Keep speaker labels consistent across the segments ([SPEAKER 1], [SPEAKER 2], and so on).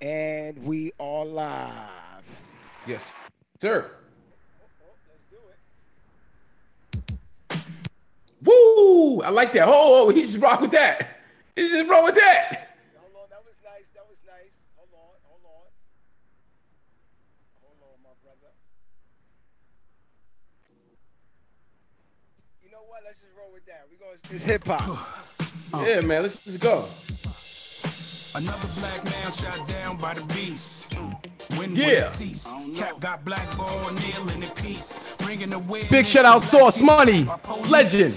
[SPEAKER 1] And we are live.
[SPEAKER 2] Yes, sir. Woo! I like that. Oh, oh, he just rock with that. He just roll with that.
[SPEAKER 1] Hold on, that was nice. That was nice. Hold on, hold on. Hold on, my brother. You know what? Let's just roll with that. We going it's hip hop.
[SPEAKER 2] Yeah, man. Let's just go.
[SPEAKER 3] Another black man shot down by the beast. When
[SPEAKER 2] Yeah.
[SPEAKER 3] cease? Cap got black ball, kneeling in peace. Bringing the
[SPEAKER 2] Big shout out, Sauce Money, legend.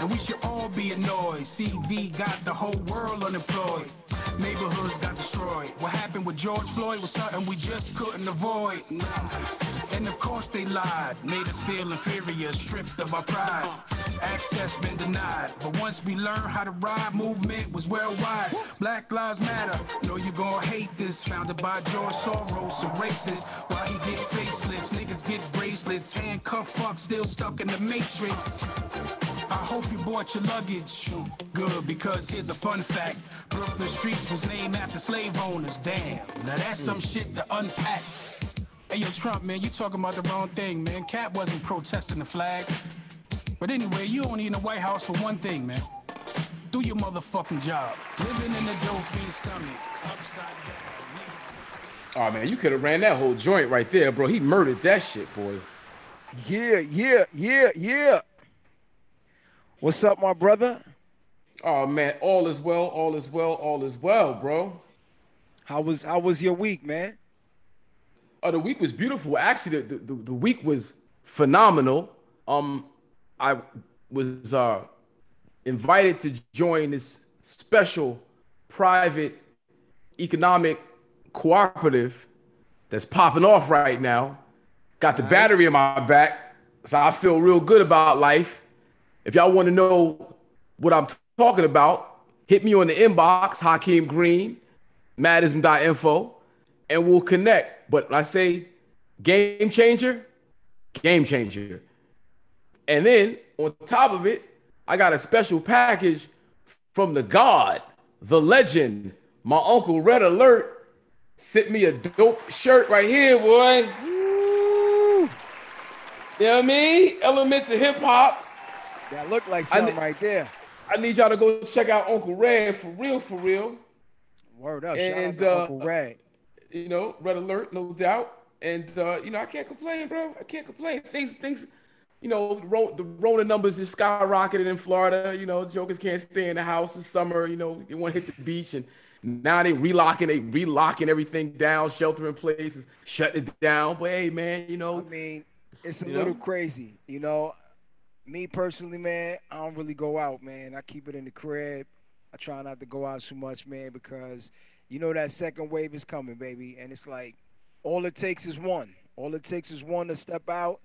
[SPEAKER 3] And we should all be annoyed. CV got the whole world unemployed. Neighborhoods got What happened with George Floyd was something we just couldn't avoid. And of course they lied, made us feel inferior, stripped of our pride. Access been denied. But once we learned how to ride, movement was worldwide. Black Lives Matter. Know you gonna hate this. Founded by George Soros, some racist. Why he get faceless? Niggas get bracelets. Handcuff fuck still stuck in the matrix. I hope you bought your luggage. Good, because here's a fun fact. Brooklyn streets was named after slave owners. Damn, now that's some shit to unpack. Hey, yo, Trump, man, you talking about the wrong thing, man. Cat wasn't protesting the flag. But anyway, you only in the White House for one thing, man. Do your motherfucking job. Living in the dough fiend stomach. Upside down.
[SPEAKER 2] Oh man, you could have ran that whole joint right there, bro. He murdered that shit, boy.
[SPEAKER 1] Yeah, yeah, yeah, yeah. What's up, my brother?
[SPEAKER 2] Oh man, all is well, all is well, all is well, bro.
[SPEAKER 1] How was how was your week, man?
[SPEAKER 2] Oh, the week was beautiful. Actually, the, the, the week was phenomenal. Um, I was uh invited to join this special private economic cooperative that's popping off right now. Got the battery in my back, so I feel real good about life. If y'all want to know what I'm t- talking about, hit me on the inbox, Hakim Green, madizm.info, and we'll connect. But I say game changer, game changer. And then on top of it, I got a special package from the God, the legend, my uncle Red Alert sent me a dope shirt right here, boy.
[SPEAKER 1] Woo!
[SPEAKER 2] You know what I mean? Elements of hip hop.
[SPEAKER 1] That looked like something
[SPEAKER 2] ne-
[SPEAKER 1] right there.
[SPEAKER 2] I need y'all to go check out Uncle Red for real, for real.
[SPEAKER 1] Word up.
[SPEAKER 2] And,
[SPEAKER 1] Shout out to
[SPEAKER 2] uh,
[SPEAKER 1] Uncle Red.
[SPEAKER 2] You know, Red Alert, no doubt. And uh, you know, I can't complain, bro. I can't complain. Things, things, you know, the Rona numbers just skyrocketed in Florida. You know, jokers can't stay in the house this summer. You know, they want to hit the beach, and now they relocking, they relocking everything down, sheltering places, place, shutting it down. But hey, man, you know,
[SPEAKER 1] I mean, it's a little
[SPEAKER 2] know?
[SPEAKER 1] crazy. You know, me personally, man, I don't really go out, man. I keep it in the crib. I try not to go out too much, man, because you know that second wave is coming, baby. And it's like all it takes is one. All it takes is one to step out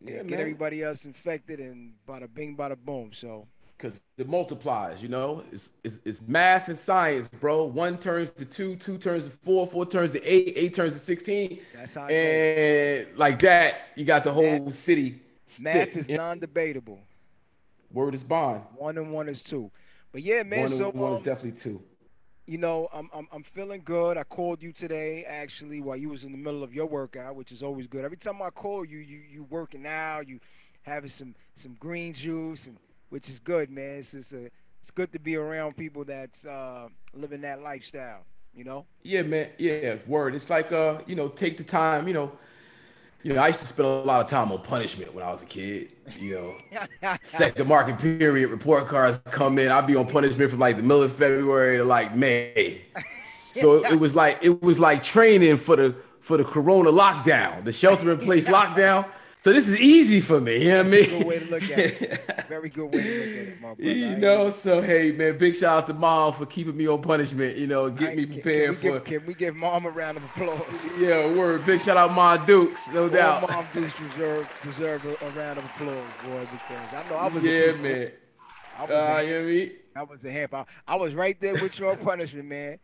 [SPEAKER 2] Yeah,
[SPEAKER 1] get
[SPEAKER 2] man.
[SPEAKER 1] everybody else infected and bada bing, bada boom. So
[SPEAKER 2] because it multiplies, you know, it's, it's it's math and science, bro. One turns to two, two turns to four, four turns to eight, eight turns to sixteen,
[SPEAKER 1] That's how
[SPEAKER 2] and like that, you got the whole
[SPEAKER 1] Math-
[SPEAKER 2] city.
[SPEAKER 1] Math is non-debatable.
[SPEAKER 2] Word is bond.
[SPEAKER 1] One and one is two. But yeah, man.
[SPEAKER 2] One
[SPEAKER 1] so
[SPEAKER 2] and one is
[SPEAKER 1] um,
[SPEAKER 2] definitely two.
[SPEAKER 1] you know, I'm, I'm I'm feeling good. I called you today actually while you was in the middle of your workout, which is always good. Every time I call you, you you working out, you having some some green juice, and which is good, man. It's just a it's good to be around people that's uh, living that lifestyle. You know.
[SPEAKER 2] Yeah, man. Yeah, word. It's like uh, you know, take the time. You know, you know, I used to spend a lot of time on punishment when I was a kid. You know, second market period report cards come in. I'd be on punishment from like the middle of February to like May. So it, it was like it was like training for the for the Corona lockdown, the shelter in place lockdown. So this is easy for me. You know what I mean?
[SPEAKER 1] Good way to look at it. Very good way to look at it, my brother.
[SPEAKER 2] You know, so hey man, big shout out to mom for keeping me on punishment. You know, get me
[SPEAKER 1] can-
[SPEAKER 2] prepared
[SPEAKER 1] can we
[SPEAKER 2] for.
[SPEAKER 1] Give, can we give mom a round of applause?
[SPEAKER 2] Yeah, word. Big shout out mom Dukes, no
[SPEAKER 1] All
[SPEAKER 2] doubt.
[SPEAKER 1] mom dudes deserve deserve a, a round of applause, boy, because I know I was a
[SPEAKER 2] Yeah, man.
[SPEAKER 1] I was
[SPEAKER 2] Uh,
[SPEAKER 1] a-
[SPEAKER 2] you know what I mean?
[SPEAKER 1] I was a hamp. I, I was right there with your punishment, man.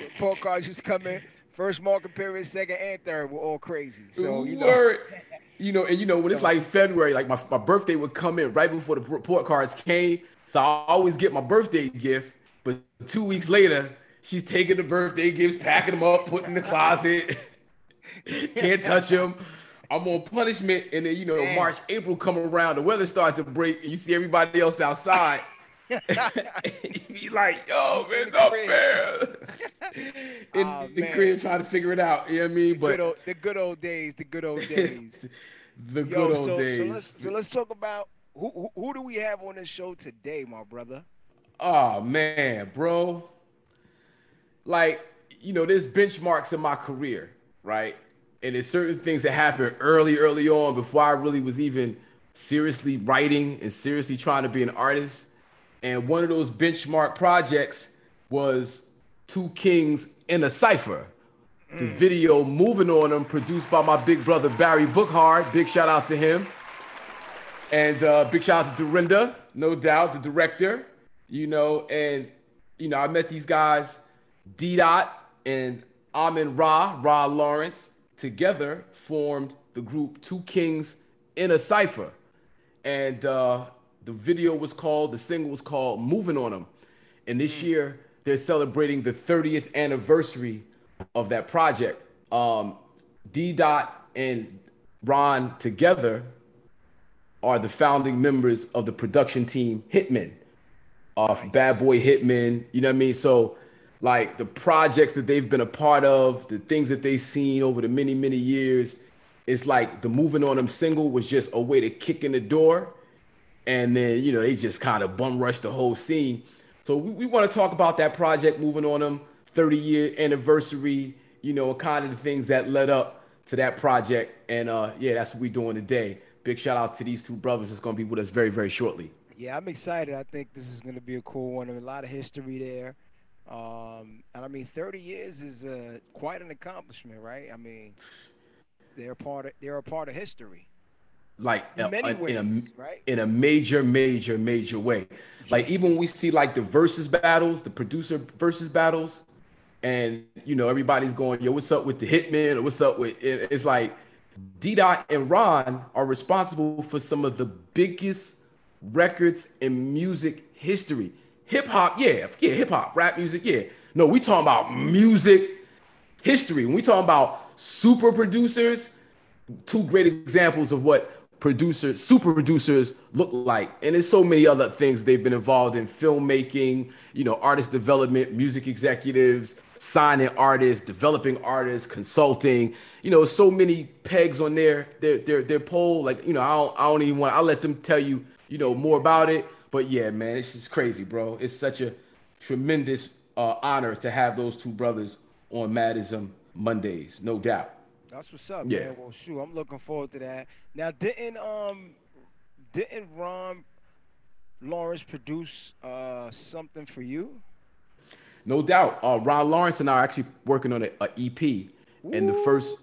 [SPEAKER 1] Report cards just coming. in. First market period, second and third were all crazy. So you know,
[SPEAKER 2] Word. You know, and you know, when it's like February, like my, my birthday would come in right before the report cards came. So I always get my birthday gift, but two weeks later, She's taking the birthday gifts, packing them up, putting in the closet. Can't touch them. I'm on punishment, and then you know. March, April come around, the weather starts to break, and you see everybody else outside. you like, yo, man, not
[SPEAKER 1] crib.
[SPEAKER 2] fair. In
[SPEAKER 1] Oh,
[SPEAKER 2] the
[SPEAKER 1] man.
[SPEAKER 2] crib trying to figure it out. You know what I mean?
[SPEAKER 1] good
[SPEAKER 2] But
[SPEAKER 1] old, the good old days, the good old days.
[SPEAKER 2] the
[SPEAKER 1] Yo,
[SPEAKER 2] good old
[SPEAKER 1] so,
[SPEAKER 2] days.
[SPEAKER 1] so let's so let's talk about who, who who do we have on this show today, my brother?
[SPEAKER 2] Oh man, bro. Like, you know, there's benchmarks in my career, right? And there's certain things that happened early, early on before I really was even seriously writing and seriously trying to be an artist. And one of those benchmark projects was Two Kings in a Cipher. The video moving on them, produced by my big brother Barry Bookhard. Big shout out to him. And uh, big shout out to Dorinda, no doubt, the director. You know, and you know, I met these guys, D Dot and Amen-Ra, Ra Lawrence, together formed the group Two Kings in a Cipher. And uh, the video was called, the single was called Moving on Them. And this year, they're celebrating the 30th anniversary of that project. Um, D Dot and Ron together are the founding members of the production team Hitmen off Bad Boy Hitmen. You know what I mean? So, like the projects that they've been a part of, the things that they've seen over the many, many years, it's like the Moving On Them single was just a way to kick in the door. And then, you know, they just kind of bum rushed the whole scene. So, we, we want to talk about that project, Moving On Them, 30 year anniversary, you know, a kind of the things that led up to that project. And uh, yeah, that's what we're doing today. Big shout out to these two brothers that's going to be with us very, very shortly.
[SPEAKER 1] Yeah, I'm excited. I think this is going to be a cool one. A lot of history there. Um, and I mean, 30 years is uh, quite an accomplishment, right? I mean, they're part of they're a part of history.
[SPEAKER 2] Like
[SPEAKER 1] In
[SPEAKER 2] uh,
[SPEAKER 1] many
[SPEAKER 2] uh, in a
[SPEAKER 1] right?
[SPEAKER 2] in a major, major, major way. Like even when we see like the versus battles, the producer versus battles, and you know everybody's going, "Yo, what's up with the Hitmen?" or "What's up with?" it- It's like D Dot and Ron are responsible for some of the biggest records in music history. Hip hop, yeah, yeah, hip hop, rap music, yeah. No, we talking about music history. When we talking about super producers, two great examples of what producers, super producers look like. And there's so many other things they've been involved in filmmaking, you know, artist development, music executives, signing artists, developing artists, consulting, you know, so many pegs on their their their their pole. Like, you know, I don't I don't even want I'll let them tell you, you know, more about it. But yeah, man, it's just crazy, bro. It's such a tremendous uh, honor to have those two brothers on Madizm Mondays, no doubt.
[SPEAKER 1] That's what's up,
[SPEAKER 2] Yeah.
[SPEAKER 1] man. Well, shoot, I'm looking forward to that. Now, didn't um, didn't Ron Lawrence produce uh something for you?
[SPEAKER 2] No doubt. Uh, Ron Lawrence and I are actually working on a, EP. And the first,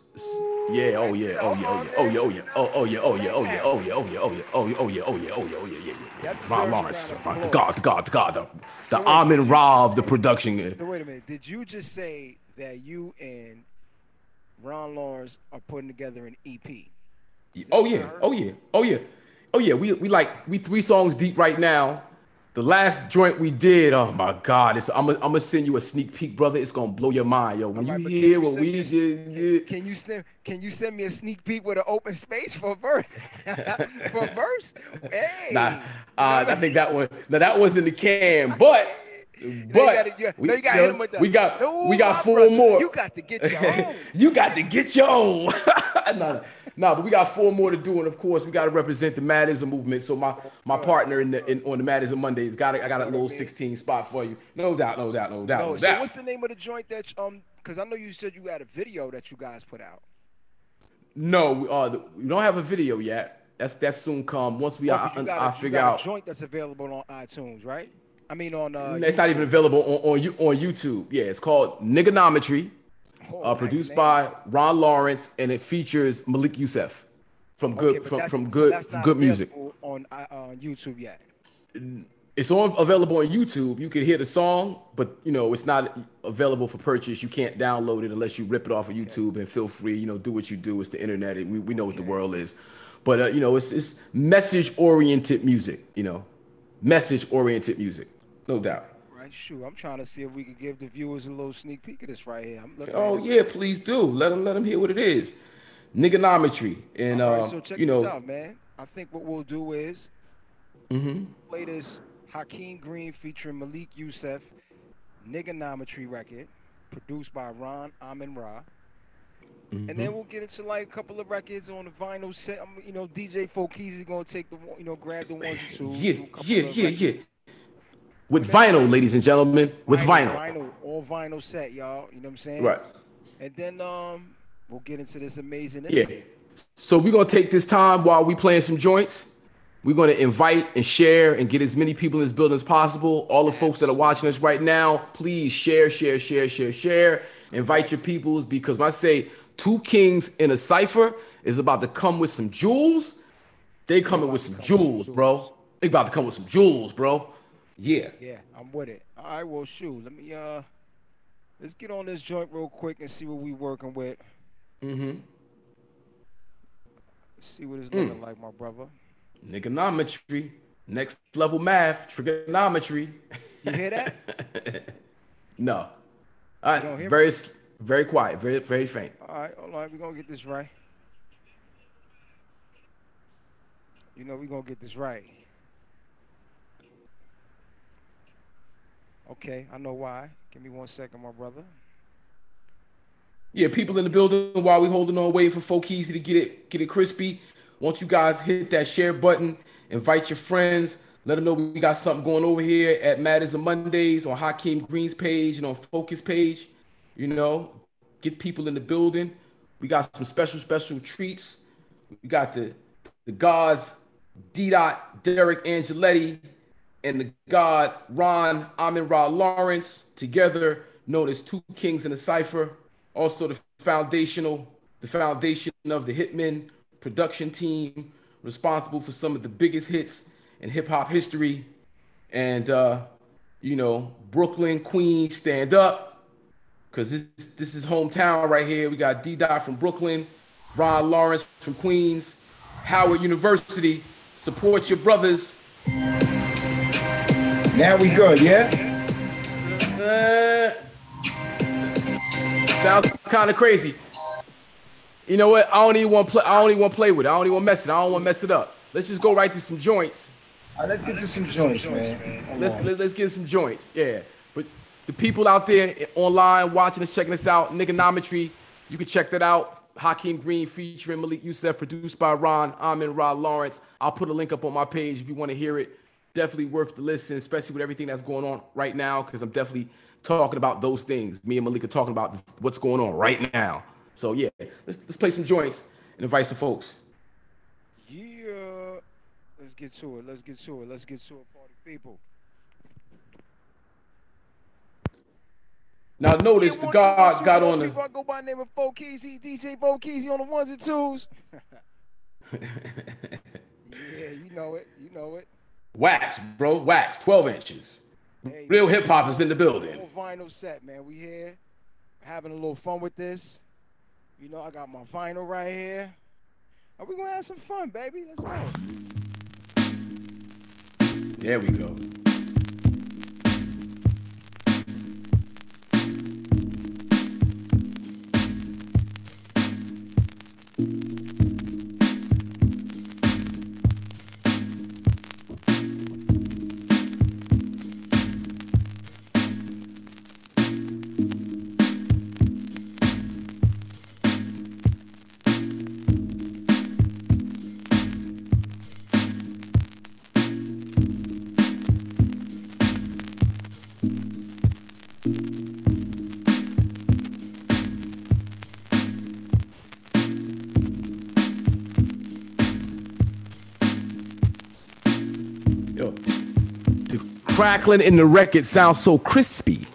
[SPEAKER 2] yeah, oh yeah, oh yeah, oh yeah, oh yeah, oh yeah, oh yeah, oh yeah, oh yeah, oh yeah, oh yeah, oh yeah, oh yeah, oh yeah, oh yeah, oh yeah, yeah, yeah, yeah. Ron Lawrence, uh, the god, the god, the god, the, the Amen-Ra of the production.
[SPEAKER 1] Wait a minute. Did you just say that you and Ron Lawrence are putting together an EP?
[SPEAKER 2] Oh yeah, oh yeah, oh yeah, oh yeah. We we like we three songs deep right now. The last joint we did, oh my God! It's, I'm gonna send you a sneak peek, brother. It's gonna blow your mind, yo. When
[SPEAKER 1] Alright,
[SPEAKER 2] you hear what we just did,
[SPEAKER 1] Can you send Can you send me a sneak peek with an open space for verse? for verse? Hey.
[SPEAKER 2] Nah, uh, I think that one. No, that was in the can, but but
[SPEAKER 1] gotta- you-
[SPEAKER 2] we,
[SPEAKER 1] no, you gotta
[SPEAKER 2] yo,
[SPEAKER 1] hit 'em the-
[SPEAKER 2] we got
[SPEAKER 1] No,
[SPEAKER 2] we got four
[SPEAKER 1] brother,
[SPEAKER 2] more.
[SPEAKER 1] you got to get your own.
[SPEAKER 2] you got to get your own. no, no, no, but we got four more to do, and of course we got to represent the Madizm movement. So my my partner in the in, on the Madizm Mondays got a, I got a little 16 spot for you. No doubt, no doubt, no doubt,
[SPEAKER 1] No,
[SPEAKER 2] no
[SPEAKER 1] so
[SPEAKER 2] doubt.
[SPEAKER 1] what's the name of the joint that um? Because I know you said you had a video that you guys put out.
[SPEAKER 2] no, we, uh, we don't have a video yet. That's that's soon come. Once we
[SPEAKER 1] Well,
[SPEAKER 2] I,
[SPEAKER 1] you
[SPEAKER 2] I, I
[SPEAKER 1] you
[SPEAKER 2] figure out.
[SPEAKER 1] a joint that's available on iTunes, right? I mean on uh.
[SPEAKER 2] It's not even available on on, you, on YouTube. Yeah, it's called Niggonometry.
[SPEAKER 1] Oh,
[SPEAKER 2] uh, produced
[SPEAKER 1] name.
[SPEAKER 2] by Ron Lawrence, and it features Malik Yusef from
[SPEAKER 1] Okay,
[SPEAKER 2] good from, from good
[SPEAKER 1] not
[SPEAKER 2] good music.
[SPEAKER 1] on uh, on YouTube yet.
[SPEAKER 2] It's on available on YouTube. You can hear the song, but you know it's not available for purchase. You can't download it unless you rip it off of YouTube. And feel free, you know, do what you do. It's the internet. We, we know what the world is, but uh, you know, it's it's message oriented music. You know, message oriented music, no doubt.
[SPEAKER 1] Right shoot. I'm trying to see if we could give the viewers a little sneak peek of this right here. I'm looking
[SPEAKER 2] Oh
[SPEAKER 1] at it.
[SPEAKER 2] yeah, please do. Let them let them hear what it is. Niggonometry and
[SPEAKER 1] All right,
[SPEAKER 2] uh,
[SPEAKER 1] so check
[SPEAKER 2] you
[SPEAKER 1] this
[SPEAKER 2] know,
[SPEAKER 1] out, man. I think what we'll do is
[SPEAKER 2] mm-hmm.
[SPEAKER 1] play this Hakim Green featuring Malik Yusef Niggonometry record, produced by Ron Amen-Ra. And
[SPEAKER 2] Mm-hmm.
[SPEAKER 1] then we'll get into like a couple of records on the vinyl set. Um, you know, DJ Fokeezy gonna take the you know grab the ones and twos.
[SPEAKER 2] yeah, yeah, yeah,
[SPEAKER 1] records.
[SPEAKER 2] yeah. With vinyl, ladies and gentlemen, with vinyl.
[SPEAKER 1] vinyl, all vinyl set, y'all. You know what I'm saying?
[SPEAKER 2] Right.
[SPEAKER 1] And then um, we'll get into this amazing.
[SPEAKER 2] Yeah. So we're gonna take this time while we playing some joints. We're gonna invite and share and get as many people in this building as possible. All the folks that are watching us right now, please share, share, share, share, share. Invite your peoples because when I say two kings in a cipher is about to come with some jewels. They coming with some jewels, bro. They about to come with some jewels, bro. Yeah.
[SPEAKER 1] Yeah, I'm with it. All right, well, shoot. Let me uh, let's get on this joint real quick and see what we working with.
[SPEAKER 2] Mm-hmm.
[SPEAKER 1] See what it's
[SPEAKER 2] Mm.
[SPEAKER 1] looking like, my brother.
[SPEAKER 2] Niggonometry, next level math, trigonometry.
[SPEAKER 1] You hear that?
[SPEAKER 2] No. All right. Very, s- very quiet. Very, very faint.
[SPEAKER 1] All right, hold on. We're gonna get this right. You know, we're gonna get this right. Okay, I know why. Give me one second, my brother.
[SPEAKER 2] Yeah, people in the building while we holding on, waiting for Fokeezy to get it, get it crispy. Once you guys hit that share button, invite your friends. Let them know we got something going over here at Madizm Mondays on Hakim Green's page and on Fokis page. You know, get people in the building. We got some special, special treats. We got the the gods, D. Dot, Deric Angelettie, and the god Ron Amen-Ra Lawrence, together known as Two Kings in a Cipher. Also the foundational, the foundation of the Hitmen production team, responsible for some of the biggest hits in hip hop history. And uh, you know, Brooklyn, Queens, stand up. Cause this this is hometown right here. We got D Dot from Brooklyn, Ron Lawrence from Queens, Howard University. Support your brothers.
[SPEAKER 4] Now we good, yeah?
[SPEAKER 2] Uh, sounds kind of crazy. You know what? I don't even want play. I don't even want to play with it. I don't even want to mess it. I don't want to mess it up. Let's just go right to some joints.
[SPEAKER 4] Right, let's get to some joints, man. Hold
[SPEAKER 2] Let's let, let's get some joints. Yeah. But the people out there online watching us, checking us out, Niggonometry, you can check that out. Hakim Green featuring Malik Yusef, produced by Ron Amen-Ra Lawrence. I'll put a link up on my page if you want to hear it. Definitely worth the listen, especially with everything that's going on right now, because I'm definitely talking about those things. Me and Malika talking about what's going on right now. So yeah, let's let's play some joints and invite some folks.
[SPEAKER 1] Yeah. Let's get to it. Let's get to it. Let's get to it, party people.
[SPEAKER 2] Now notice
[SPEAKER 1] Yeah,
[SPEAKER 2] the
[SPEAKER 1] one, two, one,
[SPEAKER 2] God
[SPEAKER 1] two,
[SPEAKER 2] got on the
[SPEAKER 1] I go by the name of Fokeezy, DJ Fokeezy on the ones and twos. yeah, you know it. You know it.
[SPEAKER 2] Wax, bro, wax, 12 inches.
[SPEAKER 1] Hey,
[SPEAKER 2] Real hip hop is in the building.
[SPEAKER 1] Vinyl set, man. We here having a little fun with this. You know, I got my vinyl right here. And we gonna have some fun, baby. Let's go.
[SPEAKER 2] There we go. Crackling in the record sounds so crispy.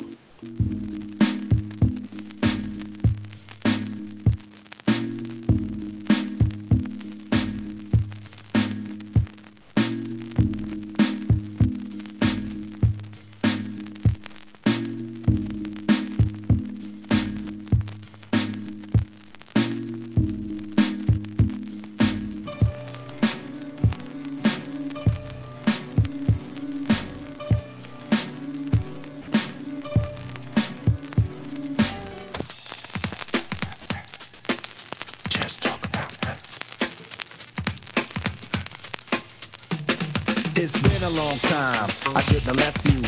[SPEAKER 5] I shouldn't have left you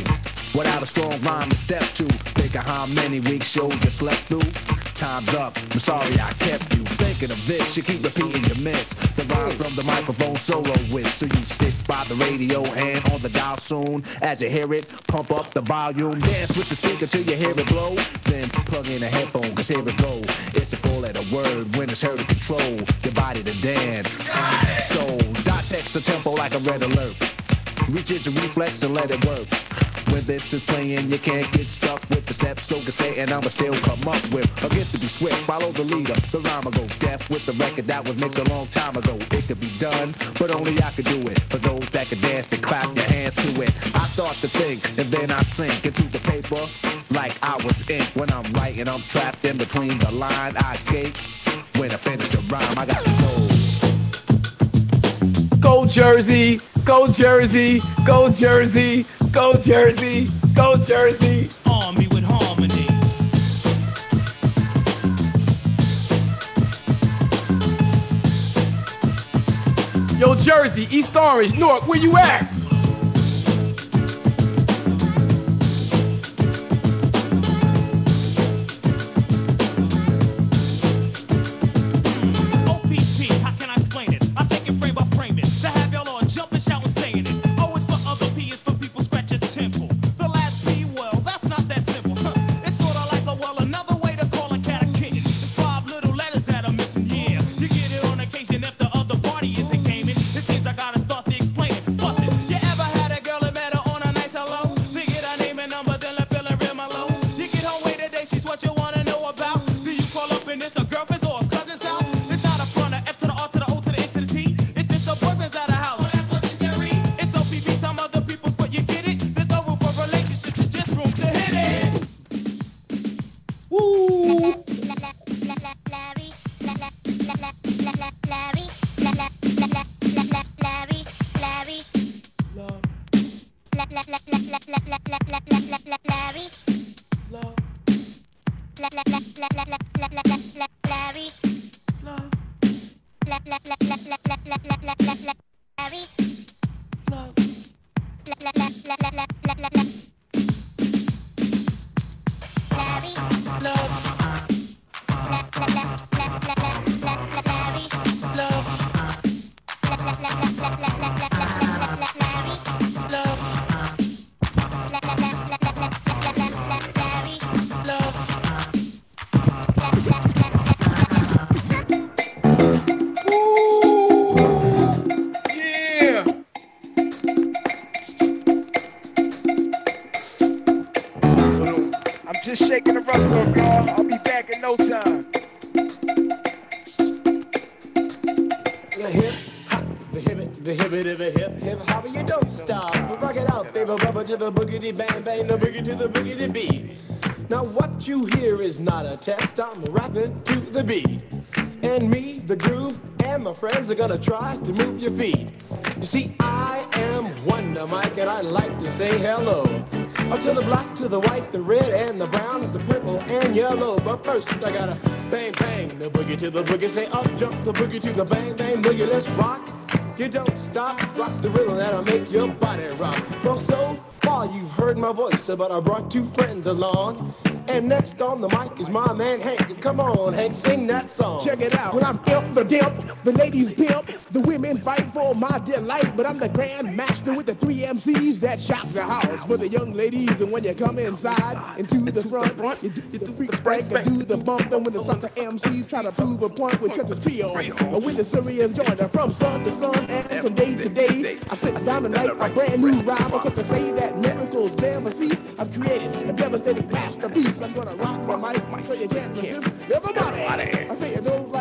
[SPEAKER 5] without a strong rhyme to step to. Think of how many weeks shows you slept through. Time's up. I'm sorry I kept you thinking of this. You keep repeating your miss. The rhyme from the microphone solo with. So you sit by the radio, hand on the dial soon. As you hear it, pump up the volume. Dance with the speaker till you hear it blow. Then plug in a headphone, cause here it go. It's a four letter word when it's heard to control your body to dance. So, dot text a tempo like a red alert. Reach it to reflex and let it work. When this is playing, you can't get stuck with the steps. So can say, and I'ma still come up with a gift to be swift. Follow the leader, the rhyme will go deaf with the record that was mixed a long time ago. It could be done, but only I could do it. For those that can dance and clap your hands to it. I start to think, and then I sink into the paper like I was ink. When I'm writing, I'm trapped in between the line. I escape. When I finish the rhyme, I got soul.
[SPEAKER 2] Go Jersey, go Jersey, go Jersey, go Jersey, go Jersey.
[SPEAKER 6] Army with harmony.
[SPEAKER 2] Yo, Jersey, East Orange, Newark, where
[SPEAKER 6] you at?
[SPEAKER 7] The
[SPEAKER 8] hip, the hip, hip, hop, you don't stop. Rock it out, baby, rubber to the boogity bang bang, the boogie to the boogity beat. Now what you hear is not a test. I'm rapping to the beat, and me, the groove, and my friends are gonna try to move your feet. You see, I am Wonder Mike, and I like to say hello. Up to the black, to the white, the red, and the brown, the purple, and yellow. But first, I gotta bang bang the boogie to the boogie. Say up, jump the boogie to the bang bang boogie. Let's rock. You don't stop, rock the rhythm that'll make your body rock. Well, so far you've heard my voice, but I brought two friends along. And next on the mic is my man Hank. Come on, Hank, sing that song.
[SPEAKER 9] Check it out. When I'm imp the dimp, the ladies pimp, the women fight for my delight. But I'm the grand master with the three MCs that shock the house for the young ladies. And when you come inside into the front, you do the freak spank and do the bump. And when the sucker MCs try to prove a point with Trent's trio, or with the serious joiner from sun to sun and from day to day, I sit down and write a brand new rhyme because to say that miracles never cease. I've created a devastating masterpiece. I'm gonna rock the mic so you can't resist. Everybody, I say it goes like this when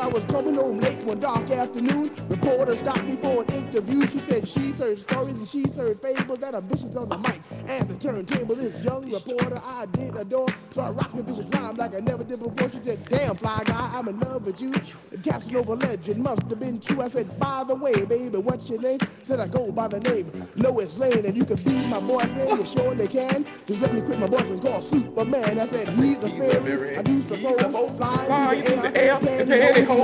[SPEAKER 9] I was coming home late one dark afternoon. Reporter stopped me for an interview. She said she's heard stories and she's heard fables that are vicious on the mic and the turntable. This young reporter I did adore, so I rocked the vicious rhyme like I never did before. She said, "Damn fly guy, I'm in love with you." The Casanova legend must have been true. I said, "By the way, baby, what's your name?" Said I go by the name Lois Lane, and you can be my boyfriend. You surely can. Just let me quit my boyfriend called Superman. I said he's a fairy. I do suppose flying through the air,
[SPEAKER 10] Yo,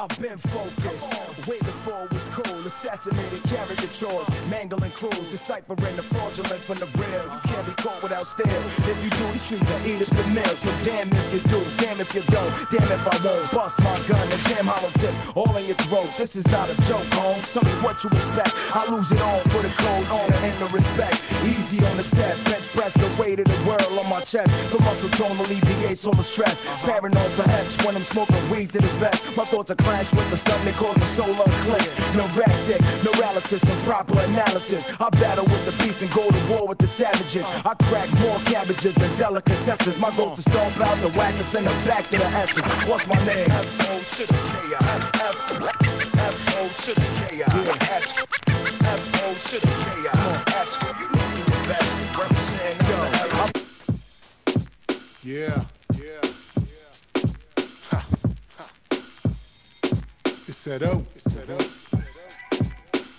[SPEAKER 10] I've been
[SPEAKER 5] focused. Waiting for cool, assassinated caricatures, mangling crews, deciphering the fraudulent from the real. You can't be caught without steel. If you do, the streets will eat your meal. So damn if you do, damn if you don't, damn if I won't. Bust my gun and jam hollow tips all in your throat. This is not a joke, Holmes. Tell me what you expect. I lose it all for the code, honor, and the respect. Easy on the set, bench press the weight of the world on my chest. The muscle tone alleviates all the stress. Paranoid perhaps when I'm smoking weed to the vest. My thoughts are clash with the sun that causes solo clicks. No ractic, neuralysis, and proper analysis. I battle with the beast and go to war with the savages. I crack more cabbages than delicatesses. My goal to stomp out the whackness and the back to the essence. What's my name? F-O to the. F-O to the K-I. S- F-O to the K-I. S- you know the best. Representing on
[SPEAKER 11] Yeah. It's set up. It's set up.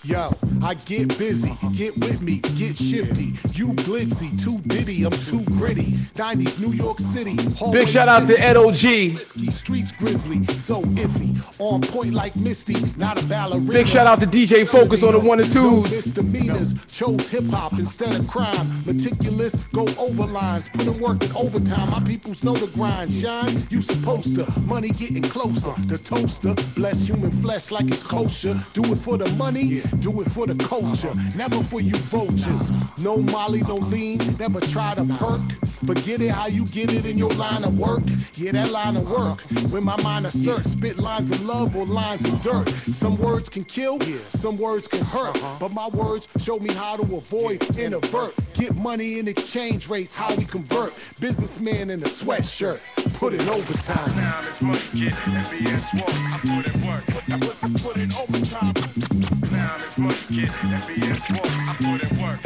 [SPEAKER 11] Yo, I get busy, get with me, get shifty. You glitzy, too ditty, I'm too gritty. 90s New York City.
[SPEAKER 2] Big shout out to. Ed OG.
[SPEAKER 11] Streets grizzly, so iffy. On point like Misty, not a ballerina.
[SPEAKER 2] Big shout out to DJ Fokis on the one and twos.
[SPEAKER 11] misdemeanors, chose hip hop instead of crime. Meticulous, go over lines, put in work in overtime. My peoples know the grind. Shine, you supposed to. Money getting closer. The toaster, bless human flesh like it's kosher. Do it for the money, do it for the culture. Never for you vultures. No Molly, no lean, never try to perk. Forget it how you get it in your line of work. Yeah, that line of work. When my mind asserts, spit lines of love or lines of dirt. Some words can kill, some words can hurt. Uh-huh. But my words show me how to avoid, introvert. Get money in exchange rates, how we convert. Businessman in a sweatshirt, put in overtime.
[SPEAKER 12] Time is money, kid. MBS I put in work.
[SPEAKER 11] I put, I put in overtime,
[SPEAKER 12] Time is money, kid. MBS walks, I put in work.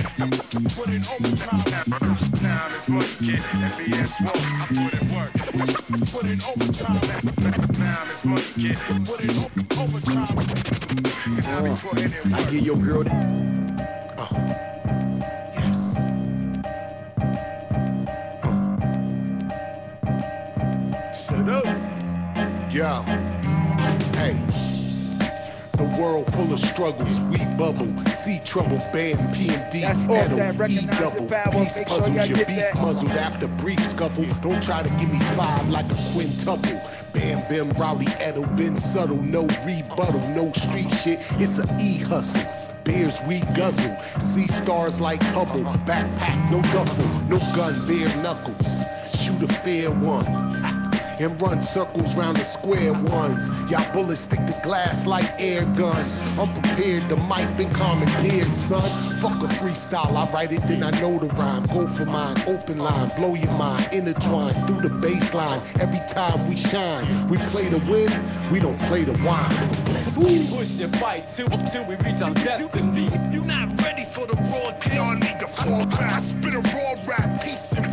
[SPEAKER 11] put in overtime,
[SPEAKER 12] Time is money, kid. MBS walks, I put in work.
[SPEAKER 11] put in overtime,
[SPEAKER 12] Time is money, kid.
[SPEAKER 11] put in overtime.
[SPEAKER 12] Cause I be putting in
[SPEAKER 2] I get your girl. that- uh.
[SPEAKER 11] Yes. Uh. Shut up. Yo. Hey. World full of struggles, we bubble, see trouble, band PMD,
[SPEAKER 1] That's that
[SPEAKER 11] E double,
[SPEAKER 1] power.
[SPEAKER 11] peace
[SPEAKER 1] sure y'all
[SPEAKER 11] puzzles, your beef
[SPEAKER 1] that.
[SPEAKER 11] muzzled after brief scuffle. Don't try to give me five like a quintuple. Bam, bam, rowdy, Edo, been subtle, no rebuttal, no street shit. It's a E hustle. Bears we guzzle, see stars like Hubble, backpack, no duffel, no gun, bare knuckles. Shoot a fair one and run circles round the square ones. Y'all bullets stick to glass like air guns. Unprepared, the mic been commandeered, son. Fuck a freestyle, I write it, then I know the rhyme. Go for mine, open line, blow your mind, intertwine through the baseline. Every time we shine, we play to win, we don't play to whine.
[SPEAKER 13] Push and fight till, till we reach our destiny.
[SPEAKER 12] You're not ready for the raw deal. I need to fall back. I spit a raw rap, piece and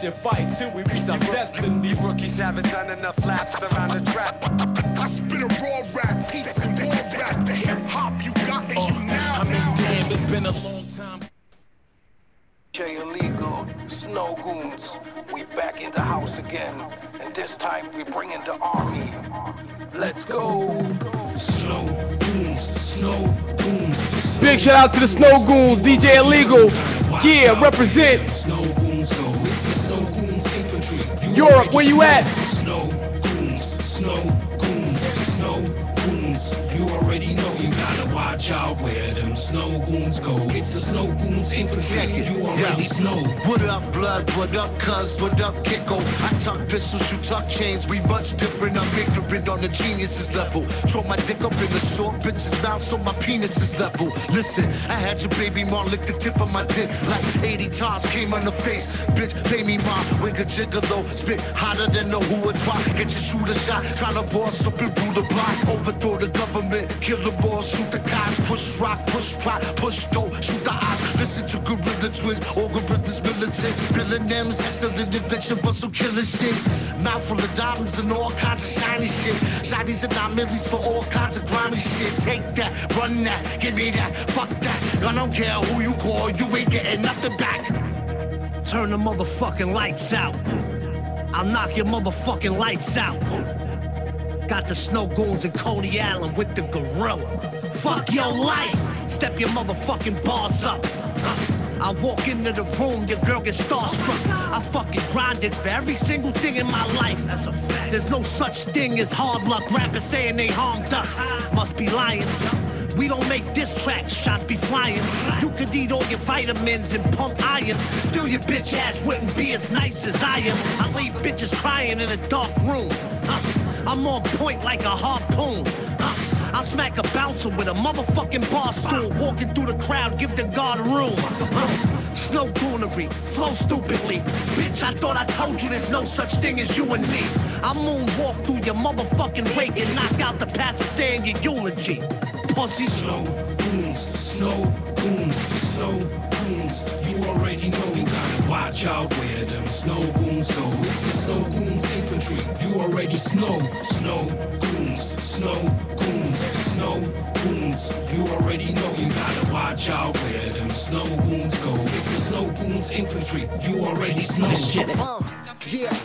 [SPEAKER 13] Push and fight till we reach our destiny.
[SPEAKER 12] Rookies haven't done enough laps around the track. I spit a raw rap, piece and raw rap. The hip hop you got and you uh, now,
[SPEAKER 13] I mean,
[SPEAKER 12] now.
[SPEAKER 13] damn, it's been a long time.
[SPEAKER 14] J illegal, snow goons. We back in the house again, and this time we bring in the army. Let's go. Snow goons, snow goons.
[SPEAKER 2] Big shout out to the Snow Goons, DJ Illegal. Yeah, represent
[SPEAKER 14] Snow goons,
[SPEAKER 2] Europe. Where you at?
[SPEAKER 14] Snow goons, snow goons, snow goons. You already know you gotta watch out where them snow goons go. It's the snow goons infantry. You already snow.
[SPEAKER 15] What up, blood? What up, cuz? What up, Kicko? I tuck pistols, you tuck chains. We much different. I'm ignorant on the geniuses level. Throw my dick up in the short bitch's mouth so my penis is level. Listen, I had your baby mom lick the tip of my dick like 80 times. Came on the face. Bitch, pay me mom. Wiggle gigolo. Spit hotter than the who a twat. Get your shooter shot. Try to boss up and through the block. Overthrow the government. Kill the boss. Shoot the Push rock. Push plot. Push dope. Shoot the ops. Listen to gorilla twins. All gorillas militant. Them's excellent invention, but some killer shit. Mouth full of diamonds and all kinds of shiny shit. Shotties and nine millies for all kinds of grimy shit. Take that, run that, give me that, fuck that. I don't care who you call, you ain't getting nothing back. Turn the motherfucking lights out. I'll knock your motherfucking lights out. Got the snow goons and Coney Island with the gorilla. Fuck your life. Step your motherfucking bars up. I walk into the room, your girl gets starstruck. I fucking grinded for every single thing in my life. That's a fact. There's no such thing as hard luck. Rappers saying they harmed us. Must be lying. We don't make diss tracks, shots be flying. You could eat all your vitamins and pump iron. Still, your bitch ass wouldn't be as nice as I am. I leave bitches crying in a dark room. Huh. I'm on point like a harpoon. Huh. I'll smack a bouncer with a motherfucking bar stool. Walking through the crowd, give the guard room. Uh, snow goonery, flow stupidly. Bitch, I thought I told you there's no such thing as you and me. I moonwalk through your motherfucking wake and knock out the pastor saying your eulogy. Pussy.
[SPEAKER 14] Snow goons, snow goons, snow goons. You already know watch out where them snow goons go. It's the snow goons infantry. You already snow, snow goons, snow goons, snow goons. You already know you gotta watch out where them snow goons go. It's the snow goons infantry. You already snow.
[SPEAKER 16] Uh, yeah,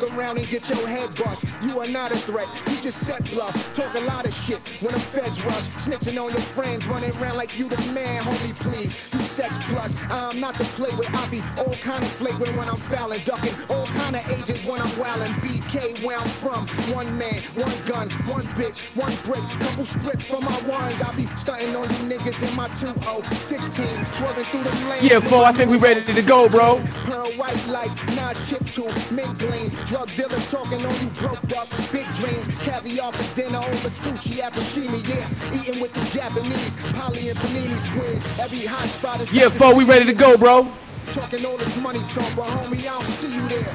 [SPEAKER 16] fuck around and get your head bust. You are not a threat, you just set bluff. Talk a lot of shit when the feds rush. Snitching on your friends, running around like you the man, homie, please. You sex plus, I'm not to play with. I be all kind of flagrant when I'm fouling, ducking all kind of agents when I'm wildin'. BK where I'm from, one man, one gun, one bitch, one brick, couple strips for my ones. I be stunting on you niggas in my 2016, swerving through the lanes.
[SPEAKER 2] Yeah, Flo, I think we ready to go, bro.
[SPEAKER 16] Pearl white like Nas chip tooth, mint gleam. Drug dealer talking on you broke up. Big dreams, caviar for dinner over sushi at Fushimi, yeah. Eating with the Japanese, poly and panini squares. Every hot spot is
[SPEAKER 2] Yeah, Flo, we ready to go, bro.
[SPEAKER 16] Talking all this money talk, but homie, I don't see you there.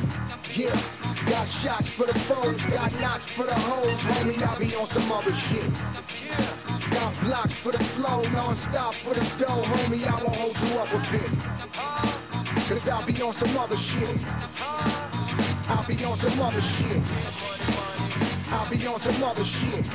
[SPEAKER 16] Yeah, got shots for the foes, got knots for the hoes. Homie, I be on some other shit. Got blocks for the flow, non-stop for the dough. Homie, I won't hold you up a bit. Cause I'll be on some other shit. I'll be on some other shit. I'll be on some other shit.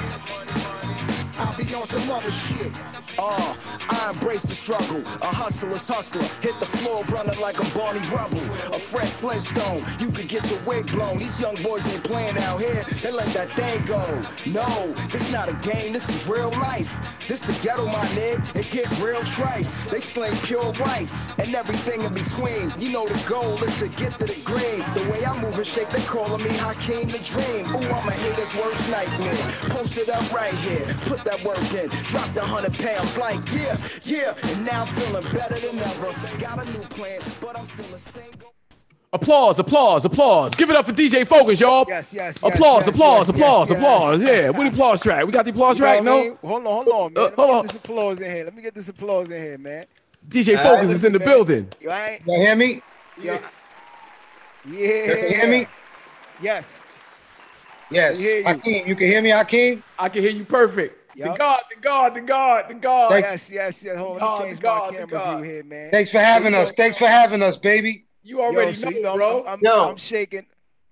[SPEAKER 16] I'll be on some other shit.
[SPEAKER 5] Uh, I embrace the struggle. A hustler's hustler. Hit the floor running like a Barney Rubble. A Fred Flintstone. You could get your wig blown. These young boys ain't playing out here. They let that thing go. No, this not a game. This is real life. This the ghetto, my nigga. It get real trite. They sling pure white and everything in between. You know the goal is to get to the green. The way I move and shake, they calling me Hakeem the Dream. Ooh, I'm a hater's worst nightmare. Post it up right here. Put that work in. Drop the hundred pounds like yeah, yeah. And now I'm feeling better than ever. Got a new plan, but I'm still the same.
[SPEAKER 2] Applause, applause, applause. Give it up for DJ Fokis, y'all.
[SPEAKER 1] Yes, yes, yes,
[SPEAKER 2] Applause,
[SPEAKER 1] yes,
[SPEAKER 2] applause,
[SPEAKER 1] yes,
[SPEAKER 2] applause,
[SPEAKER 1] yes,
[SPEAKER 2] applause.
[SPEAKER 1] yes.
[SPEAKER 2] Yeah, what the applause track? We got the applause
[SPEAKER 1] You
[SPEAKER 2] track,
[SPEAKER 1] what I
[SPEAKER 2] no?
[SPEAKER 1] mean? Hold on, hold on, man.
[SPEAKER 2] Uh,
[SPEAKER 1] Let me
[SPEAKER 2] hold
[SPEAKER 1] get
[SPEAKER 2] on.
[SPEAKER 1] this applause in here. Let me get this applause in here, man.
[SPEAKER 2] DJ
[SPEAKER 1] All
[SPEAKER 2] Fokis
[SPEAKER 1] right,
[SPEAKER 2] is in the
[SPEAKER 1] man.
[SPEAKER 2] building.
[SPEAKER 1] You all right?
[SPEAKER 4] You hear me?
[SPEAKER 1] Yeah. Yeah.
[SPEAKER 4] You hear me?
[SPEAKER 1] Yes.
[SPEAKER 4] Yes.
[SPEAKER 1] We you.
[SPEAKER 4] Hakim, you can hear me, Hakim?
[SPEAKER 2] I can hear you perfect. The God, the God, the God, the God.
[SPEAKER 1] Yes, yes, yes. Hold on,
[SPEAKER 2] God,
[SPEAKER 1] let me change
[SPEAKER 2] God,
[SPEAKER 1] my
[SPEAKER 2] the
[SPEAKER 1] camera
[SPEAKER 2] God.
[SPEAKER 1] view here, man.
[SPEAKER 4] Thanks for having us. Thanks for having us, baby.
[SPEAKER 2] You already
[SPEAKER 1] Yo, so,
[SPEAKER 2] know,
[SPEAKER 1] you know,
[SPEAKER 2] bro.
[SPEAKER 1] I'm, I'm, I'm shaking.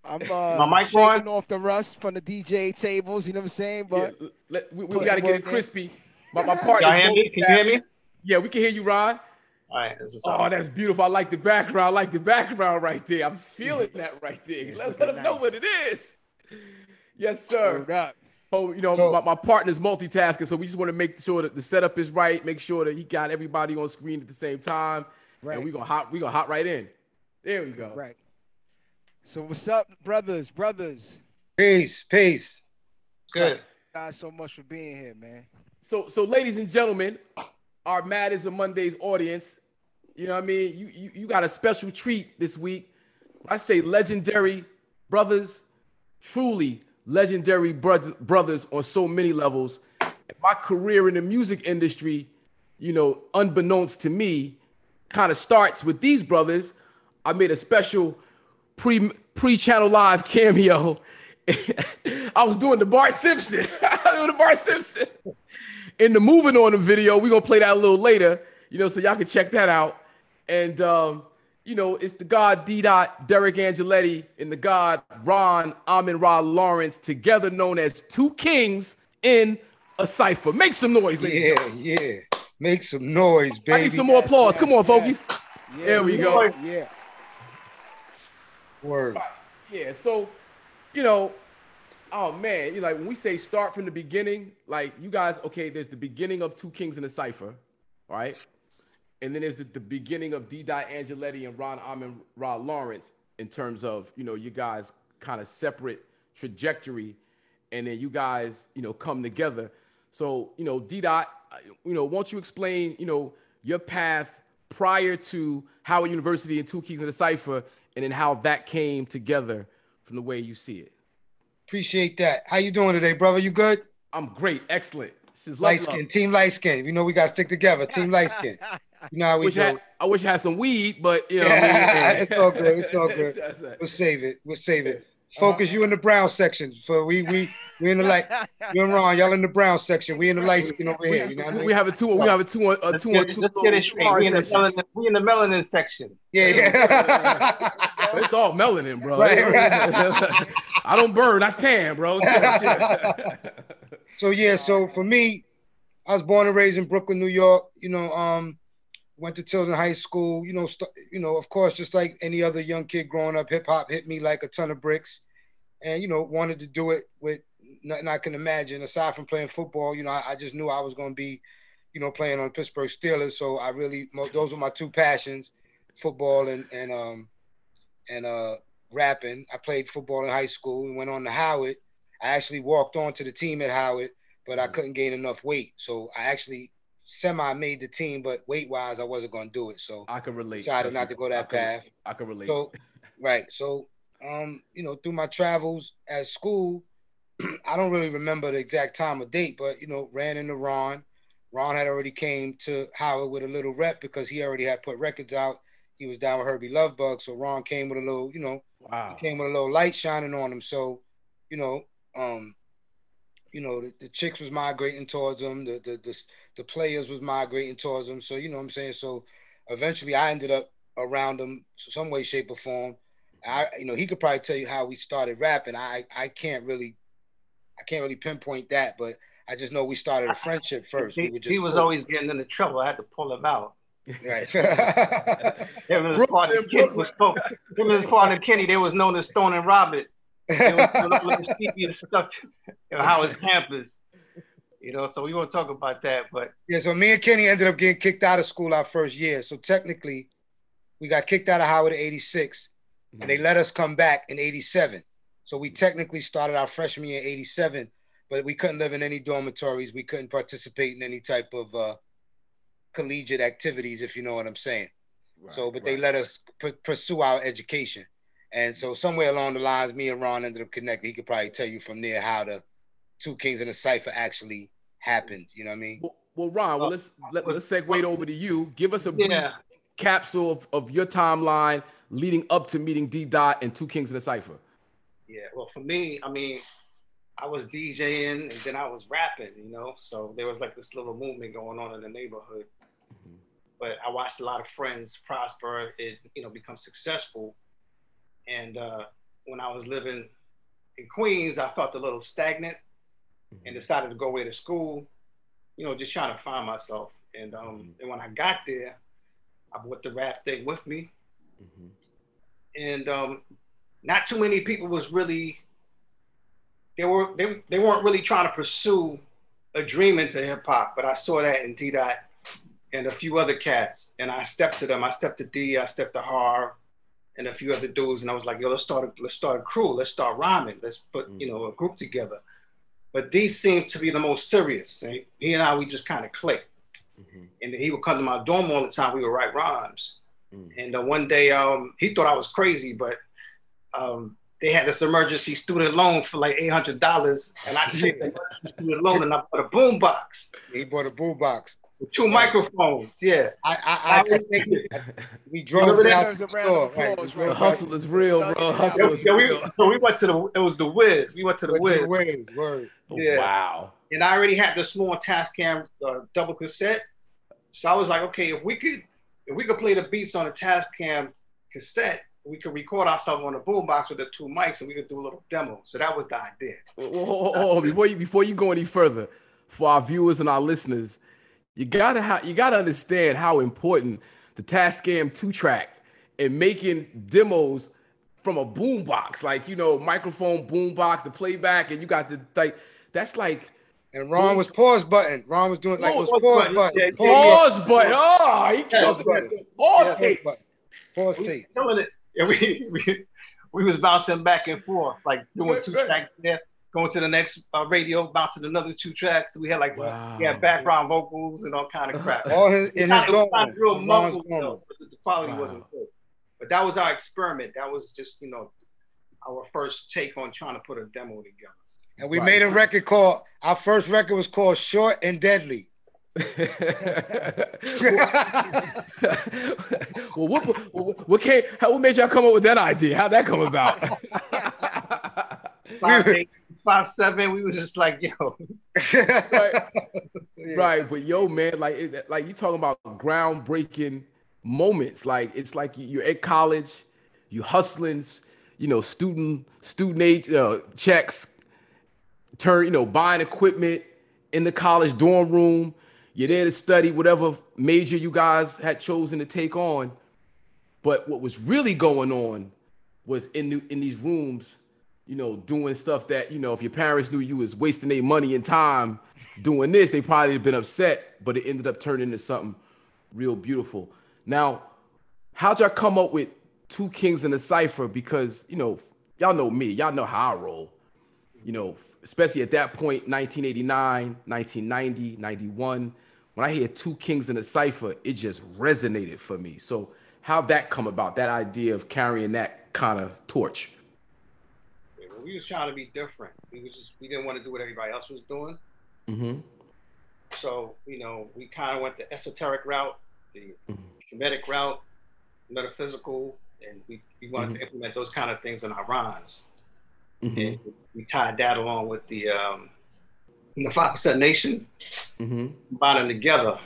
[SPEAKER 1] I'm uh,
[SPEAKER 17] My mic
[SPEAKER 1] shaking off the rust from the DJ tables. You know what I'm saying? But
[SPEAKER 2] Yeah, let- we, we got to get it crispy. My, my partner's
[SPEAKER 17] Y'all? Can you hear me?
[SPEAKER 2] Yeah, we can hear you, Ron.
[SPEAKER 17] All right, that's
[SPEAKER 2] Oh,
[SPEAKER 17] up.
[SPEAKER 2] that's beautiful. I like the background. I like the background right there. I'm feeling that right there. Let,
[SPEAKER 1] looking
[SPEAKER 2] let them know what it is. Yes, sir.
[SPEAKER 1] Word.
[SPEAKER 2] Oh, you know,
[SPEAKER 4] So-
[SPEAKER 2] my, my partner's multitasking, so we just want to make sure that the setup is right, make sure that he got everybody on screen at the same time.
[SPEAKER 1] Right.
[SPEAKER 2] And we're gonna hop, we gonna hop right in. There we go.
[SPEAKER 1] Right. So what's up, brothers, brothers?
[SPEAKER 4] Peace, peace.
[SPEAKER 17] Good.
[SPEAKER 1] Guys, so much for being here, man.
[SPEAKER 2] So, so ladies and gentlemen, our Madizm Mondays audience, you know what I mean? You, you you got a special treat this week. I say legendary brothers, truly legendary brother, brothers on so many levels. My career in the music industry, you know, unbeknownst to me, kind of starts with these brothers. I made a special pre pre channel live cameo. I was doing the Bart Simpson. I was the Bart Simpson in the moving on the video. We're gonna play that a little later, you know, so y'all can check that out. And um, you know, it's the God D dot Deric Angelettie and the God Ron Amen-Ra Lawrence, together known as two kings in a cipher. Make some noise, ladies.
[SPEAKER 4] Yeah, yeah. Make some noise, baby.
[SPEAKER 2] I need some more applause. Come on, folks.
[SPEAKER 1] Yeah,
[SPEAKER 2] There we go.
[SPEAKER 1] Yeah.
[SPEAKER 4] Word.
[SPEAKER 2] Yeah, so you know, oh man, you like when we say start from the beginning, like you guys, okay, there's the beginning of Two Kings in a Cipher, right? And then there's the, the beginning of D. Dot Angelettie and Ron Amon Rod Lawrence in terms of you know you guys kind of separate trajectory, and then you guys you know come together. So you know D. Dot, you know, won't you explain you know your path prior to Howard University and Two Kings in the Cipher, and then how that came together from the way you see it.
[SPEAKER 4] Appreciate that. How you doing today, brother? You good?
[SPEAKER 2] I'm great, excellent. She's
[SPEAKER 4] light skin, team light skin. You know we gotta stick together. Team light skin. You know how we
[SPEAKER 2] wish
[SPEAKER 4] do.
[SPEAKER 2] I, had, I wish I had some weed, but you know, what I mean?
[SPEAKER 4] it's all good. It's all good. We'll save it. We'll save it. Fokis you in the brown section. So we we we in the light. You and Ron, y'all in the brown section. We in the light skin over here. You know what I mean?
[SPEAKER 2] we have a two. We have a two on a two on two.
[SPEAKER 17] Let's get it straight. We in, the melanin, we in the melanin section.
[SPEAKER 4] Yeah, yeah.
[SPEAKER 2] It's all melanin, bro.
[SPEAKER 4] Right, right.
[SPEAKER 2] I don't burn. I tan, bro.
[SPEAKER 4] so yeah, so for me, I was born and raised in Brooklyn, New York. You know, um, went to Tilden High School. You know, st- you know, of course, just like any other young kid growing up, hip hop hit me like a ton of bricks, and you know, wanted to do it with nothing I can imagine aside from playing football. You know, I, I just knew I was going to be, you know, playing on Pittsburgh Steelers. So I really, those were my two passions, football and and um and uh rapping. I played football in high school and went on to Howard. I actually walked on to the team at Howard, but I couldn't gain enough weight. So I actually semi made the team, but weight wise, I wasn't going to do it. So
[SPEAKER 2] I can relate.
[SPEAKER 4] decided not to go
[SPEAKER 2] I
[SPEAKER 4] that
[SPEAKER 2] can-
[SPEAKER 4] path.
[SPEAKER 2] I can relate.
[SPEAKER 4] So, right. So, um, you know, through my travels at school, I don't really remember the exact time or date, but you know, ran into Ron. Ron had already came to Howard with a little rep because he already had put records out. He was down with Hurby Luv Bug, so Ron came with a little, you know,
[SPEAKER 2] wow.
[SPEAKER 4] he came with a little light shining on him. So, you know, um, you know, the, the chicks was migrating towards him, the, the the the players was migrating towards him. So, you know what I'm saying? So eventually I ended up around him some way, shape, or form. I you know, he could probably tell you how we started rapping. I I can't really I can't really pinpoint that, but I just know we started a friendship first.
[SPEAKER 17] He,
[SPEAKER 4] we just
[SPEAKER 17] he was
[SPEAKER 4] cool.
[SPEAKER 17] always getting into trouble. I had to pull him out.
[SPEAKER 4] right.
[SPEAKER 17] Him and his partner Kenny was him and his partner Kenny. They was known as Stone and Robert. They was doing all stupid stuff. You know, how was campus. You know, so we won't talk about that. But
[SPEAKER 4] Yeah, so me and Kenny ended up getting kicked out of school our first year. So technically, we got kicked out of Howard in 86, and they let us come back in 87. So we technically started our freshman year in 87, but we couldn't live in any dormitories. We couldn't participate in any type of uh, collegiate activities, if you know what I'm saying. so, but they let us p- pursue our education. And so somewhere along the lines, me and Ron ended up connecting. He could probably tell you from there how the Two Kings in the Cipher actually happened. You know what I mean?
[SPEAKER 2] Well, Ron, well, uh, let's let, let's segue uh, over to you. Give us a brief
[SPEAKER 17] Yeah.
[SPEAKER 2] capsule of, of your timeline leading up to meeting D Dot and Two Kings in the Cipher.
[SPEAKER 17] yeah, well, for me, I mean, I was DJing and then I was rapping. You know, so there was like this little movement going on in the neighborhood. Mm-hmm. But I watched a lot of friends prosper and you know become successful. And uh, when I was living in Queens, I felt a little stagnant and decided to go away to school, you know, just trying to find myself. And um, and when I got there, I brought the rap thing with me. And um, not too many people was really they were they, they weren't really trying to pursue a dream into hip hop, but I saw that in D Dot and a few other cats, and I stepped to them. I stepped to D, I stepped to Har, and a few other dudes, and I was like, yo, let's start a, let's start a crew, let's start rhyming, let's put you know a group together. But D seemed to be the most serious. and He and I we just kind of clicked, and he would come to my dorm all the time. We would write rhymes, and uh, one day um, he thought I was crazy, but um, they had this emergency student loan for like eight hundred dollars, and I took the student loan and I bought a boom box.
[SPEAKER 4] He bought a boom box.
[SPEAKER 17] Two microphones, yeah.
[SPEAKER 4] I I, I think we drove
[SPEAKER 17] Remember
[SPEAKER 4] down
[SPEAKER 17] that?
[SPEAKER 4] the store. Right, we
[SPEAKER 2] hustle is real, bro. Hustle is
[SPEAKER 17] Yeah, we,
[SPEAKER 2] real.
[SPEAKER 17] so we went to the it was the Wiz. We went to the
[SPEAKER 4] Went to
[SPEAKER 17] Wiz.
[SPEAKER 4] the Wiz, word.
[SPEAKER 17] Yeah.
[SPEAKER 2] Wow.
[SPEAKER 17] And I already had the small Tascam uh, double cassette, so I was like, okay, if we could if we could play the beats on a Tascam cassette, we could record ourselves on a boombox with the two mics, and we could do a little demo. So that was the idea.
[SPEAKER 2] Hold- hold- hold on. Before you before you go any further, for our viewers and our listeners, you gotta ha- you gotta understand how important the Tascam two track and making demos from a boom box, like you know, microphone boom box, the playback, and you got the like. That's like.
[SPEAKER 4] And Ron was pause button. Ron was doing like it was
[SPEAKER 2] Pause
[SPEAKER 4] pause
[SPEAKER 2] button.
[SPEAKER 4] button.
[SPEAKER 2] Yeah, Pause button. Oh, he killed
[SPEAKER 4] button.
[SPEAKER 2] it. Pause
[SPEAKER 4] Yeah,
[SPEAKER 2] tapes.
[SPEAKER 4] Pause tape.
[SPEAKER 17] killing it. And we, we we was bouncing back and forth, like doing two tracks there, going to the next uh, radio, bouncing another two tracks. We had like we had background vocals and all kind of crap.
[SPEAKER 4] All his- in
[SPEAKER 17] It
[SPEAKER 4] his
[SPEAKER 17] sounded- it
[SPEAKER 4] going.
[SPEAKER 17] sounded real
[SPEAKER 4] Ron's
[SPEAKER 17] muffled though, but the quality
[SPEAKER 4] Wow.
[SPEAKER 17] wasn't good. But that was our experiment. That was just you know our first take on trying to put a demo together.
[SPEAKER 4] And we
[SPEAKER 17] Right.
[SPEAKER 4] made a record called our first record was called Short and Deadly.
[SPEAKER 2] well, what, what, what came? How, what made y'all come up with that idea? How'd that come about?
[SPEAKER 17] Five, eight, five seven. We was just like yo.
[SPEAKER 2] right, but yo, man, like, it, like you talking about groundbreaking moments. Like it's like you're at college, you hustling, you know, student student aid uh, checks, turn, you know, buying equipment in the college dorm room. You're there to study whatever major you guys had chosen to take on. But what was really going on was in the, in these rooms, you know, doing stuff that you know, if your parents knew you was wasting their money and time doing this, they probably have been upset. But it ended up turning into something real beautiful. Now, how'd y'all come up with two kings in a cipher? Because you know, y'all know me, y'all know how I roll. You know, especially at that point, 1989, 1990, 91. When I hear two kings in a cipher, it just resonated for me. So, how'd that come about? That idea of carrying that kind of torch.
[SPEAKER 17] We was trying to be different. We was just we didn't want to do what everybody else was doing.
[SPEAKER 2] Mm-hmm.
[SPEAKER 17] So, you know, we kind of went the esoteric route, the comedic route, metaphysical, and we, we wanted to implement those kind of things in our rhymes. And we tied that along with the um, the Five Percent Nation,
[SPEAKER 2] Mm-hmm.
[SPEAKER 17] combining together.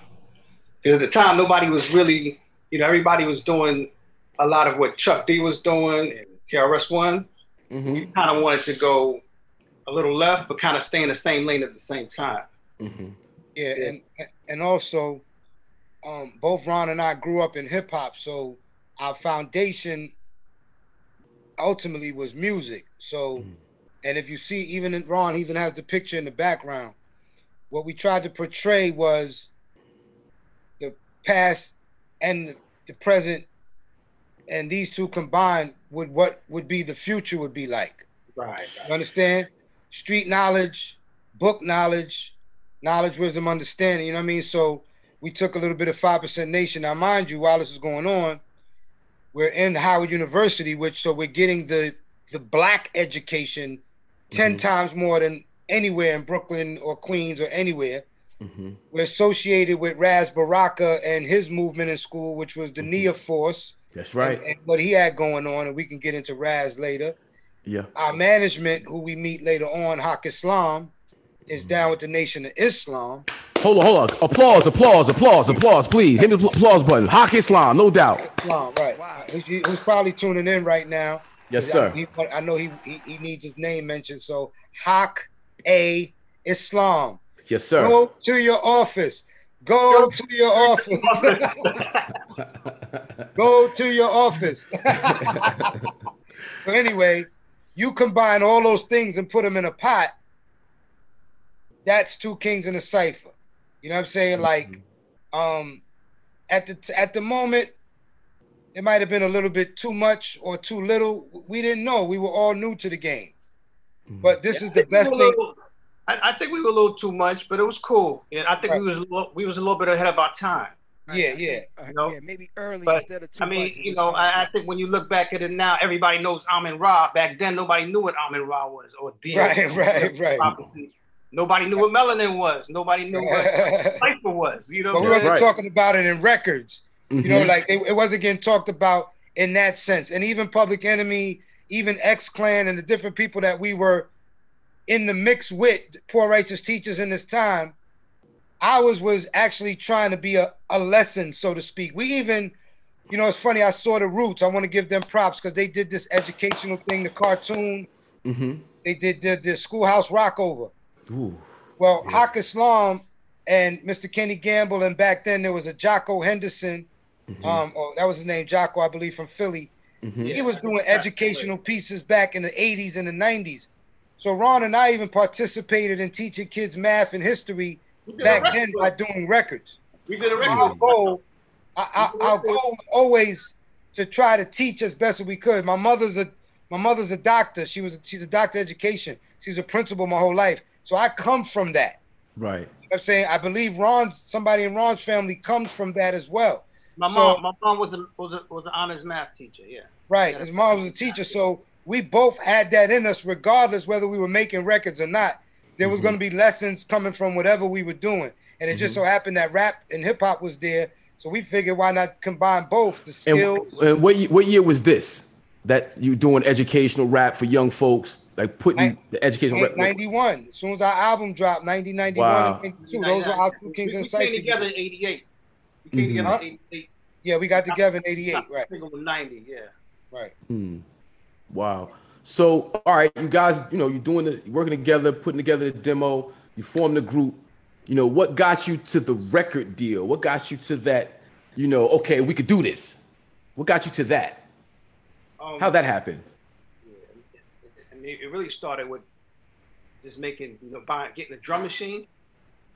[SPEAKER 17] Because at the time, nobody was really, you know, everybody was doing a lot of what Chuck D was doing and KRS One.
[SPEAKER 2] Mm-hmm.
[SPEAKER 17] We kind of wanted to go a little left, but kind of stay in the same lane at the same time.
[SPEAKER 2] Mm-hmm.
[SPEAKER 4] Yeah, and and also, um, both Ron and I grew up in hip hop, so our foundation ultimately was music. So, and if you see, even in Ron even has the picture in the background. What we tried to portray was the past and the present, and these two combined would what would be the future would be like.
[SPEAKER 17] Right.
[SPEAKER 4] You understand? Street knowledge, book knowledge, knowledge, wisdom, understanding. You know what I mean? So we took a little bit of five percent nation. Now, mind you, while this is going on, we're in Howard University, which so we're getting the the black education 10 mm-hmm. times more than anywhere in Brooklyn or Queens or anywhere. Mm-hmm. We're associated with Ras Baraka and his movement in school, which was the mm-hmm. Nia Force.
[SPEAKER 2] That's right.
[SPEAKER 4] And, and what he had going on, and we can get into Ras later.
[SPEAKER 2] Yeah.
[SPEAKER 4] Our management, who we meet later on, Haq Islam, is mm-hmm. down with the Nation of Islam.
[SPEAKER 2] Hold on, hold on. Applause, applause, applause, applause, please. Hit the applause button. Haq Islam, no doubt.
[SPEAKER 4] Islam, right? Who's, who's probably tuning in right now?
[SPEAKER 2] Yes,
[SPEAKER 4] 'Cause I-
[SPEAKER 2] sir.
[SPEAKER 4] he- I know he, he he needs his name mentioned. So Haq A Islam.
[SPEAKER 2] Yes, sir.
[SPEAKER 4] Go to your office. Go to your office. Go to your office. but anyway, you combine all those things and put them in a pot. That's two kings in a cipher. You know what I'm saying? Like, um, at the at the moment, it might have been a little bit too much or too little. We didn't know. We were all new to the game. But this is the best
[SPEAKER 17] We were a
[SPEAKER 4] thing.
[SPEAKER 17] little- I, I think we were a little too much, but it was cool. And I think we was a little, we was a little bit ahead of our time.
[SPEAKER 4] Yeah, yeah.
[SPEAKER 17] You know?
[SPEAKER 1] Yeah, maybe early
[SPEAKER 17] But
[SPEAKER 1] instead of too
[SPEAKER 17] I mean,
[SPEAKER 1] much.
[SPEAKER 17] You know. I, I think when you look back at it now, everybody knows Amen-Ra. Back then, nobody knew what Amen-Ra was or D.
[SPEAKER 4] Right, right, right.
[SPEAKER 17] Prophecy. Nobody knew what melanin was. Nobody knew what cipher was. You know,
[SPEAKER 4] But we
[SPEAKER 17] what
[SPEAKER 4] wasn't
[SPEAKER 17] saying?
[SPEAKER 4] talking about it in records. You know,
[SPEAKER 17] Mhm.
[SPEAKER 4] like it, it wasn't getting talked about in that sense. And even Public Enemy, even X Clan, and the different people that we were in the mix with, poor righteous teachers in this time, ours was actually trying to be a, a lesson, so to speak. We even, you know, it's funny. I saw the Roots. I want to give them props because they did this educational thing, the cartoon.
[SPEAKER 2] Mm-hmm.
[SPEAKER 4] They did the, the Schoolhouse Rockover.
[SPEAKER 2] Ooh.
[SPEAKER 4] Well, Haq Islam and Mr. Kenny Gamble, and back then there was a Jocko Henderson. Um, oh, that was his name, Jocko, I believe, from Philly. He was doing educational pieces back in the 80s and the 90s. So Ron and I even participated in teaching kids math and history back then by doing records.
[SPEAKER 17] We did a record.
[SPEAKER 4] Our goal, I, I, our goal was always to try to teach as best as we could. My mother's a my mother's a doctor. She was she's a doctor of education. She's a principal my whole life. So I come from that.
[SPEAKER 2] Right.
[SPEAKER 4] You know I'm saying I believe Ron's somebody in Ron's family comes from that as well.
[SPEAKER 17] My
[SPEAKER 4] So-
[SPEAKER 17] mom, my mom was a was a was an honors math teacher. Yeah.
[SPEAKER 4] Right. His mom was a teacher, so we both had that in us, regardless whether we were making records or not. There was going to be lessons coming from whatever we were doing, and it just
[SPEAKER 2] Mhm.
[SPEAKER 4] so happened that rap and hip hop was there. So we figured why not combine both the
[SPEAKER 2] And,
[SPEAKER 4] skill.
[SPEAKER 2] and what ye- what year was this that you doing educational rap for young folks, like putting the educational rap?
[SPEAKER 4] 91. As soon as our album dropped, 90, 91,
[SPEAKER 2] Wow.
[SPEAKER 4] and 92, those were our two Kings
[SPEAKER 17] we,
[SPEAKER 4] in
[SPEAKER 17] we came together in '88. We came
[SPEAKER 2] Mhm.
[SPEAKER 17] together in '88.
[SPEAKER 4] Yeah, we got together in 88, right.
[SPEAKER 17] Single '90. Yeah.
[SPEAKER 4] Right.
[SPEAKER 2] Hmm. Wow. So, all right, you guys, you know, you're doing the, you're working together, putting together the demo, you formed the group. You know, what got you to the record deal? What got you to that? You know, okay, we could do this. What got you to that?
[SPEAKER 17] Um,
[SPEAKER 2] How'd that happen?
[SPEAKER 17] And it, it really started with just making, you know, buying, getting a drum machine,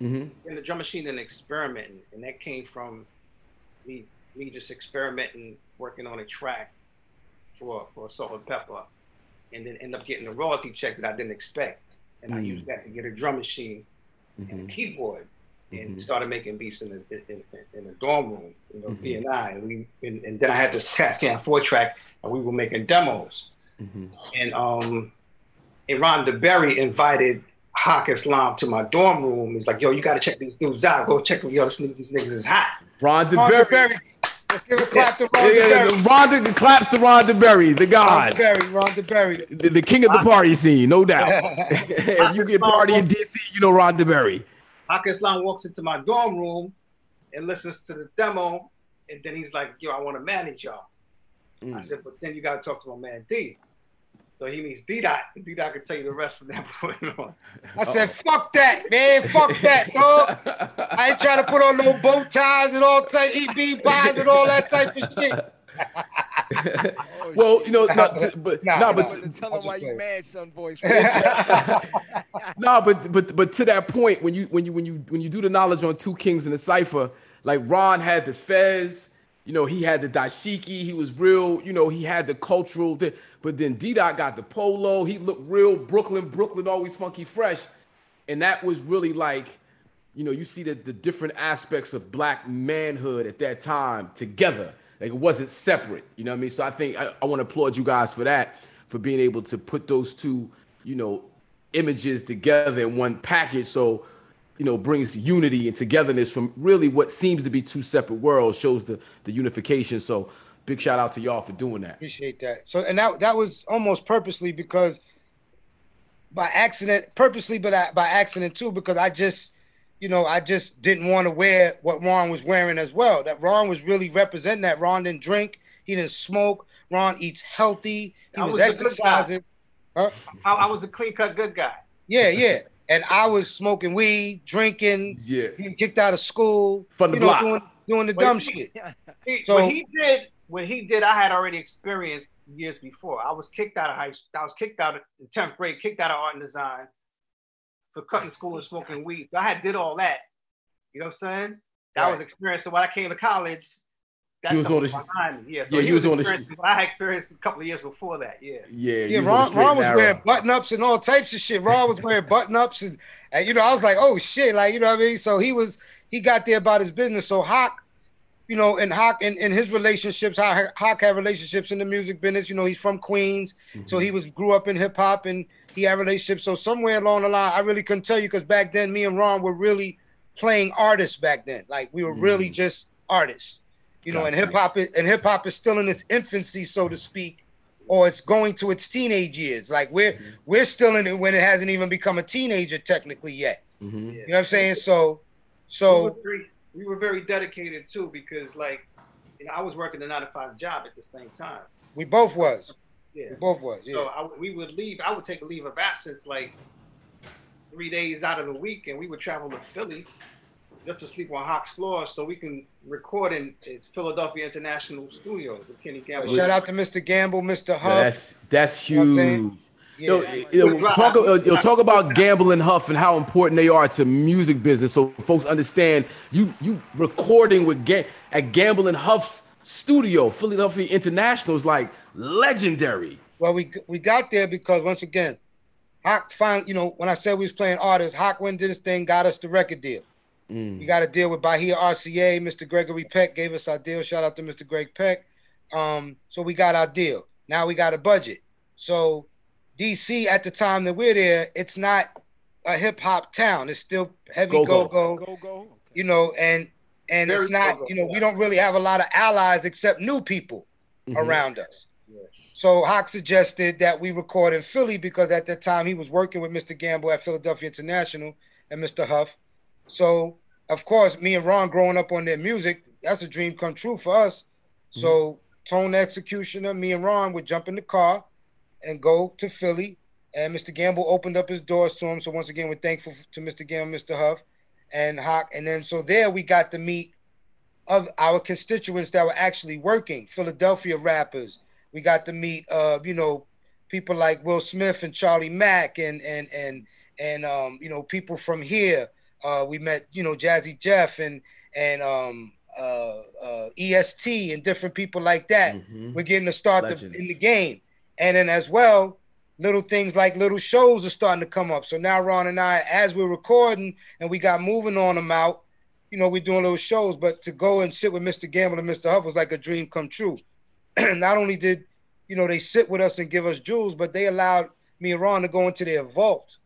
[SPEAKER 2] Mm-hmm.
[SPEAKER 17] getting the drum machine and experimenting, and that came from me, me just experimenting, working on a track for for Salt-N-Pepa, and then end up getting a royalty check that I didn't expect, and I
[SPEAKER 2] Mm.
[SPEAKER 17] used that to get a drum machine and a keyboard, and started making beats in the in, in, in the dorm room, you know, D and I, and we and, and then I had the Tascam four track, and we were making demos, and um, and Ron DeBerry invited Haq Islam to my dorm room. He's like, "Yo, you got to check these dudes out. Go check them. Yo, this, these niggas is hot."
[SPEAKER 2] Ron
[SPEAKER 4] Ron
[SPEAKER 2] DeBerry.
[SPEAKER 4] DeBerry. Let's give a clap to
[SPEAKER 2] Yeah,
[SPEAKER 4] Ron
[SPEAKER 2] yeah, yeah,
[SPEAKER 4] DeBerry.
[SPEAKER 2] the Ron De- claps to Ron DeBerry, the
[SPEAKER 4] Ron
[SPEAKER 2] god,
[SPEAKER 4] DeBerry, Ron DeBerry.
[SPEAKER 2] the, the king of the party scene, no doubt. if you get party in DC, you know Ron DeBerry.
[SPEAKER 17] Haq Islam walks into my dorm room and listens to the demo, and then he's like, "Yo, I want to manage y'all." I mm. said, "But then you got to talk to my man D." So he meets D Dot. D Dot can tell you the rest from that point on.
[SPEAKER 4] I said, fuck that, man. Fuck that, dog. I ain't trying to put on no bow ties and all type EB buys and all that type of shit.
[SPEAKER 2] Well, you know, not, t- but
[SPEAKER 4] Nah,
[SPEAKER 2] no,
[SPEAKER 4] nah,
[SPEAKER 2] but
[SPEAKER 1] Tell them why you mad, son, boys.
[SPEAKER 2] no, but but but to that point, when you when you when you when you do the knowledge on Two Kings and the cipher, like Ron had the Fez, you know, he had the dashiki, he was real, you know, he had the cultural thing. But then D Dot got the polo, he looked real Brooklyn, Brooklyn always funky fresh, and that was really like, you know, you see the the different aspects of black manhood at that time together. Like it wasn't separate, you know what I mean? So I think I, I want to applaud you guys for that, for being able to put those two, you know, images together in one package. So, you know, brings unity and togetherness from really what seems to be two separate worlds, shows the the unification. So big shout out to y'all for doing that.
[SPEAKER 4] Appreciate that. So, and that that was almost purposely because by accident, purposely, but I, by accident too, because I just, you know, I just didn't want to wear what Ron was wearing as well. That Ron was really representing that. Ron didn't drink, he didn't smoke. Ron eats healthy. He
[SPEAKER 17] I
[SPEAKER 4] was,
[SPEAKER 17] was the good guy.
[SPEAKER 4] exercising. Huh?
[SPEAKER 17] I, I was the clean cut good guy.
[SPEAKER 4] Yeah, yeah. And I was smoking weed, drinking,
[SPEAKER 2] Yeah.
[SPEAKER 4] getting kicked out of school,
[SPEAKER 2] From the
[SPEAKER 4] you know,
[SPEAKER 2] block.
[SPEAKER 4] doing doing the
[SPEAKER 17] Well,
[SPEAKER 4] dumb
[SPEAKER 17] he-
[SPEAKER 4] shit.
[SPEAKER 17] He,
[SPEAKER 4] So-
[SPEAKER 17] what he did, what he did, I had already experienced years before. I was kicked out of high school. I was kicked out in tenth grade, kicked out of art and design for cutting school and smoking weed. So I had did all that. You know what I'm saying? That
[SPEAKER 4] Right.
[SPEAKER 17] was experience. So when I came to college, that
[SPEAKER 2] You was on
[SPEAKER 17] was
[SPEAKER 2] the-
[SPEAKER 17] behind me. Yeah, so
[SPEAKER 2] Yeah,
[SPEAKER 17] he
[SPEAKER 2] you was on the
[SPEAKER 17] experiencing what I experienced a couple of years before that. Yeah.
[SPEAKER 2] Yeah,
[SPEAKER 4] Yeah,
[SPEAKER 2] you was on the
[SPEAKER 4] Ron, Ron was
[SPEAKER 2] narrow.
[SPEAKER 4] wearing button ups and all types of shit. Ron was wearing button ups and, and you know, I was like, oh shit, like you know what I mean. So he was he got there about his business. So Haq, you know, and Haq in, in his relationships, how Haq had relationships in the music business. You know, he's from Queens, mm-hmm. so he was grew up in hip hop and he had relationships. So somewhere along the line, I really couldn't tell you because back then, me and Ron were really playing artists back then. Like we were mm-hmm. really just artists. You know, and hip hop is and hip hop is still in its infancy, so to speak, or it's going to its teenage years. Like we're we're still in it when it hasn't even become a teenager technically yet.
[SPEAKER 2] Mhm.
[SPEAKER 4] You know what I'm saying? So,
[SPEAKER 17] we
[SPEAKER 4] so
[SPEAKER 17] were very, we were very dedicated too because like, you know, I was working a nine to five job at the same time.
[SPEAKER 4] we both was,
[SPEAKER 17] Yeah.
[SPEAKER 4] we both was,
[SPEAKER 17] So. I, we would leave. I would take a leave of absence like three days out of the week, and we would travel to Philly just to sleep on Haq's floor so we can record in in Philadelphia International Studios with Kenny Gamble.
[SPEAKER 4] Shout out to Mr. Gamble, Mr.
[SPEAKER 2] Yeah,
[SPEAKER 4] Huff.
[SPEAKER 2] that's that's
[SPEAKER 4] You know what I'm
[SPEAKER 2] huge. Yo, you know, talk, uh, you know, talk about Gamble and Huff and how important they are to music business, so folks understand. You you recording with Ga- at Gamble and Huff's studio, Philadelphia International is like legendary.
[SPEAKER 4] Well, we we got there because once again, Haq found you know when I said we was playing artists, Haq went did his thing, got us the record deal.
[SPEAKER 2] Mm.
[SPEAKER 4] We got a deal with Bahia RCA. Mr. Gregory Peck gave us our deal. Shout out to Mr. Greg Peck. Um, so we got our deal. Now we got a budget. So DC at the time that we're there, it's not a hip hop town. It's still heavy
[SPEAKER 2] Go-go.
[SPEAKER 4] go go.
[SPEAKER 1] Go go.
[SPEAKER 4] You know, and and
[SPEAKER 17] Very
[SPEAKER 4] it's not.
[SPEAKER 17] go-go,
[SPEAKER 4] You know, we don't really have a lot of allies except new people
[SPEAKER 2] Mhm.
[SPEAKER 4] around us. So Haq suggested that we record in Philly because at that time he was working with Mr. Gamble at Philadelphia International and Mr. Huff. So of course, me and Ron growing up on their music, that's a dream come true for us. So Tone Executioner, me and Ron would jump in the car and go to Philly. And Mr. Gamble opened up his doors to him. So once again, we're thankful to Mr. Gamble, Mr. Huff, and Haq. And then so there we got to meet of our constituents that were actually working, Philadelphia rappers. We got to meet uh, you know, people like Will Smith and Charlie Mack and and and and um, you know, people from here. Uh, we met, you know, Jazzy Jeff and and um uh, uh EST and different people like that.
[SPEAKER 2] Mhm.
[SPEAKER 4] We're getting to start the, in the game. And then as well, little things like little shows are starting to come up. So now Ron and I, as we're recording and we got moving on them out, you know, we're doing little shows. But to go and sit with Mr. Gamble and Mr. Huff was like a dream come true. Not only did, you know, they sit with us and give us jewels, but they allowed me and Ron to go into their vault.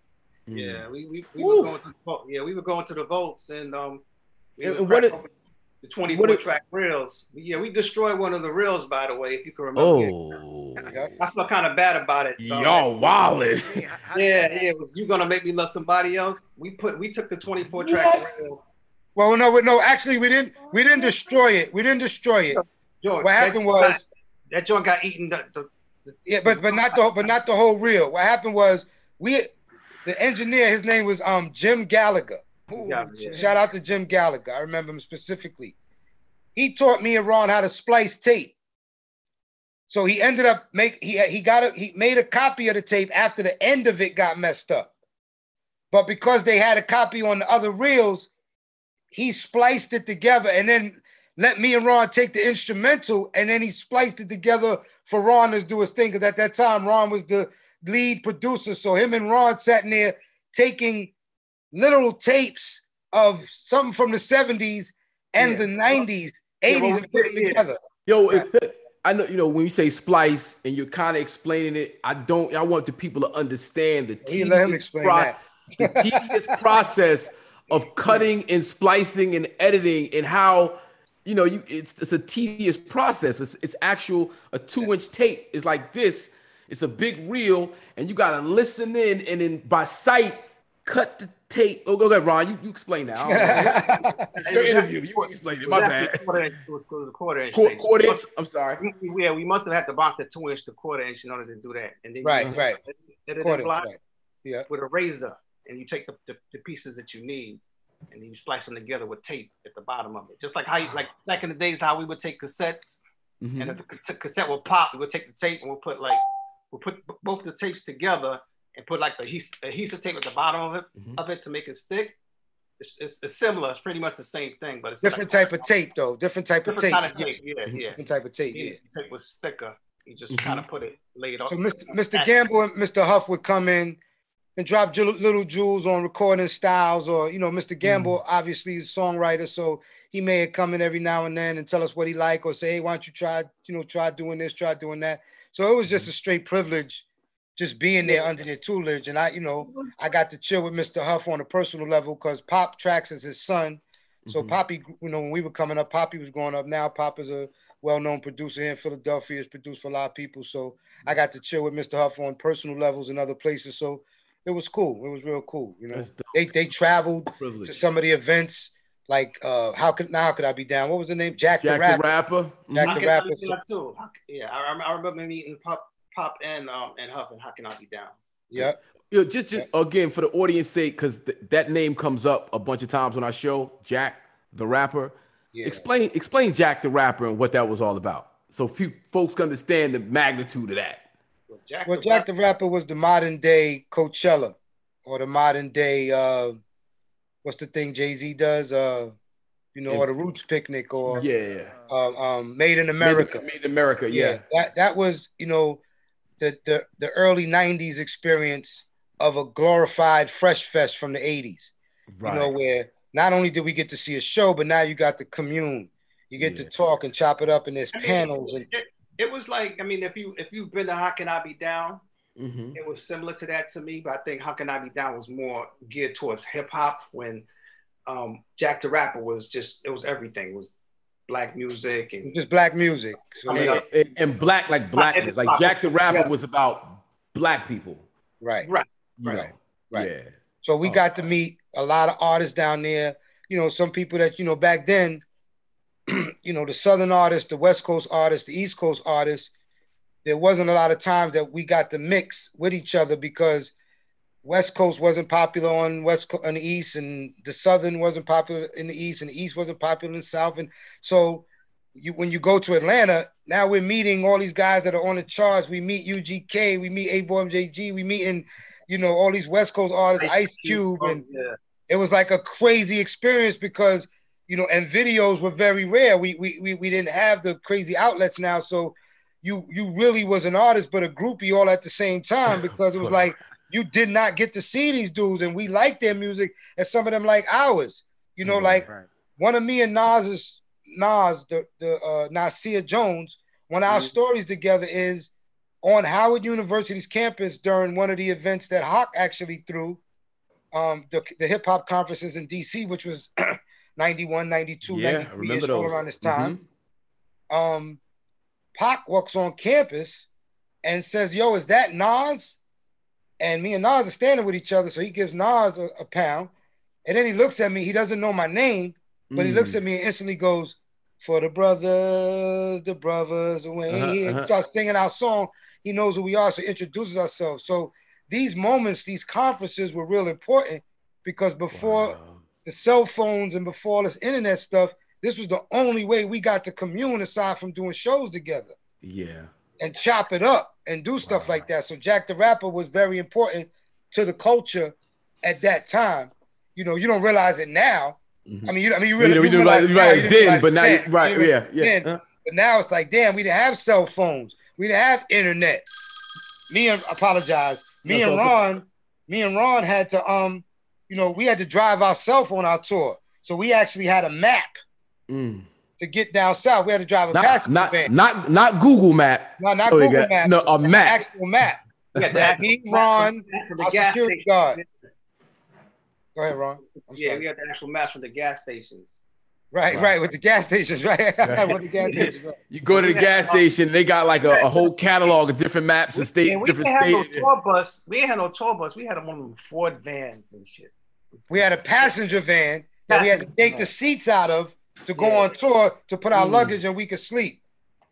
[SPEAKER 17] Yeah, we we, we were going to the vault. yeah we were going to the vaults and um we
[SPEAKER 2] And- what it-
[SPEAKER 17] the 24
[SPEAKER 2] what it-
[SPEAKER 17] track reels. Yeah, we destroyed one of the reels by the way, if you can remember.
[SPEAKER 2] Oh,
[SPEAKER 17] I feel kind of bad about it. so-
[SPEAKER 2] y'all wildin'.
[SPEAKER 17] Yeah, yeah. You gonna make me love somebody else? We put we took the 24 track reel.
[SPEAKER 4] Well, no, no, actually, we didn't. We didn't destroy it. We didn't destroy it.
[SPEAKER 17] George,
[SPEAKER 4] What happened
[SPEAKER 17] joint
[SPEAKER 4] was,
[SPEAKER 17] got- that joint got eaten. The, the,
[SPEAKER 4] yeah, but but not the but not the whole reel. What happened was we, the engineer, his name was um Jim Gallagher.
[SPEAKER 17] yeah, yeah.
[SPEAKER 4] Shout out to Jim Gallagher. I remember him specifically. He taught me and Ron how to splice tape. So he ended up make he he got a he made a copy of the tape after the end of it got messed up. But because they had a copy on the other reels, he spliced it together and then let me and Ron take the instrumental and then he spliced it together for Ron to do his thing. Because at that time, Ron was the lead producer. So him and Ron sat in there taking literal tapes of something from the 70s and
[SPEAKER 17] Yeah.
[SPEAKER 4] the 90s, 80s,
[SPEAKER 17] Yeah,
[SPEAKER 4] and put them
[SPEAKER 17] yeah.
[SPEAKER 4] together.
[SPEAKER 2] Yo, it, I know you know when you say splice and you're kind of explaining it. I don't. I want the people to understand the
[SPEAKER 4] You let him
[SPEAKER 2] tedious, pro- the tedious process of cutting and splicing and editing and how you know you it's it's a tedious process. It's it's actual a two inch tape is like this. It's a big reel and you gotta listen in and then by sight cut the tape. Oh, go ahead, Ron. You, you explain that. I don't know. It's your interview. You explain it. My
[SPEAKER 17] Exactly,
[SPEAKER 2] bad.
[SPEAKER 17] Quarter inch, to a quarter inch.
[SPEAKER 2] Quarter,
[SPEAKER 17] tape.
[SPEAKER 2] quarter inch. I'm sorry.
[SPEAKER 17] We- we- Yeah, we must have had to box the two inch to quarter inch in order to do that. And then
[SPEAKER 4] Right,
[SPEAKER 17] you
[SPEAKER 4] right.
[SPEAKER 17] Edit it
[SPEAKER 4] Quarter,
[SPEAKER 17] block
[SPEAKER 4] right. Yeah.
[SPEAKER 17] with a razor, and you take the, the, the pieces that you need, and then you splice them together with tape at the bottom of it. Just like how you like back in the days how we would take cassettes,
[SPEAKER 2] Mhm.
[SPEAKER 17] and if the cassette would pop, we would take the tape and we'll put like we'll put both the tapes together and put like the adhes- adhesive tape at the bottom of it
[SPEAKER 2] Mhm.
[SPEAKER 17] of it to make it stick. It's, it's, it's similar. It's pretty much the same thing, but it's
[SPEAKER 4] Different
[SPEAKER 17] like,
[SPEAKER 4] type of tape, though. Different type of
[SPEAKER 17] different
[SPEAKER 4] tape.
[SPEAKER 17] kind of tape. Yeah, yeah.
[SPEAKER 4] Different type of tape, yeah.
[SPEAKER 17] The tape was thicker. You just
[SPEAKER 2] Mhm.
[SPEAKER 17] kind of put it laid off.
[SPEAKER 4] So Mr. Mr. Gamble and Mr. Huff would come in and drop ju- little jewels on recording styles, or you know, Mr. Gamble obviously is a songwriter, so he may have come in every now and then and tell us what he like, or say, hey, why don't you try, you know, try doing this, try doing that. So it was just a straight privilege, just being there under their tutelage, and I, you know, I got to chill with Mr. Huff on a personal level because Pop tracks is his son. So
[SPEAKER 2] Mhm.
[SPEAKER 4] Poppy, you know, when we were coming up, Poppy was growing up. Now Pop is a well-known producer here in Philadelphia. Has produced for a lot of people. So I got to chill with Mr. Huff on personal levels and other places. So it was cool. It was real cool. You know, they they traveled to some of the events. Like uh, how could now how could I be down? What was the name? Jack,
[SPEAKER 2] Jack
[SPEAKER 4] the Rapper.
[SPEAKER 2] the rapper.
[SPEAKER 4] Jack
[SPEAKER 17] How
[SPEAKER 4] the Rapper.
[SPEAKER 17] Too? How- Yeah, I, I remember meeting Pop, Pop and um and Huff and How Can I Be Down?
[SPEAKER 4] Yeah.
[SPEAKER 2] You know, just, just again for the audience sake, because th- that name comes up a bunch of times on our show. Jack the rapper.
[SPEAKER 4] Yeah.
[SPEAKER 2] Explain explain Jack the rapper and what that was all about, so few folks can understand the magnitude of that.
[SPEAKER 17] Jack
[SPEAKER 4] Well, Jack the Rapper was the modern day Coachella, or the modern day uh, what's the thing Jay Z does? Uh, you know, or the Roots Picnic, or
[SPEAKER 2] Yeah,
[SPEAKER 4] um, um, Made in America.
[SPEAKER 2] Made in America, yeah.
[SPEAKER 4] that that was you know the the the early '90s experience of a glorified Fresh Fest from the '80s. You know,
[SPEAKER 2] Right.
[SPEAKER 4] where not only did we get to see a show, but now you got to commune. You get to talk and chop it up, and there's
[SPEAKER 17] I mean,
[SPEAKER 4] panels and
[SPEAKER 17] it, it was like I mean, if you if you've been to How Can I Be Down,
[SPEAKER 2] Mm-hmm.
[SPEAKER 17] it was similar to that to me. But I think How Can I Be Down was more geared towards hip hop when um, Jack the Rapper was just it was everything. It was black music and
[SPEAKER 4] just black music. So,
[SPEAKER 17] I mean,
[SPEAKER 2] and, and- and black like blackness, like Jack the rapper was about black people.
[SPEAKER 4] Right.
[SPEAKER 17] Right.
[SPEAKER 2] You know?
[SPEAKER 4] Right.
[SPEAKER 2] Yeah.
[SPEAKER 4] So we got to meet a lot of artists down there. You know, some people that you know back then. you know, the southern artists, the west coast artists, the east coast artists. There wasn't a lot of times that we got to mix with each other because West Coast wasn't popular on West Co- on the East, and the Southern wasn't popular in the East, and the East wasn't popular in the South. And so, you when you go to Atlanta, now we're meeting all these guys that are on the charts. We meet UGK, we meet 8Ball MJG, we meeting, you know, all these West Coast artists, Ice Cube, oh, and
[SPEAKER 17] yeah.
[SPEAKER 4] it was like a crazy experience because you know, and videos were very rare. We we we, we didn't have the crazy outlets now, so you you really was an artist but a groupie all at the same time because it was like you did not get to see these dudes and we like their music and some of them like ours. You know, like one of me and Nas's Nas, the the uh, Nasir Jones, one of our stories together is on Howard University's campus during one of the events that Haq actually threw, um, the, the hip hop conferences in DC, which was 91, 92,
[SPEAKER 2] Yeah, I remember those.
[SPEAKER 4] around this time. Um, Pac walks on campus and says, Yo, is that Nas? And me and Nas are standing with each other. So he gives Nas a, a pound. And then he looks at me. He doesn't know my name, but he
[SPEAKER 2] Mm.
[SPEAKER 4] looks at me and instantly goes, For the brothers, the brothers away
[SPEAKER 2] Uh-huh,
[SPEAKER 4] here.
[SPEAKER 2] uh-huh.
[SPEAKER 4] Starts singing our song. He knows who we are. So introduces ourselves. So these moments, these conferences were real important because before the cell phones and before all this internet stuff, this was the only way we got to commune aside from doing shows together
[SPEAKER 2] Yeah.
[SPEAKER 4] and chop it up and do stuff like that. So Jack the Rapper was very important to the culture at that time. You know, you don't realize it now. I mean, you, I mean, you really,
[SPEAKER 2] didn't- we
[SPEAKER 4] you
[SPEAKER 2] didn't
[SPEAKER 4] realize
[SPEAKER 2] realize-
[SPEAKER 4] now,
[SPEAKER 2] right,
[SPEAKER 4] didn't
[SPEAKER 2] didn't, but now right,
[SPEAKER 4] You
[SPEAKER 2] yeah, yeah,
[SPEAKER 4] then.
[SPEAKER 2] uh.
[SPEAKER 4] But now it's like, damn, we didn't have cell phones. We didn't have internet. Me and apologize. Me
[SPEAKER 2] That's
[SPEAKER 4] and
[SPEAKER 2] good.
[SPEAKER 4] Ron, me and Ron had to um, you know, we had to drive ourselves on our tour. So we actually had a map
[SPEAKER 2] Mm.
[SPEAKER 4] to get down south. We had to drive a
[SPEAKER 2] Not,
[SPEAKER 4] passenger
[SPEAKER 2] not,
[SPEAKER 4] van.
[SPEAKER 2] not, not Google Map.
[SPEAKER 4] No, not
[SPEAKER 2] Oh,
[SPEAKER 4] Google
[SPEAKER 2] got-
[SPEAKER 4] Maps.
[SPEAKER 2] No, a
[SPEAKER 4] An
[SPEAKER 2] map.
[SPEAKER 4] Actual map.
[SPEAKER 17] Yeah,
[SPEAKER 4] That me, Ron,
[SPEAKER 17] from the
[SPEAKER 4] our
[SPEAKER 17] gas
[SPEAKER 4] security
[SPEAKER 17] station.
[SPEAKER 4] guard. Go ahead, Ron. I'm
[SPEAKER 17] yeah,
[SPEAKER 4] sorry.
[SPEAKER 17] we got the actual maps from the gas stations.
[SPEAKER 4] Right,
[SPEAKER 2] Right.
[SPEAKER 4] right, with the gas stations, right? with the gas stations, right.
[SPEAKER 2] You go to the gas station, they got like a, a whole catalog of different maps and state,
[SPEAKER 17] And we
[SPEAKER 2] different
[SPEAKER 17] didn't have no
[SPEAKER 2] state.
[SPEAKER 17] tour bus. We had no tour bus. We had one of them Ford vans and shit.
[SPEAKER 4] We had a passenger van that we had to take
[SPEAKER 17] van.
[SPEAKER 4] the seats out of to go
[SPEAKER 17] Yeah.
[SPEAKER 4] on tour to put our
[SPEAKER 17] Mm.
[SPEAKER 4] luggage and we could sleep.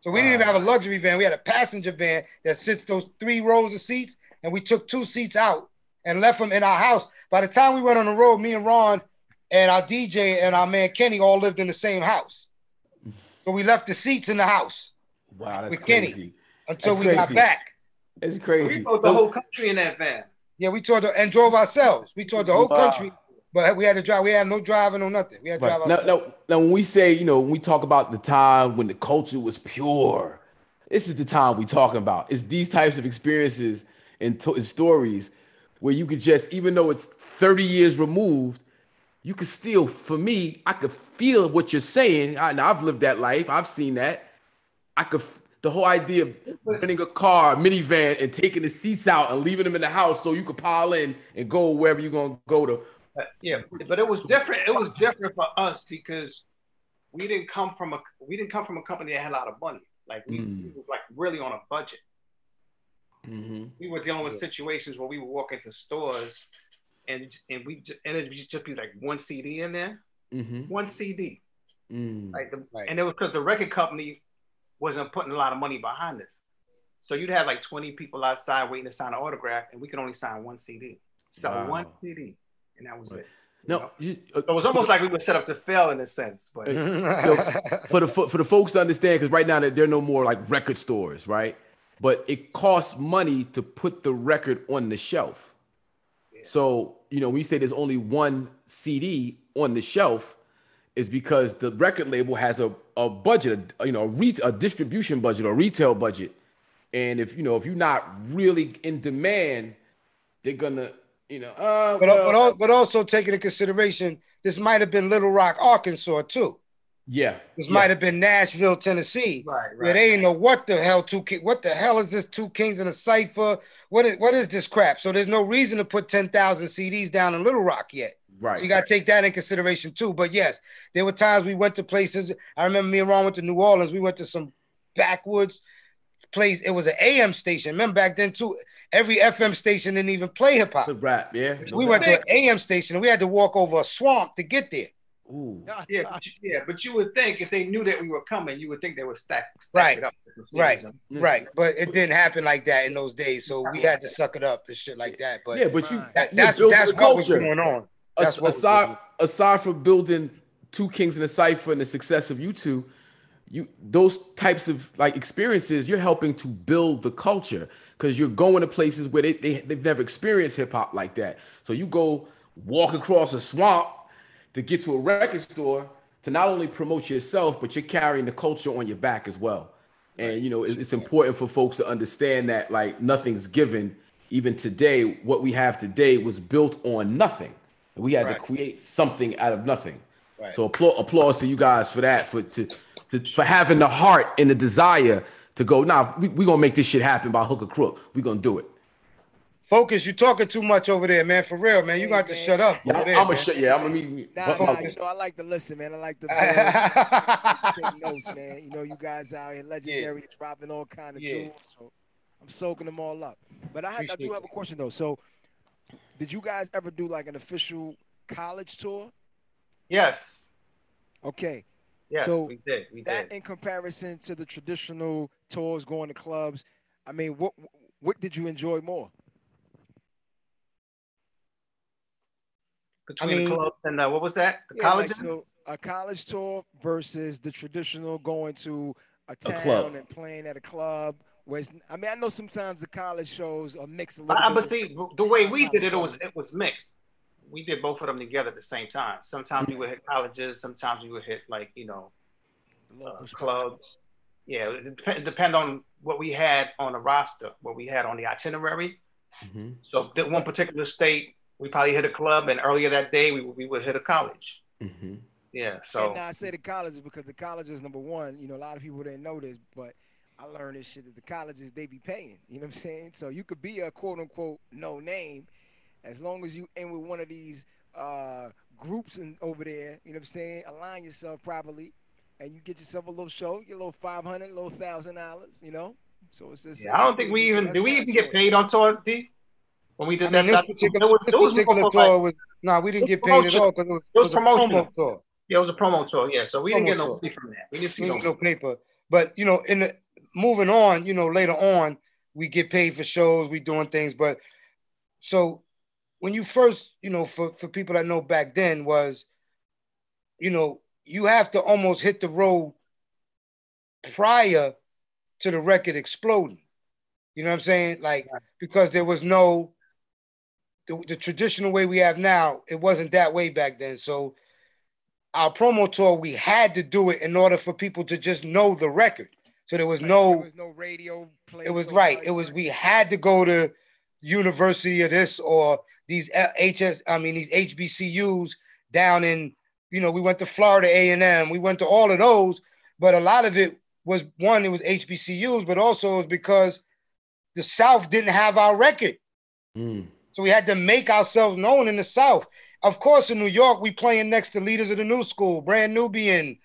[SPEAKER 4] So we didn't even have a luxury van. We had a passenger van that sits those three rows of seats, and we took two seats out and left them in our house. By the time we went on the road, me and Ron and our DJ and our man Kenny all lived in the same house. So we left the seats in the house
[SPEAKER 2] Wow, that's
[SPEAKER 4] with Kenny until
[SPEAKER 2] That's
[SPEAKER 4] we got back.
[SPEAKER 2] It's crazy.
[SPEAKER 17] We rode the whole country in that van.
[SPEAKER 4] Yeah, we toured the, and drove ourselves. We toured the whole
[SPEAKER 2] Wow.
[SPEAKER 4] country, but we had to drive. We had no driving or nothing. We had to
[SPEAKER 2] Right.
[SPEAKER 4] drive
[SPEAKER 2] Now, now, now, when we say, you know, when we talk about the time when the culture was pure, this is the time we talking about. It's these types of experiences and, to- and stories where you could just, even though it's 30 years removed, you could still, for me, I could feel what you're saying. I, and I've lived that life. I've seen that. I could, the whole idea of renting a car, minivan, and taking the seats out and leaving them in the house so you could pile in and go wherever you're gonna go to.
[SPEAKER 17] Uh, yeah, but it was different. It was different for us because we didn't come from a we didn't come from a company that had a lot of money. Like we,
[SPEAKER 2] Mm.
[SPEAKER 17] we were like really on a budget.
[SPEAKER 2] Mm-hmm.
[SPEAKER 17] We were dealing with situations where we would walk into stores and and we just, and it would just be like one CD in there,
[SPEAKER 2] Mm-hmm.
[SPEAKER 17] one CD.
[SPEAKER 2] Mm.
[SPEAKER 17] Like the, and it was because the record company wasn't putting a lot of money behind this. So you'd have like 20 people outside waiting to sign an autograph, and we could only sign one CD. So
[SPEAKER 2] Wow.
[SPEAKER 17] one CD, and that was it.
[SPEAKER 2] No, you, uh,
[SPEAKER 17] So it was almost like we were set up to fail in a sense, but
[SPEAKER 2] you know, for the for, for the folks to understand, because right now that there are no more like record stores, right? But it costs money to put the record on the shelf. So you know, when you say there's only one CD on the shelf, is because the record label has a, a budget, a, you know, a, re- a distribution budget or retail budget, and if you know if you're not really in demand, they're gonna, you know, uh,
[SPEAKER 4] But,
[SPEAKER 2] well,
[SPEAKER 4] but, al- but also take into consideration, this might have been Little Rock, Arkansas, too.
[SPEAKER 2] yeah,
[SPEAKER 4] This
[SPEAKER 2] yeah.
[SPEAKER 4] might have been Nashville, Tennessee.
[SPEAKER 17] Right,
[SPEAKER 4] Where they ain't know what the hell two Ki- what the hell is this two kings in a cipher? What is what is this crap? So there's no reason to put 10,000 CDs down in Little Rock yet.
[SPEAKER 2] Right.
[SPEAKER 4] So you got to take that in consideration too. But yes, there were times we went to places. I remember me and Ron went to New Orleans. We went to some backwoods place. It was an AM station. Remember back then too, every FM station didn't even play hip hop.
[SPEAKER 2] The rap, yeah.
[SPEAKER 4] We went to an AM station and we had to walk over a swamp to get there.
[SPEAKER 2] Ooh.
[SPEAKER 17] yeah, but you, yeah, but you would think if they knew that we were coming, you would think they would stack, stack
[SPEAKER 4] Right,
[SPEAKER 17] it up. with some
[SPEAKER 4] right,
[SPEAKER 17] CDs.
[SPEAKER 4] right. But it didn't happen like that in those days. So we had to suck it up and shit like that. But
[SPEAKER 2] yeah, but you
[SPEAKER 4] that, that's
[SPEAKER 2] building
[SPEAKER 4] that's
[SPEAKER 2] the
[SPEAKER 4] what was
[SPEAKER 2] culture.
[SPEAKER 4] going on.
[SPEAKER 2] As-
[SPEAKER 4] That's what was
[SPEAKER 2] aside aside from building two kings in a cipher and the success of you two, you those types of like experiences, you're helping to build the culture because you're going to places where they, they they've never experienced hip hop like that. So you go walk across a swamp to get to a record store to not only promote yourself, but you're carrying the culture on your back as well. And you know, it's important for folks to understand that like nothing's given. Even today, what we have today was built on nothing. We had
[SPEAKER 4] Right.
[SPEAKER 2] to create something out of nothing.
[SPEAKER 4] Right.
[SPEAKER 2] So applause, applause to you guys for that, for to, to for having the heart and the desire to go. Nah, we we gonna make this shit happen by hook or crook. We're gonna do it.
[SPEAKER 4] Fokis, you talking too much over there, man. For real, man. You got to shut up.
[SPEAKER 2] Yeah,
[SPEAKER 4] over
[SPEAKER 2] I'm, gonna shut. Yeah, I'm gonna meet.
[SPEAKER 1] Nah, nah, you know, I like to listen, man. I like to take notes, man. You know, you guys out here legendary, dropping all kind of
[SPEAKER 4] Yeah.
[SPEAKER 1] jewels. So I'm soaking them all up. But I, had, I do have a question though. So, did you guys ever do like an official college tour?
[SPEAKER 17] Yes,
[SPEAKER 1] Okay.
[SPEAKER 17] Yes,
[SPEAKER 1] so
[SPEAKER 17] we did, we
[SPEAKER 1] that
[SPEAKER 17] did.
[SPEAKER 1] in comparison to the traditional tours, going to clubs, I mean, what what did you enjoy more?
[SPEAKER 17] Between
[SPEAKER 4] mean-
[SPEAKER 17] the clubs and the, what was that? The
[SPEAKER 1] Yeah, like,
[SPEAKER 17] colleges?
[SPEAKER 1] so a college tour versus the traditional going to a town
[SPEAKER 2] club.
[SPEAKER 1] and playing at a club. Where it's, I mean, I know sometimes the college shows are mixed a little
[SPEAKER 17] But,
[SPEAKER 1] bit.
[SPEAKER 17] but see, the way we did it, it was it was mixed. We did both of them together at the same time. Sometimes we would hit colleges. Sometimes we would hit like you know uh, clubs. Yeah, it depend, depend on what we had on the roster, what we had on the itinerary.
[SPEAKER 2] Mhm.
[SPEAKER 17] So that one particular state, we probably hit a club, and earlier that day we, would- we would hit a college.
[SPEAKER 2] Mhm.
[SPEAKER 17] Yeah. So
[SPEAKER 1] and now I say the colleges because the colleges, number one, you know, a lot of people didn't know this, but I learned this shit that the colleges they be paying. You know what I'm saying? So you could be a quote unquote no name, as long as you in with one of these uh, groups and over there. You know what I'm saying? Align yourself properly, and you get yourself a little show, your little five hundred, little thousand dollars. You know? So it's just.
[SPEAKER 17] yeah, I don't think we even did. We even get paid on tour, D. When we did
[SPEAKER 4] I mean, this
[SPEAKER 17] that,
[SPEAKER 4] particular,
[SPEAKER 17] was,
[SPEAKER 4] this
[SPEAKER 17] was
[SPEAKER 4] particular tour
[SPEAKER 17] like-
[SPEAKER 4] was no, we didn't get paid at all because it was,
[SPEAKER 17] It was
[SPEAKER 4] it was a
[SPEAKER 17] promotional.
[SPEAKER 4] promo tour.
[SPEAKER 17] yeah, it was a promo tour. Yeah, so we didn't get no money from that. We didn't see
[SPEAKER 4] We didn't no paper. But you know, in the moving on, you know, later on, we get paid for shows, we doing things. But so when you first, you know, for, for people that know back then was, you know, you have to almost hit the road prior to the record exploding. You know what I'm saying? Like because there was no the, the traditional way we have now, it wasn't that way back then. So our promo tour, we had to do it in order for people to just know the record. So there was no
[SPEAKER 1] There was no radio play.
[SPEAKER 4] it was right. It was we had to go to university of this or these L- HS. I mean these HBCUs down in. You know, we went to Florida A and M. We went to all of those, but a lot of it was one. It was HBCUs, but also it was because the South didn't have our record,
[SPEAKER 2] Mm.
[SPEAKER 4] so we had to make ourselves known in the South. Of course, in New York, we playing next to leaders of the new school, Brand Nubian,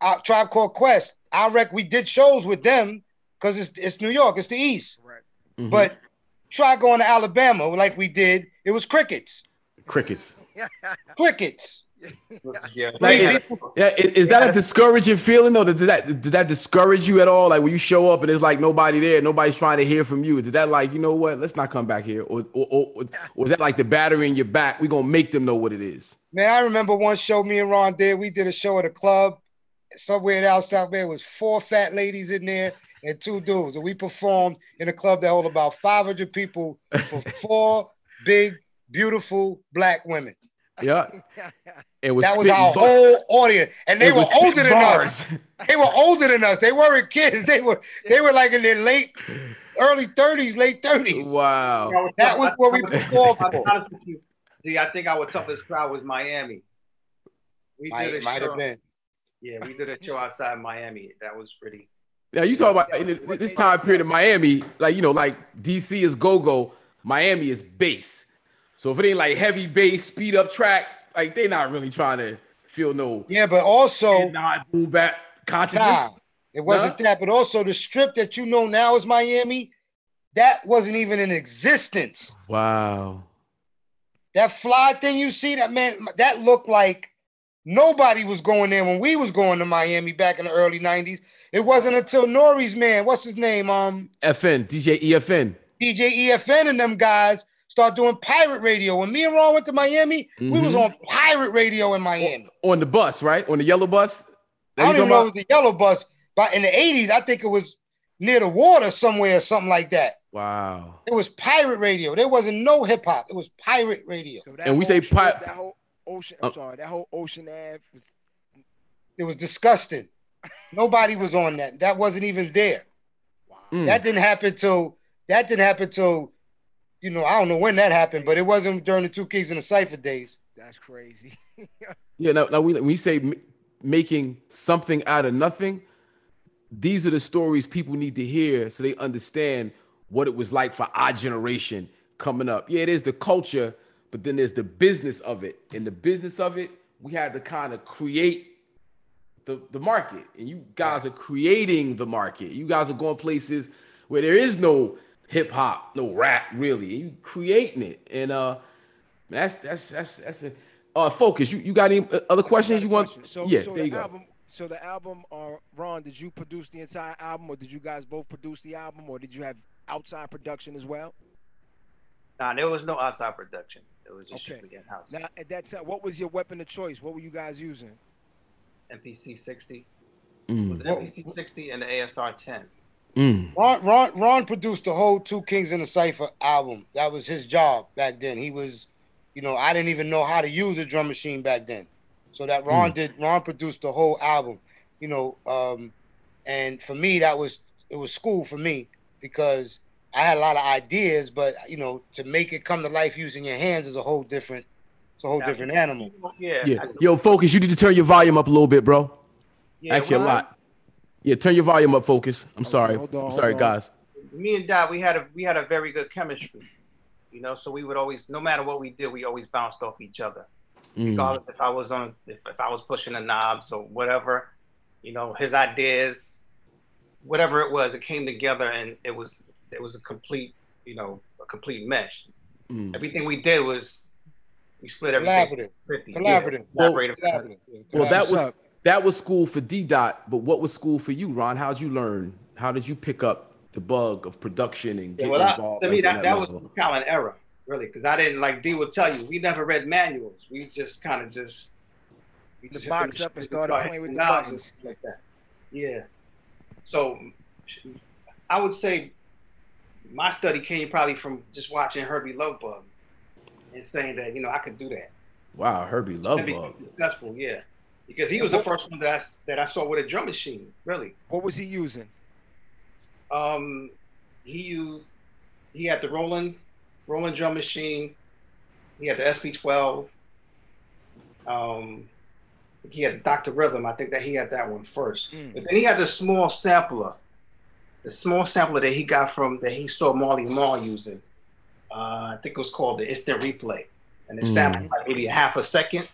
[SPEAKER 4] uh, Tribe Called Quest. Our rec, we did shows with them because it's it's New York, it's the East.
[SPEAKER 2] Mhm.
[SPEAKER 4] But try going to Alabama like we did. It was crickets,
[SPEAKER 2] crickets.
[SPEAKER 4] crickets.
[SPEAKER 17] Yeah.
[SPEAKER 2] Like, it- yeah, is, is that a discouraging feeling though? Did that did that discourage you at all? Like when you show up and there's like nobody there, nobody's trying to hear from you. Did that like you know what? Let's not come back here, or or, or, or was that like the battery in your back? We gonna make them know what it is.
[SPEAKER 4] Man, I remember one show me and Ron did. We did a show at a club somewhere down south. There was four fat ladies in there and two dudes, and we performed in a club that held about 500 people for four big, beautiful black women.
[SPEAKER 2] Yeah, it was
[SPEAKER 4] that was our
[SPEAKER 2] bu-
[SPEAKER 4] whole audience, and they were older than
[SPEAKER 2] bars.
[SPEAKER 4] us. They were older than us. They weren't kids. They were they were like in their late, early 30s, late 30s.
[SPEAKER 2] Wow.
[SPEAKER 4] That was what we performed for.
[SPEAKER 17] honest with you. See, I think our toughest crowd was Miami. We
[SPEAKER 4] Might-
[SPEAKER 17] did a
[SPEAKER 4] might have been.
[SPEAKER 17] Yeah, we did a show outside Miami. That was pretty.
[SPEAKER 2] Yeah, you talk about in this time period in Miami, like you know, like DC is go go, Miami is bass. So if it ain't like heavy bass, speed up track, like they not really trying to feel no
[SPEAKER 4] Yeah, but also
[SPEAKER 2] not boom bap consciousness.
[SPEAKER 4] Nah, it wasn't that. But also the strip that you know now is Miami, that wasn't even in existence.
[SPEAKER 2] Wow.
[SPEAKER 4] That fly thing you see, that man, that looked like nobody was going there when we was going to Miami back in the early 90s. It wasn't until Nori's man, what's his name? Um,
[SPEAKER 2] FN, DJ EFN.
[SPEAKER 4] DJ EFN and them guys start doing pirate radio. When me and Ron went to Miami, we was
[SPEAKER 2] Mhm.
[SPEAKER 4] on pirate radio in Miami.
[SPEAKER 2] On the bus, right? On the yellow bus. That
[SPEAKER 4] I don't even know
[SPEAKER 2] about?
[SPEAKER 4] it was the yellow bus, but in the 80s, I think it was near the water somewhere or something like that.
[SPEAKER 2] Wow.
[SPEAKER 4] It was pirate radio. There wasn't no hip hop. It was pirate radio.
[SPEAKER 2] And we say pi-
[SPEAKER 1] that whole ocean. I'm
[SPEAKER 2] Uh,
[SPEAKER 1] sorry, that whole Ocean Ave was
[SPEAKER 4] It was disgusting. Nobody was on that. That wasn't even there.
[SPEAKER 2] Mm.
[SPEAKER 4] That didn't happen till that didn't happen till you know, I don't know when that happened, but it wasn't during the two kings and the cipher days.
[SPEAKER 1] that's crazy.
[SPEAKER 2] Yeah, now, now we, when we say m- making something out of nothing, these are the stories people need to hear so they understand what it was like for our generation coming up. Yeah, it is the culture, but then there's the business of it. In the business of it, we had to kind of create the, the market. And you guys are creating the market. You guys are going places where there is no hip hop, no rap really. And you creating it. And uh that's that's that's that's a uh Fokis. You you got any uh, other questions you want?
[SPEAKER 1] So,
[SPEAKER 2] yeah,
[SPEAKER 1] so
[SPEAKER 2] there you
[SPEAKER 1] the
[SPEAKER 2] go.
[SPEAKER 1] album, so the album, uh, Ron, did you produce the entire album, or did you guys both produce the album, or did you have outside production as well?
[SPEAKER 17] Nah, there was no outside production. It was just
[SPEAKER 1] Okay.
[SPEAKER 17] strictly in house.
[SPEAKER 1] Now, at that time, what was your weapon of choice? What were you guys using?
[SPEAKER 17] MPC 60.
[SPEAKER 2] Mm.
[SPEAKER 17] It was MPC 60 and the ASR 10.
[SPEAKER 2] Mm.
[SPEAKER 4] Ron, Ron, Ron produced the whole Two Kings and the Cipher album. That was his job back then. He was, you know, I didn't even know how to use a drum machine back then. So that Ron
[SPEAKER 2] Mm.
[SPEAKER 4] did, Ron produced the whole album, you know. Um, and for me, that was it was school for me because I had a lot of ideas, but you know, to make it come to life using your hands is a whole different, it's a whole different animal.
[SPEAKER 17] Yeah.
[SPEAKER 2] Yeah. Yo, Fokis, you need to turn your volume up a little bit, bro.
[SPEAKER 17] Yeah,
[SPEAKER 2] Actually, a
[SPEAKER 17] well,
[SPEAKER 2] lot. Yeah, turn your volume up, Fokis. I'm sorry.
[SPEAKER 17] hold on,
[SPEAKER 2] I'm sorry, guys.
[SPEAKER 17] Me and Dad, we had a we had a very good chemistry. You know, so we would always, no matter what we did, we always bounced off each other.
[SPEAKER 2] Mm.
[SPEAKER 17] Regardless if I was on, if, if I was pushing the knobs or whatever, you know, his ideas, whatever it was, it came together and it was it was a complete, you know, a complete mesh.
[SPEAKER 2] Mm.
[SPEAKER 17] Everything we did was we split everything.
[SPEAKER 4] Collaborative.
[SPEAKER 17] 50.
[SPEAKER 4] Collaborative.
[SPEAKER 17] Yeah,
[SPEAKER 2] Well-
[SPEAKER 17] collaborative.
[SPEAKER 4] Collaborative.
[SPEAKER 2] Well, that was
[SPEAKER 4] up?
[SPEAKER 2] That was school for D Dot, but what was school for you, Ron? How'd you learn? How did you pick up the bug of production and
[SPEAKER 17] Yeah,
[SPEAKER 2] getting
[SPEAKER 17] well, that,
[SPEAKER 2] involved?
[SPEAKER 17] to me,
[SPEAKER 2] in
[SPEAKER 17] that, that was
[SPEAKER 2] level?
[SPEAKER 17] trial and error, really, because I didn't like D would tell you. We never read manuals. We just kind of just we
[SPEAKER 1] The
[SPEAKER 17] just hit
[SPEAKER 1] box up and started
[SPEAKER 17] started
[SPEAKER 1] playing with the
[SPEAKER 17] knobs and
[SPEAKER 1] buttons.
[SPEAKER 17] stuff like that. Yeah. So, I would say my study came probably from just watching Hurby Luv Bug and saying that you know I could do that.
[SPEAKER 2] Wow, Hurby
[SPEAKER 17] and
[SPEAKER 2] Love
[SPEAKER 17] be
[SPEAKER 2] Bug.
[SPEAKER 17] successful, yeah. Because he was the first one that I, that I saw with a drum machine, really.
[SPEAKER 1] What was he using?
[SPEAKER 17] Um, he used he had the Roland Roland drum machine. He had the SP12. Um, he had the Dr. Rhythm. I think that he had that one first. But then he had the small sampler, the small sampler that he got from that he saw Marley Marl using. Uh, I think it was called the Instant Replay, and it
[SPEAKER 2] Mm.
[SPEAKER 17] sampled like maybe a half a second.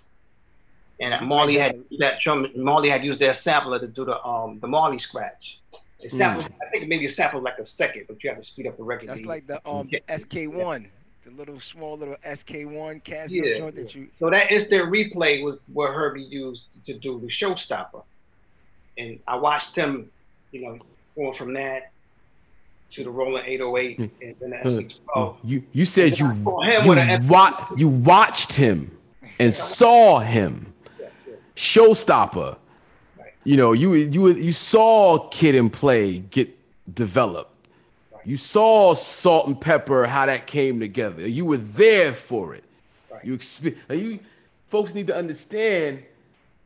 [SPEAKER 17] And Marley had that drum. Marley had used their sampler to do the um the Marley scratch. It sampled, I think maybe it sampled like a second, but you have to speed up the record.
[SPEAKER 1] That's like the um the SK1, the little small little SK1 Casio
[SPEAKER 17] Yeah.
[SPEAKER 1] joint that you.
[SPEAKER 17] So that instant replay was what Hurby used to do the showstopper. And I watched him, you know, going from that to the Roland 808 and then the
[SPEAKER 2] Uh,
[SPEAKER 17] SP12.
[SPEAKER 2] You you said you
[SPEAKER 17] saw him
[SPEAKER 2] you, wa- you watched him and saw him. Showstopper. You know, you you you saw Kid 'n Play get developed. You saw Salt-N-Pepa how that came together. You were there for it. You expe- like, you folks need to understand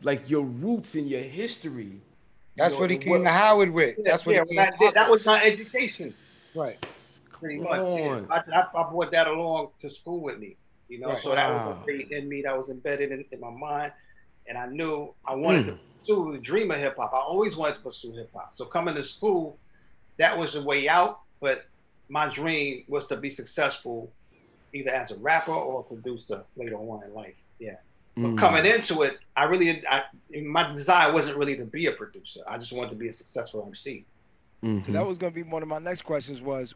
[SPEAKER 2] like your roots and your history.
[SPEAKER 4] That's
[SPEAKER 2] You know,
[SPEAKER 4] what he
[SPEAKER 2] and
[SPEAKER 4] came to Howard with. That's what
[SPEAKER 17] yeah,
[SPEAKER 4] he came
[SPEAKER 17] I did, that was my education.
[SPEAKER 4] Right.
[SPEAKER 17] Pretty
[SPEAKER 2] Come
[SPEAKER 17] much. Yeah.
[SPEAKER 2] on.
[SPEAKER 17] I, I, I brought that along to school with me. You know,
[SPEAKER 4] Right.
[SPEAKER 17] so that was a thing in me that was embedded in, in my mind. And I knew I wanted to pursue the dream of hip hop. I always wanted to pursue hip hop. So coming to school, that was the way out. But my dream was to be successful either as a rapper or a producer later on in life. Yeah. But
[SPEAKER 2] Mm.
[SPEAKER 17] coming into it, I really, I, my desire wasn't really to be a producer. I just wanted to be a successful MC.
[SPEAKER 2] Mm-hmm.
[SPEAKER 1] So that was going to be one of my next questions. Was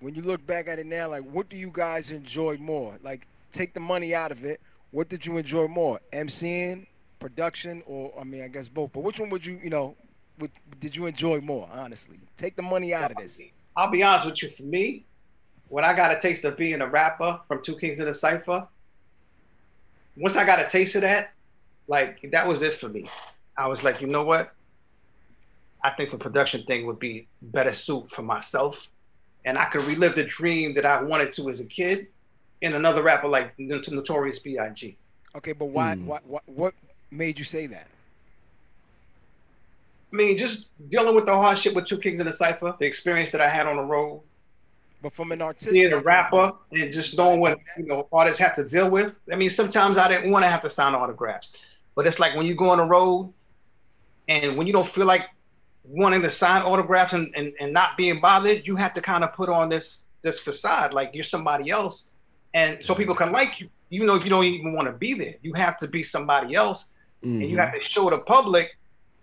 [SPEAKER 1] when you look back at it now, like what do you guys enjoy more? Like take the money out of it. What did you enjoy more? MCing, production, or I mean, I guess both. But which one would you, you know, would, did you enjoy more? Honestly, take the money out of this.
[SPEAKER 17] I'll be honest with you. For me, when I got a taste of being a rapper from Two Kings in the Cipher, once I got a taste of that, like that was it for me. I was like, you know what? I think the production thing would be better suit for myself, and I could relive the dream that I wanted to as a kid in another rapper like Notorious B.I.G.
[SPEAKER 1] Okay, but why,
[SPEAKER 2] Hmm.
[SPEAKER 1] why, what, what made you say that?
[SPEAKER 17] I mean, just dealing with the hardship with Two Kings in the Cipher, the experience that I had on the road,
[SPEAKER 1] But from an artist,
[SPEAKER 17] being a rapper and just knowing what you know artists have to deal with. I mean, sometimes I didn't want to have to sign autographs, but it's like when you go on the road and when you don't feel like wanting to sign autographs and, and, and not being bothered, you have to kind of put on this this facade like you're somebody else, and so people can like you, even though if you don't even want to be there. You have to be somebody else, and you have to show the public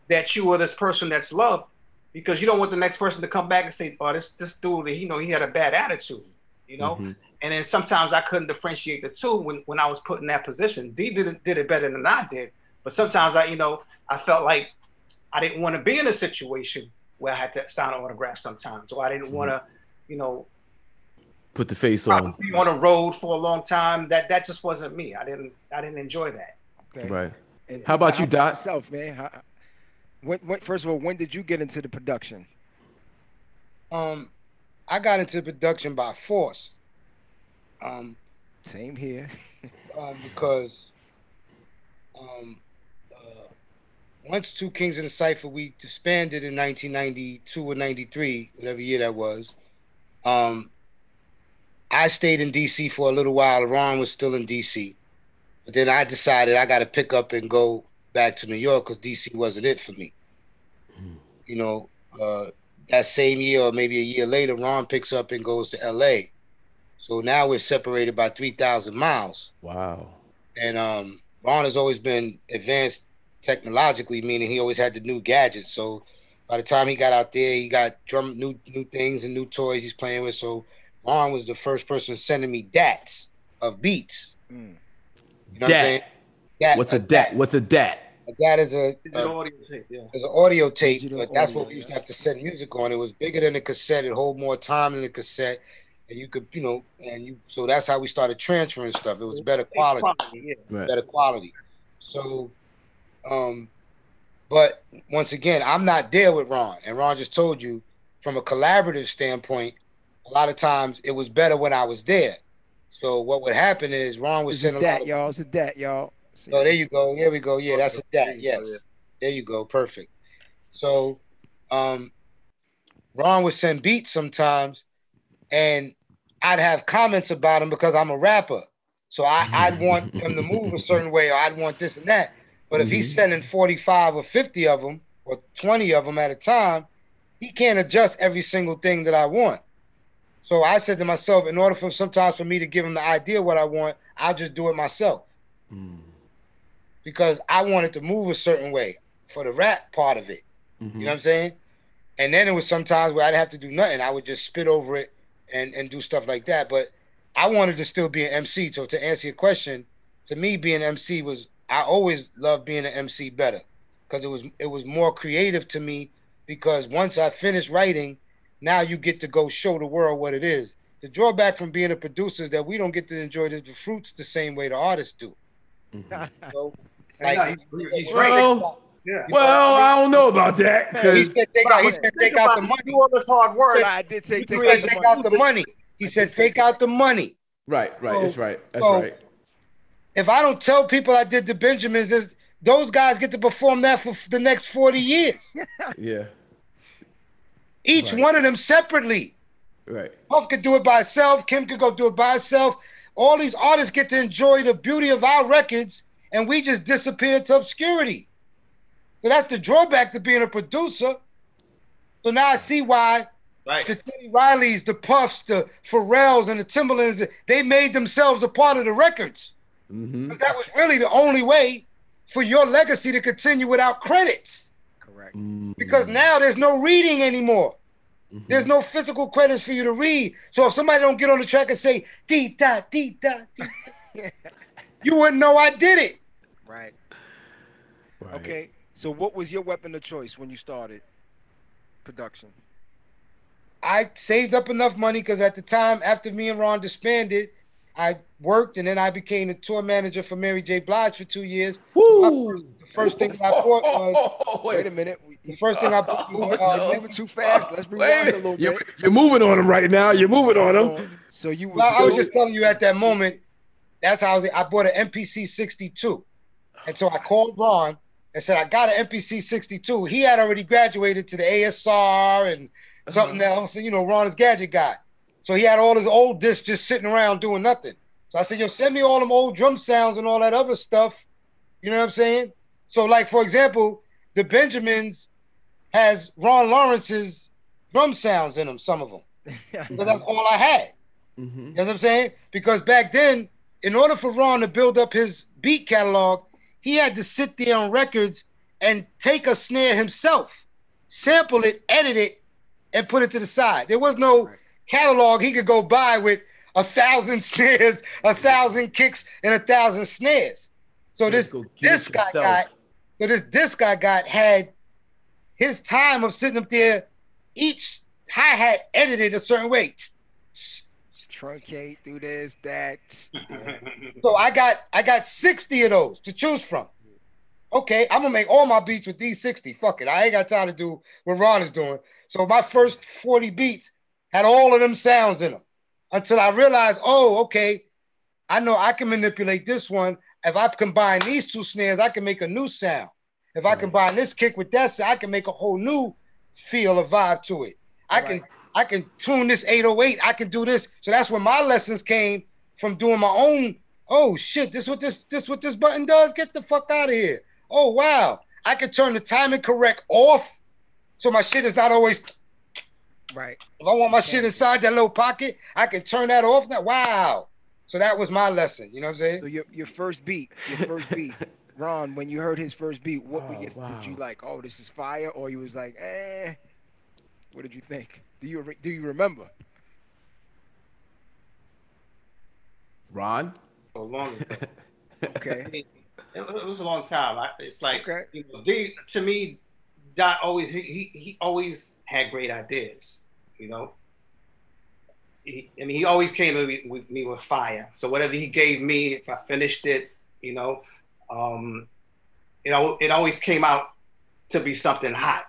[SPEAKER 17] that you are this person that's loved because you don't want the next person to come back and say, "Oh, this this dude, you know, he had a bad attitude," you know.
[SPEAKER 2] Mhm.
[SPEAKER 17] And then sometimes I couldn't differentiate the two when, when I was put in that position. D did it, did it better than I did, but sometimes I, you know, I felt like I didn't want to be in a situation where I had to sign an autograph sometimes, or I didn't want to, you know,
[SPEAKER 2] Put the face on.
[SPEAKER 17] be on a road for a long time. That that just wasn't me. I didn't I didn't enjoy that.
[SPEAKER 1] Okay.
[SPEAKER 2] Right.
[SPEAKER 1] And
[SPEAKER 2] How about you, Dot?
[SPEAKER 1] Yourself, man. How, when, when, first of all, when did you get into the production?
[SPEAKER 4] Um, I got into production by force. Um,
[SPEAKER 1] Same here.
[SPEAKER 4] um, because um, uh, once Two Kings in the Cipher, we disbanded in 1992 or 93, whatever year that was. Um, I stayed in DC for a little while. Ron was still in DC. But then I decided I got to pick up and go back to New York because DC wasn't it for me. You know, uh, that same year or maybe a year later, Ron picks up and goes to LA. So now we're separated by 3,000 miles.
[SPEAKER 2] Wow.
[SPEAKER 4] And um, Ron has always been advanced technologically, meaning he always had the new gadgets. So by the time he got out there, he got drum new new things and new toys he's playing with. So Ron was the first person sending me DATs of beats. You know what I'm saying?
[SPEAKER 2] Dat.
[SPEAKER 4] Dat-
[SPEAKER 2] What's a dat? What's a dat?
[SPEAKER 4] A DAT is a,
[SPEAKER 17] Digital
[SPEAKER 4] a
[SPEAKER 17] audio tape, yeah.
[SPEAKER 4] it's an audio tape,
[SPEAKER 1] Digital
[SPEAKER 4] but that's
[SPEAKER 1] audio,
[SPEAKER 4] what we used to have to send music on. It was bigger than a cassette. It hold more time than a cassette, and you could, you know, and you. So that's how we started transferring stuff. It was better quality
[SPEAKER 17] yeah.
[SPEAKER 2] Right.
[SPEAKER 4] better quality. So, um, but once again, I'm not there with Ron, and Ron just told you from a collaborative standpoint, a lot of times it was better when I was there. So what would happen is Ron was
[SPEAKER 1] It's a
[SPEAKER 4] sending a lot of-
[SPEAKER 1] y'all. It's a dat, y'all.
[SPEAKER 4] Oh, there you go. There we go. Yeah, that's a that. Yes. There you go. Perfect. So, um, Ron would send beats sometimes, and I'd have comments about him because I'm a rapper. So I, I'd want him to move a certain way, or I'd want this and that. But if he's sending 45 or 50 of them, or 20 of them at a time, he can't adjust every single thing that I want. So I said to myself, in order for sometimes for me to give him the idea what I want, I'll just do it myself mm-hmm. because I wanted to move a certain way for the rap part of it. You know mm-hmm. what I'm saying? And then it was sometimes where I'd have to do nothing. I would just spit over it and, and do stuff like that. But I wanted to still be an MC. So to answer your question, to me, being MC was I always loved being an MC better because it was it was more creative to me because once I finished writing, now you get to go show the world what it is. The drawback from being a producer is that we don't get to enjoy the, the fruits the same way the artists do. Mm-hmm.
[SPEAKER 17] So,
[SPEAKER 4] like,
[SPEAKER 17] no, he- he's right.
[SPEAKER 2] Well,
[SPEAKER 17] Yeah.
[SPEAKER 2] well, I don't know about that
[SPEAKER 4] he said take out, he said take out the money.
[SPEAKER 17] Do all this hard work.
[SPEAKER 1] I did say
[SPEAKER 4] He
[SPEAKER 1] take
[SPEAKER 4] said
[SPEAKER 1] out the
[SPEAKER 4] take
[SPEAKER 1] money.
[SPEAKER 4] out the money. He said take out the money.
[SPEAKER 2] right, right,
[SPEAKER 4] So-
[SPEAKER 2] that's right, that's
[SPEAKER 4] so-
[SPEAKER 2] right.
[SPEAKER 4] If I don't tell people I did the Benjamins, those guys get to perform that for the next 40 years.
[SPEAKER 2] Yeah,
[SPEAKER 4] Each
[SPEAKER 2] Right.
[SPEAKER 4] one of them separately.
[SPEAKER 2] right.
[SPEAKER 4] Puff could do it by herself. Kim could go do it by herself. All these artists get to enjoy the beauty of our records, and we just disappear to obscurity. So that's the drawback to being a producer. So now I see why
[SPEAKER 17] Right.
[SPEAKER 4] the Teddy Rileys, the Puffs, the Pharrells, and the Timbalands, they made themselves a part of the records.
[SPEAKER 2] Mm-hmm.
[SPEAKER 4] That was really the only way for your legacy to continue without credits.
[SPEAKER 1] Correct.
[SPEAKER 4] Because now there's no reading anymore. Mm-hmm. There's no physical credits for you to read. So if somebody don't get on the track and say dee da dee da dee da, you wouldn't know I did it.
[SPEAKER 1] Right.
[SPEAKER 2] Right.
[SPEAKER 1] Okay. So what was your weapon of choice when you started production?
[SPEAKER 4] I saved up enough money because at the time, after me and Ron disbanded, I worked and then I became the tour manager for Mary J. Blige for two years.
[SPEAKER 2] Woo!
[SPEAKER 4] First thing I bought was
[SPEAKER 1] Wait a minute.
[SPEAKER 4] The first thing I bought was
[SPEAKER 1] You're
[SPEAKER 4] uh,
[SPEAKER 1] moving too fast. Let's rewind a little
[SPEAKER 2] You're,
[SPEAKER 1] bit.
[SPEAKER 2] you're moving on him right now. You're moving on him.
[SPEAKER 1] So you
[SPEAKER 4] Well, I was
[SPEAKER 1] was
[SPEAKER 4] just telling you at that moment. That's how I was. I bought an MPC 62, and so I called Ron and said I got an MPC 62. He had already graduated to the ASR and something else, and you know Ron is gadget guy, so he had all his old discs just sitting around doing nothing. So I said, "Yo, send me all them old drum sounds and all that other stuff." You know what I'm saying? So, like for example, the Benjamins has Ron Lawrence's drum sounds in them. Some of them. Because that's all I had.
[SPEAKER 2] Mm-hmm.
[SPEAKER 4] You know what I'm saying? Because back then, in order for Ron to build up his beat catalog, he had to sit there on records and take a snare himself, sample it, edit it, and put it to the side. There was no catalog he could go buy with a thousand snares, a thousand kicks, and a thousand snares. So this
[SPEAKER 2] go get it
[SPEAKER 4] this guy
[SPEAKER 2] himself.
[SPEAKER 4] got so this disc I got had his time of sitting up there, each hi hat edited a certain way.
[SPEAKER 1] truncate, do this, that. Yeah.
[SPEAKER 4] So I got I got 60 of those to choose from. Okay, I'm gonna make all my beats with these 60. Fuck it. I ain't got time to do what Ron is doing. So my first 40 beats had all of them sounds in them. Until I realized, oh, okay, I know I can manipulate this one. If I combine these two snares, I can make a new sound. If I combine this kick with that sound, I can make a whole new feel, a vibe to it. I can I can tune this 808. I can do this. So that's where my lessons came from doing my own. Oh shit, this what this this what this button does? Get the fuck out of here. Oh wow. I can turn the timing correct off. So my shit is not always
[SPEAKER 1] Right.
[SPEAKER 4] if I want my shit inside that little pocket, I can turn that off now. Wow. So that was my lesson. You know what I'm saying?
[SPEAKER 1] So your your first beat, your first beat, Ron, when you heard his first beat, what were
[SPEAKER 2] Oh,
[SPEAKER 1] you,
[SPEAKER 2] wow.
[SPEAKER 1] did you like? Oh, this is fire, or you was like, eh? What did you think? Do you re- do you remember?
[SPEAKER 2] Ron.
[SPEAKER 17] So long ago.
[SPEAKER 1] Okay.
[SPEAKER 17] It, it was a long time. I, it's like
[SPEAKER 1] Okay.
[SPEAKER 17] you know, D, to me, Dot always he, he he always had great ideas. You know, he, I mean, he always came to me with, me with fire. So whatever he gave me, if I finished it, you know, um, you know, it always came out to be something hot.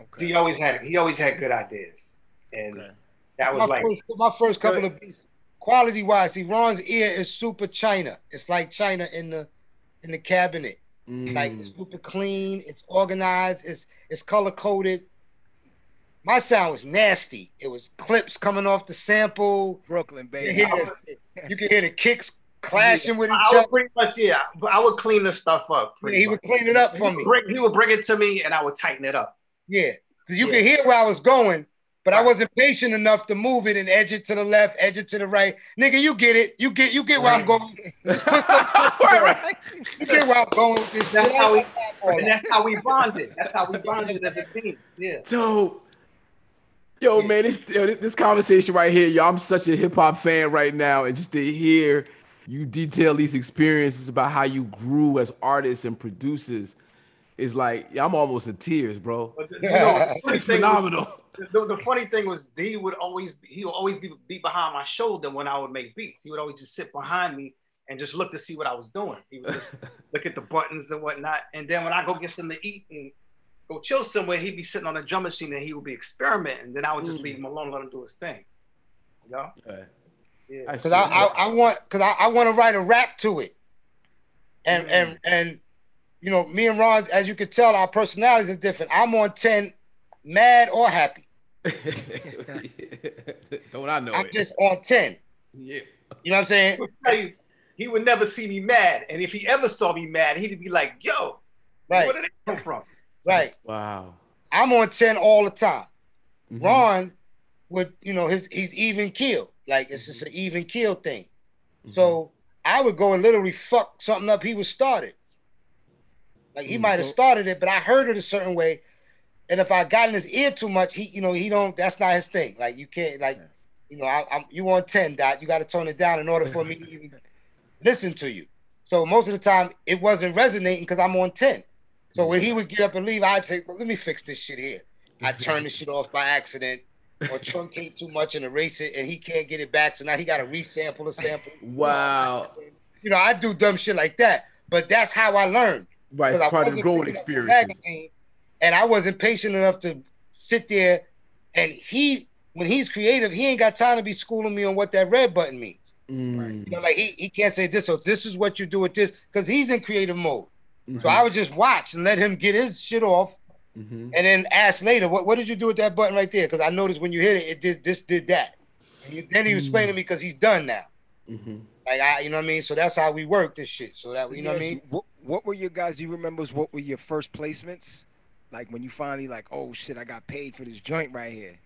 [SPEAKER 1] Okay.
[SPEAKER 17] He always had he always had good ideas, and
[SPEAKER 1] Okay.
[SPEAKER 17] that
[SPEAKER 4] my
[SPEAKER 17] was like
[SPEAKER 4] first, my first couple of beats, quality wise, see Ron's ear is super China. It's like China in the in the cabinet. Like
[SPEAKER 2] Mm.
[SPEAKER 4] it's super clean, it's organized, it's it's color coded. My sound was nasty. It was clips coming off the sample.
[SPEAKER 1] Brooklyn,
[SPEAKER 4] You can
[SPEAKER 1] baby.
[SPEAKER 4] hear the, you can hear the kicks clashing with each
[SPEAKER 17] I would
[SPEAKER 4] other.
[SPEAKER 17] pretty much yeah, but I would clean this stuff up.
[SPEAKER 4] Yeah, he
[SPEAKER 17] much.
[SPEAKER 4] would clean it up for
[SPEAKER 17] would
[SPEAKER 4] me.
[SPEAKER 17] bring- he would bring it to me, and I would tighten it up.
[SPEAKER 4] Yeah, 'Cause you
[SPEAKER 17] Yeah.
[SPEAKER 4] could hear where I was going, but I wasn't patient enough to move it and edge it to the left, edge it to the right. Nigga, you get it. You get you get where I'm going. You get where I'm going with.
[SPEAKER 17] That's how we,
[SPEAKER 4] All
[SPEAKER 17] and that's how we bonded. That's how we bonded as a team. Yeah.
[SPEAKER 2] Dope. Yo, man, this this conversation right here, yo, I'm such a hip hop fan right now, and just to hear you detail these experiences about how you grew as artists and producers is like, yeah, I'm almost in tears, bro.
[SPEAKER 17] But the- you know, funny
[SPEAKER 2] It's
[SPEAKER 17] thing was-
[SPEAKER 2] phenomenal.
[SPEAKER 17] The, the funny thing was D would always he would always be, be behind my shoulder when I would make beats. He would always just sit behind me and just look to see what I was doing. He would just look at the buttons and whatnot. And then when I go get something to eat and go chill somewhere, he'd be sitting on a drum machine and he would be experimenting. Then I would just
[SPEAKER 4] Mm.
[SPEAKER 17] leave him alone, let him do his thing. You know? Yeah.
[SPEAKER 4] Because I, I, I want because I, I want to write a rap to it. And and and you know, me and Ron, as you can tell, our personalities are different. I'm on 10, mad or happy.
[SPEAKER 2] Don't I know
[SPEAKER 4] I'm
[SPEAKER 2] it?
[SPEAKER 4] just on 10.
[SPEAKER 2] Yeah.
[SPEAKER 4] You know what I'm saying?
[SPEAKER 17] He would you, he would never see me mad. And if he ever saw me mad, he'd be like, yo,
[SPEAKER 4] Right.
[SPEAKER 17] where did that come from?
[SPEAKER 4] Right.
[SPEAKER 2] Wow.
[SPEAKER 4] I'm on 10 all the time.
[SPEAKER 2] Mhm.
[SPEAKER 4] Ron would, you know, his he's even keel. Like it's just mm-hmm. an even keel thing. Mm-hmm. So I would go and literally fuck something up he was started. Like he mm-hmm. might have started it, but I heard it a certain way. And if I got in his ear too much, he, you know, he don't. That's not his thing. Like you can't, like, you know, I, I'm you on ten dot. You got to tone it down in order for me to even listen to you. So most of the time, it wasn't resonating because I'm on ten. So when he would get up and leave, I'd say, "Let me fix this shit here." I turn the shit off by accident, or truncate too much and erase it, and he can't get it back. So now he got to resample a sample.
[SPEAKER 2] Wow.
[SPEAKER 4] You know, I do dumb shit like that, but that's how I learned.
[SPEAKER 2] Right, it's part of the growing
[SPEAKER 4] the
[SPEAKER 2] experience.
[SPEAKER 4] magazine, And I wasn't patient enough to sit there. And he, when he's creative, he ain't got time to be schooling me on what that red button means.
[SPEAKER 2] Mm.
[SPEAKER 4] You know, like he, he can't say this, so this is what you do with this, because he's in creative mode.
[SPEAKER 2] Mm-hmm.
[SPEAKER 4] So I would just watch and let him get his shit off,
[SPEAKER 2] Mhm.
[SPEAKER 4] and then ask later, what, what did you do with that button right there? Because I noticed when you hit it, it did this, did that. And he- then he was explaining to me because he's done now.
[SPEAKER 2] Mhm.
[SPEAKER 4] Like I, you know what I mean. So that's how we work this shit. So that you know what I mean.
[SPEAKER 1] What, what were your guys? Do you remember what were your first placements? Like when you finally like, oh shit, I got paid for this joint right here.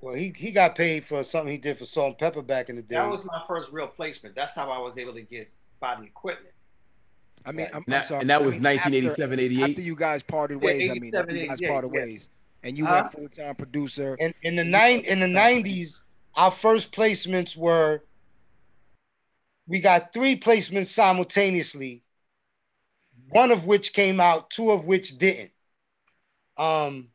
[SPEAKER 4] Well, he he got paid for something he did for Salt-N-Pepa back in the day.
[SPEAKER 17] That was my first real placement. That's how I was able to get body equipment.
[SPEAKER 1] I mean, I'm, I'm sorry.
[SPEAKER 2] and that
[SPEAKER 1] I
[SPEAKER 2] was
[SPEAKER 1] mean,
[SPEAKER 2] 1987,
[SPEAKER 1] after,
[SPEAKER 2] 88?
[SPEAKER 1] After you guys parted
[SPEAKER 17] Yeah,
[SPEAKER 1] ways, I mean, after you
[SPEAKER 17] 87,
[SPEAKER 1] guys parted
[SPEAKER 17] yeah.
[SPEAKER 1] ways, and you
[SPEAKER 4] Huh?
[SPEAKER 1] went full time producer.
[SPEAKER 4] in in the nine in the nineties, our first placements were we got three placements simultaneously, one of which came out, two of which didn't. Um,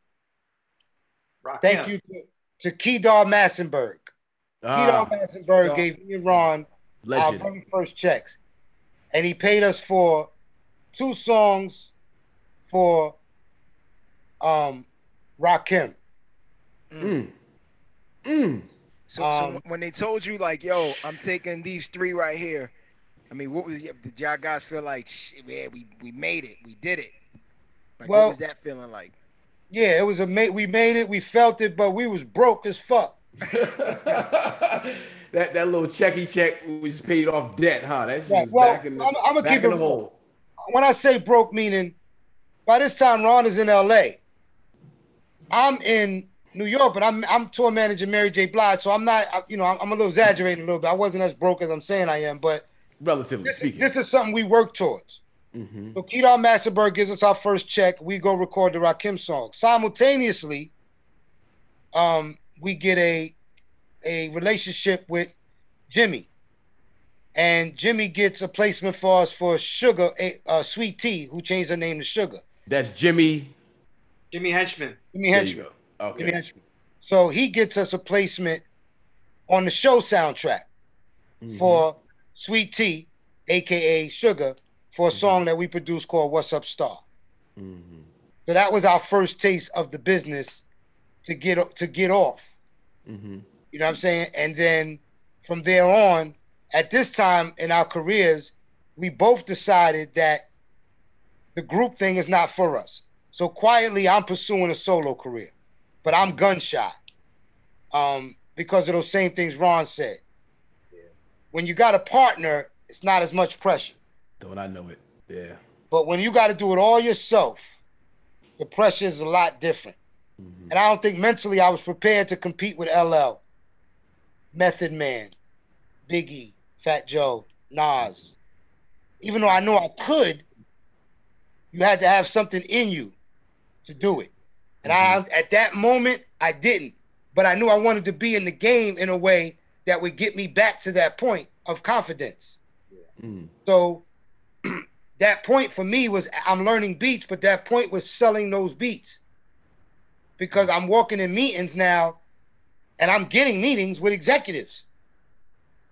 [SPEAKER 4] thank
[SPEAKER 17] Rakim.
[SPEAKER 4] you to, to Kedar Massenberg.
[SPEAKER 2] Ah,
[SPEAKER 4] Kedar Massenberg
[SPEAKER 1] Kedar.
[SPEAKER 4] gave me and Ron
[SPEAKER 2] legend.
[SPEAKER 4] our very first checks, and he paid us for two songs for um Rakim.
[SPEAKER 2] Mm. Mm.
[SPEAKER 1] So,
[SPEAKER 4] Um,
[SPEAKER 1] so when they told you like, yo, I'm taking these three right here. I mean, what was did y'all guys feel like? Shit, man, we we made it, we did it. Like,
[SPEAKER 4] Well-
[SPEAKER 1] what was that feeling like?
[SPEAKER 4] Yeah, it was a ma- we made it, we felt it, but we was broke as fuck.
[SPEAKER 2] that that little checky check we just paid off debt, huh? That shit
[SPEAKER 4] Right,
[SPEAKER 2] was
[SPEAKER 4] well,
[SPEAKER 2] back in the
[SPEAKER 4] I'm- I'ma
[SPEAKER 2] back
[SPEAKER 4] keep
[SPEAKER 2] in the hole.
[SPEAKER 4] When I say broke, meaning by this time Ron is in LA. I'm in New York, but I'm I'm tour manager Mary J. Blige, so I'm not, you know, I'm, I'm a little exaggerating a little bit. I wasn't as broke as I'm saying I am, but
[SPEAKER 2] Relatively
[SPEAKER 4] this,
[SPEAKER 2] speaking.
[SPEAKER 4] this is something we work towards.
[SPEAKER 2] Mhm.
[SPEAKER 4] So Kedar Massenberg gives us our first check. We go record the Rakim song. Simultaneously, um, we get a a relationship with Jimmy, and Jimmy gets a placement for us for Sugar, a uh, Sweet Tee, who changed her name to Sugar.
[SPEAKER 2] That's Jimmy.
[SPEAKER 17] Jimmy Henchman.
[SPEAKER 4] Jimmy
[SPEAKER 2] There you
[SPEAKER 4] Henchman.
[SPEAKER 2] go. Okay.
[SPEAKER 4] Jimmy Henchman. So he gets us a placement on the show soundtrack
[SPEAKER 2] Mhm.
[SPEAKER 4] for Sweet Tee, aka Sugar, for a song that we produced called What's Up Star.
[SPEAKER 2] Mhm.
[SPEAKER 4] So that was our first taste of the business to get to get off. You know what I'm saying? And then from there on, at this time in our careers, we both decided that the group thing is not for us. So quietly, I'm pursuing a solo career, but I'm gun shy um, because of those same things Ron said. When you got a partner, it's not as much pressure.
[SPEAKER 2] Don't I know it? Yeah.
[SPEAKER 4] But when you got to do it all yourself, the pressure is a lot different. And I don't think mentally I was prepared to compete with LL, Method Man, Biggie, Fat Joe, Nas. Even though I know I could, you had to have something in you to do it. And I at that moment I didn't. But I knew I wanted to be in the game in a way that would get me back to that point of confidence.
[SPEAKER 2] Mm.
[SPEAKER 4] So that point for me was I'm learning beats, but that point was selling those beats. Because I'm walking in meetings now and I'm getting meetings with executives.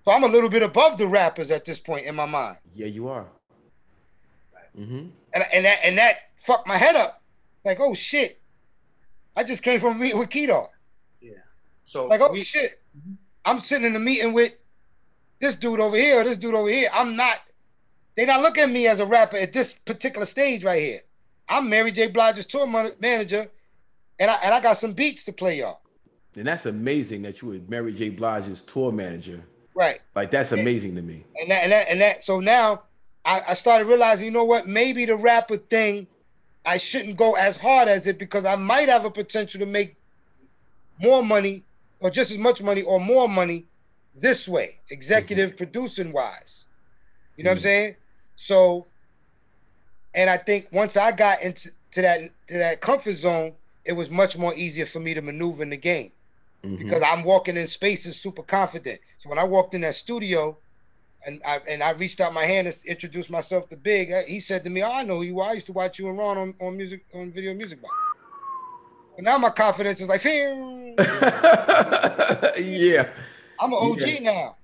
[SPEAKER 4] So I'm a little bit above the rappers at this point in my mind.
[SPEAKER 2] Yeah, you are. Mm-hmm.
[SPEAKER 4] And, and that and that fucked my head up. Like, oh shit. I just came from a meeting with Keto.
[SPEAKER 17] Yeah. So
[SPEAKER 4] Like, oh
[SPEAKER 17] we-
[SPEAKER 4] shit. I'm sitting in a meeting with this dude over here, this dude over here. I'm not, they not looking at me as a rapper at this particular stage right here. I'm Mary J. Blige's tour manager, and I and I got some beats to play y'all.
[SPEAKER 2] And that's amazing that you were Mary J. Blige's tour manager.
[SPEAKER 4] Right.
[SPEAKER 2] Like that's amazing to me.
[SPEAKER 4] And that and that and that. So now I, I started realizing, you know what? Maybe the rapper thing, I shouldn't go as hard as it because I might have a potential to make more money or just as much money or more money this way, executive mm-hmm. producing wise. You know what I'm mm-hmm. saying? So, and I think once I got into to that to that comfort zone, it was much more easier for me to maneuver in the game Mm-hmm. because I'm walking in spaces super confident. So when I walked in that studio, and I and I reached out my hand and introduced myself to Big, he said to me, "Oh, "I know who you are. I used to watch you and Ron on, on music on video music box." But now my confidence is like,
[SPEAKER 2] yeah.
[SPEAKER 4] I'm an OG
[SPEAKER 2] Yeah.
[SPEAKER 4] now.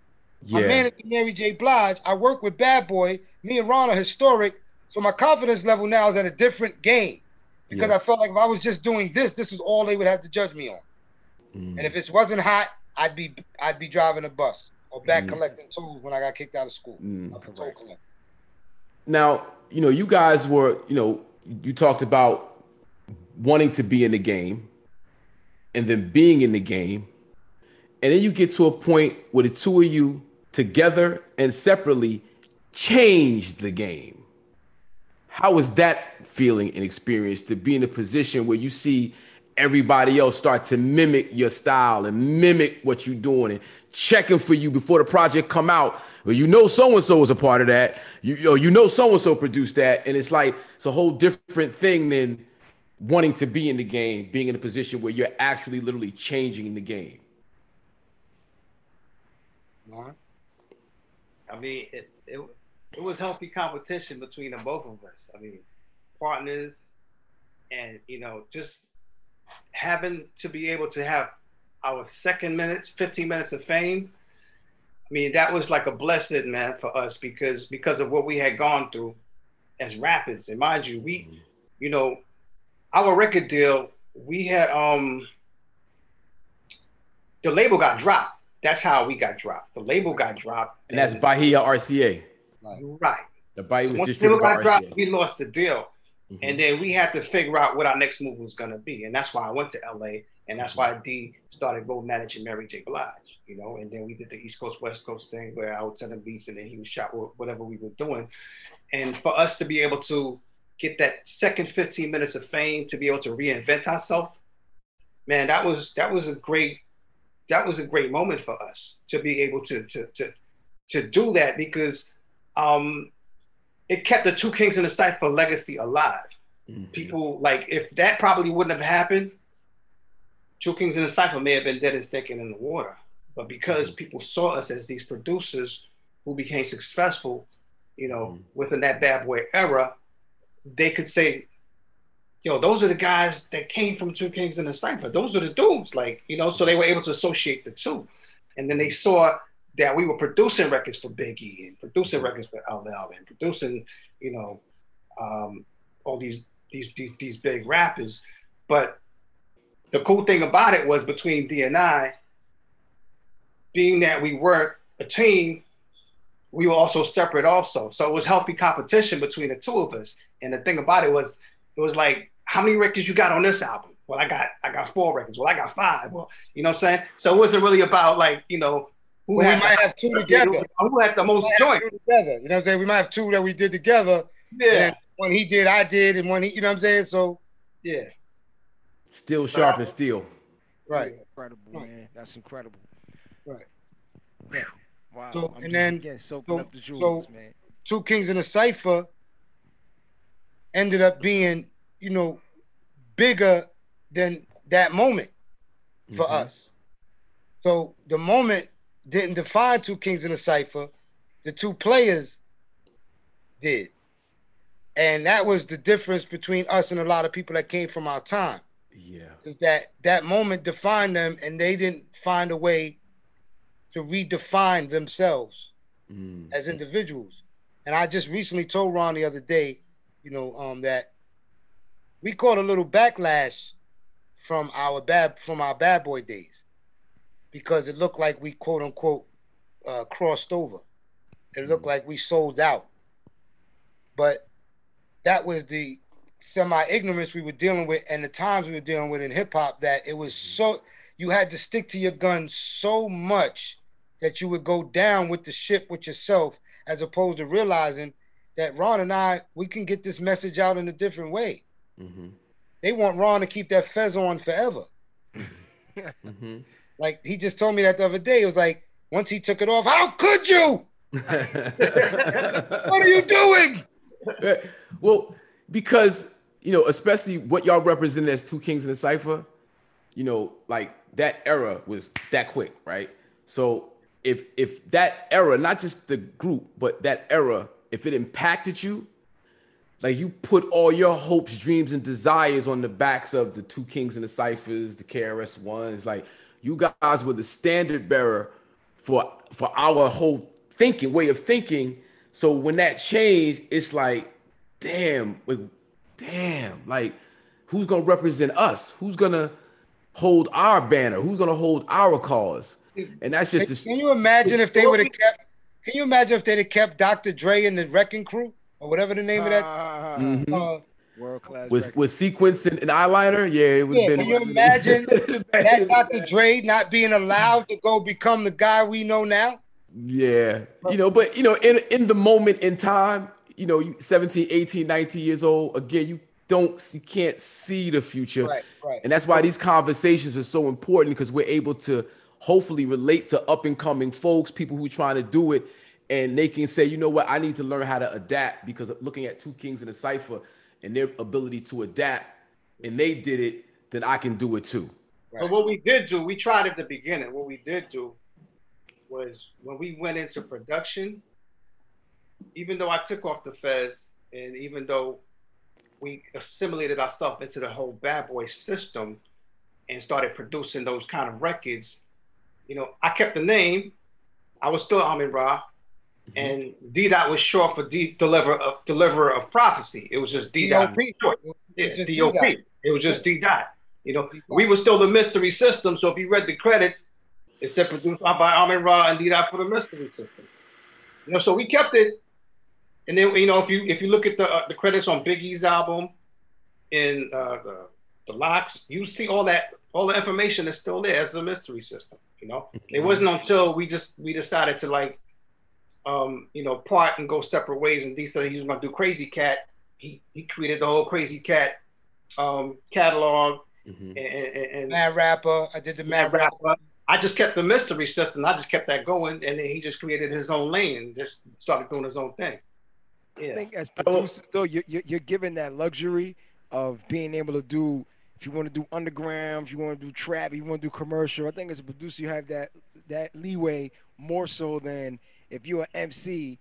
[SPEAKER 4] I
[SPEAKER 2] Yeah.
[SPEAKER 4] manage Mary J. Blige. I work with Bad Boy. Me and Ron are historic. So my confidence level now is at a different game. Because
[SPEAKER 2] Yeah.
[SPEAKER 4] I felt like if I was just doing this, this is all they would have to judge me on.
[SPEAKER 2] Mm.
[SPEAKER 4] And if it wasn't hot, I'd be I'd be driving a bus or back
[SPEAKER 2] Mm.
[SPEAKER 4] collecting tools when I got kicked out of school.
[SPEAKER 2] Mm.
[SPEAKER 4] I'm a toll collector.
[SPEAKER 2] Now, you know, you guys were, you know, you talked about wanting to be in the game and then being in the game. And then you get to a point where the two of you together and separately changed the game. How was that feeling and experience to be in a position where you see everybody else start to mimic your style and mimic what you're doing and checking for you before the project come out? Well, you know so and so was a part of that. You you know, you know so and so produced that, and it's like it's a whole different thing than wanting to be in the game, being in a position where you're actually literally changing the game.
[SPEAKER 17] I mean, it, it it was healthy competition between the both of us. I mean, partners, and you know, just having to be able to have our second minutes, fifteen minutes of fame. I mean, that was like a blessing, man, for us because because of what we had gone through as rappers. And mind you, we, you know, our record deal, we had um the label got dropped. That's how we got dropped. The label got dropped.
[SPEAKER 2] And that's Bahia RCA.
[SPEAKER 17] Right.
[SPEAKER 2] The Bahia was distributed by
[SPEAKER 17] got dropped, we lost the deal. And then we had to figure out what our next move was gonna be. And that's why I went to LA. And that's why D started road managing Mary J. Blige, you know, and then we did the East Coast, West Coast thing where I would send him beats and then he would shot whatever we were doing. And for us to be able to get that second 15 minutes of fame to be able to reinvent ourselves, man, that was that was a great that was a great moment for us to be able to to to to do that because um it kept the two kings in the cipher legacy alive. Mm-hmm. People like if that probably wouldn't have happened, two kings in the cipher may have been dead and stinking in the water. But because mm-hmm. people saw us as these producers who became successful, you know, mm-hmm. within that bad boy era, they could say, yo, those are the guys that came from Two Kings in the Cipher. Those are the dudes, like, you know, so they were able to associate the two. And then they saw that we were producing records for Biggie and producing records for LL and producing, you know, um, all these these these these big rappers. But the cool thing about it was between D and I, being that we weren't a team, we were also separate also. So it was healthy competition between the two of us. And the thing about it was, it was like, how many records you got on this album? Well, I got I got four records. Well, I got five. Well, you know what I'm saying? So it wasn't really about like, you know, who
[SPEAKER 4] Well, we might have two together.
[SPEAKER 17] Who had the most
[SPEAKER 4] We
[SPEAKER 17] joint?
[SPEAKER 4] together. You know what I'm saying? We might have two that we did together.
[SPEAKER 17] Yeah.
[SPEAKER 4] And one he did, I did, and one he, you know what I'm saying? So
[SPEAKER 17] yeah.
[SPEAKER 2] Still sharp and steel.
[SPEAKER 4] Right.
[SPEAKER 1] Incredible, man. That's incredible.
[SPEAKER 4] Right.
[SPEAKER 1] Yeah. Wow.
[SPEAKER 4] So
[SPEAKER 1] I'm
[SPEAKER 4] and
[SPEAKER 1] just,
[SPEAKER 4] then
[SPEAKER 1] again soaking
[SPEAKER 4] so,
[SPEAKER 1] up the jewels,
[SPEAKER 4] so
[SPEAKER 1] man.
[SPEAKER 4] Two Kings in a Cipher ended up being, you know, bigger than that moment for
[SPEAKER 2] Mm-hmm.
[SPEAKER 4] us. So the moment didn't define two kings in a cipher. The two players did. And that was the difference between us and a lot of people that came from our time.
[SPEAKER 2] Yeah.
[SPEAKER 4] Is that that moment defined them and they didn't find a way to redefine themselves
[SPEAKER 2] Mm.
[SPEAKER 4] as individuals. And I just recently told Ron the other day, you know, um, that we caught a little backlash from our bad from our bad boy days because it looked like we quote unquote uh, crossed over. It looked like we sold out. But that was the semi ignorance we were dealing with and the times we were dealing with in hip hop that it was so you had to stick to your guns so much that you would go down with the ship with yourself as opposed to realizing that Ron and I we can get this message out in a different way.
[SPEAKER 2] Mm-hmm.
[SPEAKER 4] They want Ron to keep that fez on forever.
[SPEAKER 2] Mm-hmm.
[SPEAKER 4] Like he just told me that the other day. It was like once he took it off, how could you? what are you doing?
[SPEAKER 2] Well, because you know, especially what y'all represent as two kings in the cipher, you know, like that era was that quick, right? So if if that era, not just the group, but that era, if it impacted you, like you put all your hopes, dreams, and desires on the backs of the two kings in the ciphers, the KRS ones, like you guys were the standard bearer for for our whole thinking, way of thinking. So when that changed, it's like, damn, like, damn, like who's gonna represent us? Who's gonna hold our banner? Who's gonna hold our cause? And that's just
[SPEAKER 4] Can,
[SPEAKER 2] the
[SPEAKER 4] can you imagine if they would have kept? Can you imagine if they'd have kept Dr. Dre and the Wreckin' Cru or whatever the name of that?
[SPEAKER 2] Mhm.
[SPEAKER 4] Uh,
[SPEAKER 1] World class.
[SPEAKER 2] with with sequence and, and eyeliner, yeah, it would
[SPEAKER 4] yeah,
[SPEAKER 2] have
[SPEAKER 4] can
[SPEAKER 2] been.
[SPEAKER 4] you imagine that Dr. Dre not being allowed to go become the guy we know now?
[SPEAKER 2] Yeah. You know, but you know, in in the moment in time, you know, you 17, 18, 19 years old, again, you don't you can't see the future.
[SPEAKER 4] Right, right.
[SPEAKER 2] And that's why these conversations are so important because we're able to hopefully relate to up and coming folks, people who are trying to do it, and they can say, you know what, I need to learn how to adapt because looking at two kings in a cipher and their ability to adapt, and they did it, then I can do it too.
[SPEAKER 17] But what we did do, we tried at the beginning. What we did do was when we went into production, even though I took off the fez, and even though we assimilated ourselves into the whole bad boy system and started producing those kind of records, you know, I kept the name. I was still Amen-Ra, and D Dot was short for D deliver of deliverer of prophecy. It was just D Dot.
[SPEAKER 4] D.O.P.. It was
[SPEAKER 17] Yeah,
[SPEAKER 4] just
[SPEAKER 17] DOP.
[SPEAKER 4] D-Dot.
[SPEAKER 17] It was just D Dot. You know, we were still the mystery system. So if you read the credits, it said produced by Amen-Ra and D Dot for the mystery system. You know, so we kept it. And then you know, if you if you look at the uh, the credits on Biggie's album, in uh, the the locks, you see all that all the information is still there as a mystery system. You know, it wasn't until we just we decided to like, um, you know, plot and go separate ways. And D said he was gonna do Crazy Cat. He he created the whole Crazy Cat um, catalog. And, and, and
[SPEAKER 4] Mad Rapper. I did the Mad,
[SPEAKER 17] Mad
[SPEAKER 4] Rapper.
[SPEAKER 17] Rapper. I just kept the mystery system. I just kept that going, and then he just created his own lane and just started doing his own thing.
[SPEAKER 1] I think as producers, though, you're, you're, you're given that luxury of being able to do, if you want to do underground, if you want to do trap, if you want to do commercial. I think as a producer, you have that that leeway more so than if you're an MC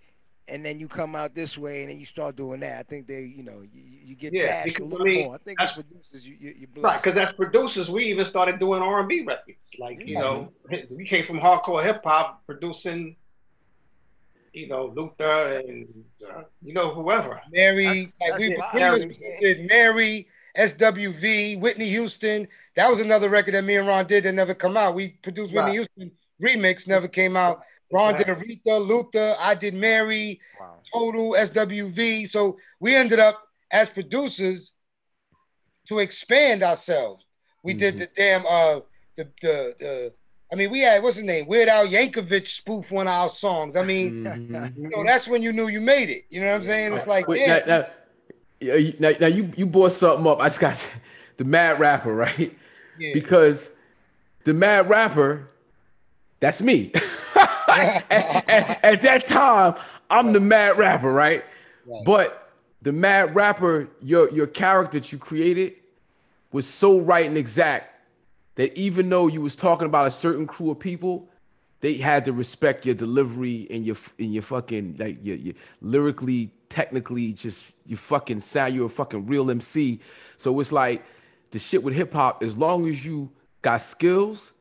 [SPEAKER 1] and then you come out this way and then you start doing that. I think they, you know, you, you get
[SPEAKER 17] Yeah,
[SPEAKER 1] dashed a little
[SPEAKER 17] I mean,
[SPEAKER 1] more. I think as
[SPEAKER 17] that's-
[SPEAKER 1] producers, you, you, you're
[SPEAKER 17] Right, because as producers, we even started doing R and B records. Like you know, we came from hardcore hip hop, producing, you know, Luther and uh, you know whoever.
[SPEAKER 4] Mary,
[SPEAKER 1] That's-
[SPEAKER 4] like
[SPEAKER 1] that's
[SPEAKER 4] we
[SPEAKER 1] fire,
[SPEAKER 4] pretty
[SPEAKER 1] you know
[SPEAKER 4] much
[SPEAKER 1] what I'm saying?
[SPEAKER 4] did Mary, SWV, Whitney Houston. That was another record that me and Ron did that never come out. We produced Whitney
[SPEAKER 17] Right.
[SPEAKER 4] Houston remix, never came out. Ron did Aretha, Luther, I did Mary, Total, SWV. So we ended up as producers to expand ourselves. We did the damn uh the the the I mean we had what's his name? Weird Al Yankovic spoof one of our songs. I mean, you know, that's when you knew you made it. You know what I'm saying? It's like
[SPEAKER 2] Wait, now, now, yeah, now, now you you brought something up. I just got the Mad Rapper, right?
[SPEAKER 4] Yeah.
[SPEAKER 2] Because the Mad Rapper, that's me. at, at- at that time, I'm the Mad Rapper, right? But the Mad Rapper, your your character that you created, was so right and exact that even though you was talking about a certain crew of people, they had to respect your delivery and your and your fucking like your, your lyrically, technically, just you fucking sound. You're a fucking real MC. So it's like the shit with hip hop. As long as you got skills,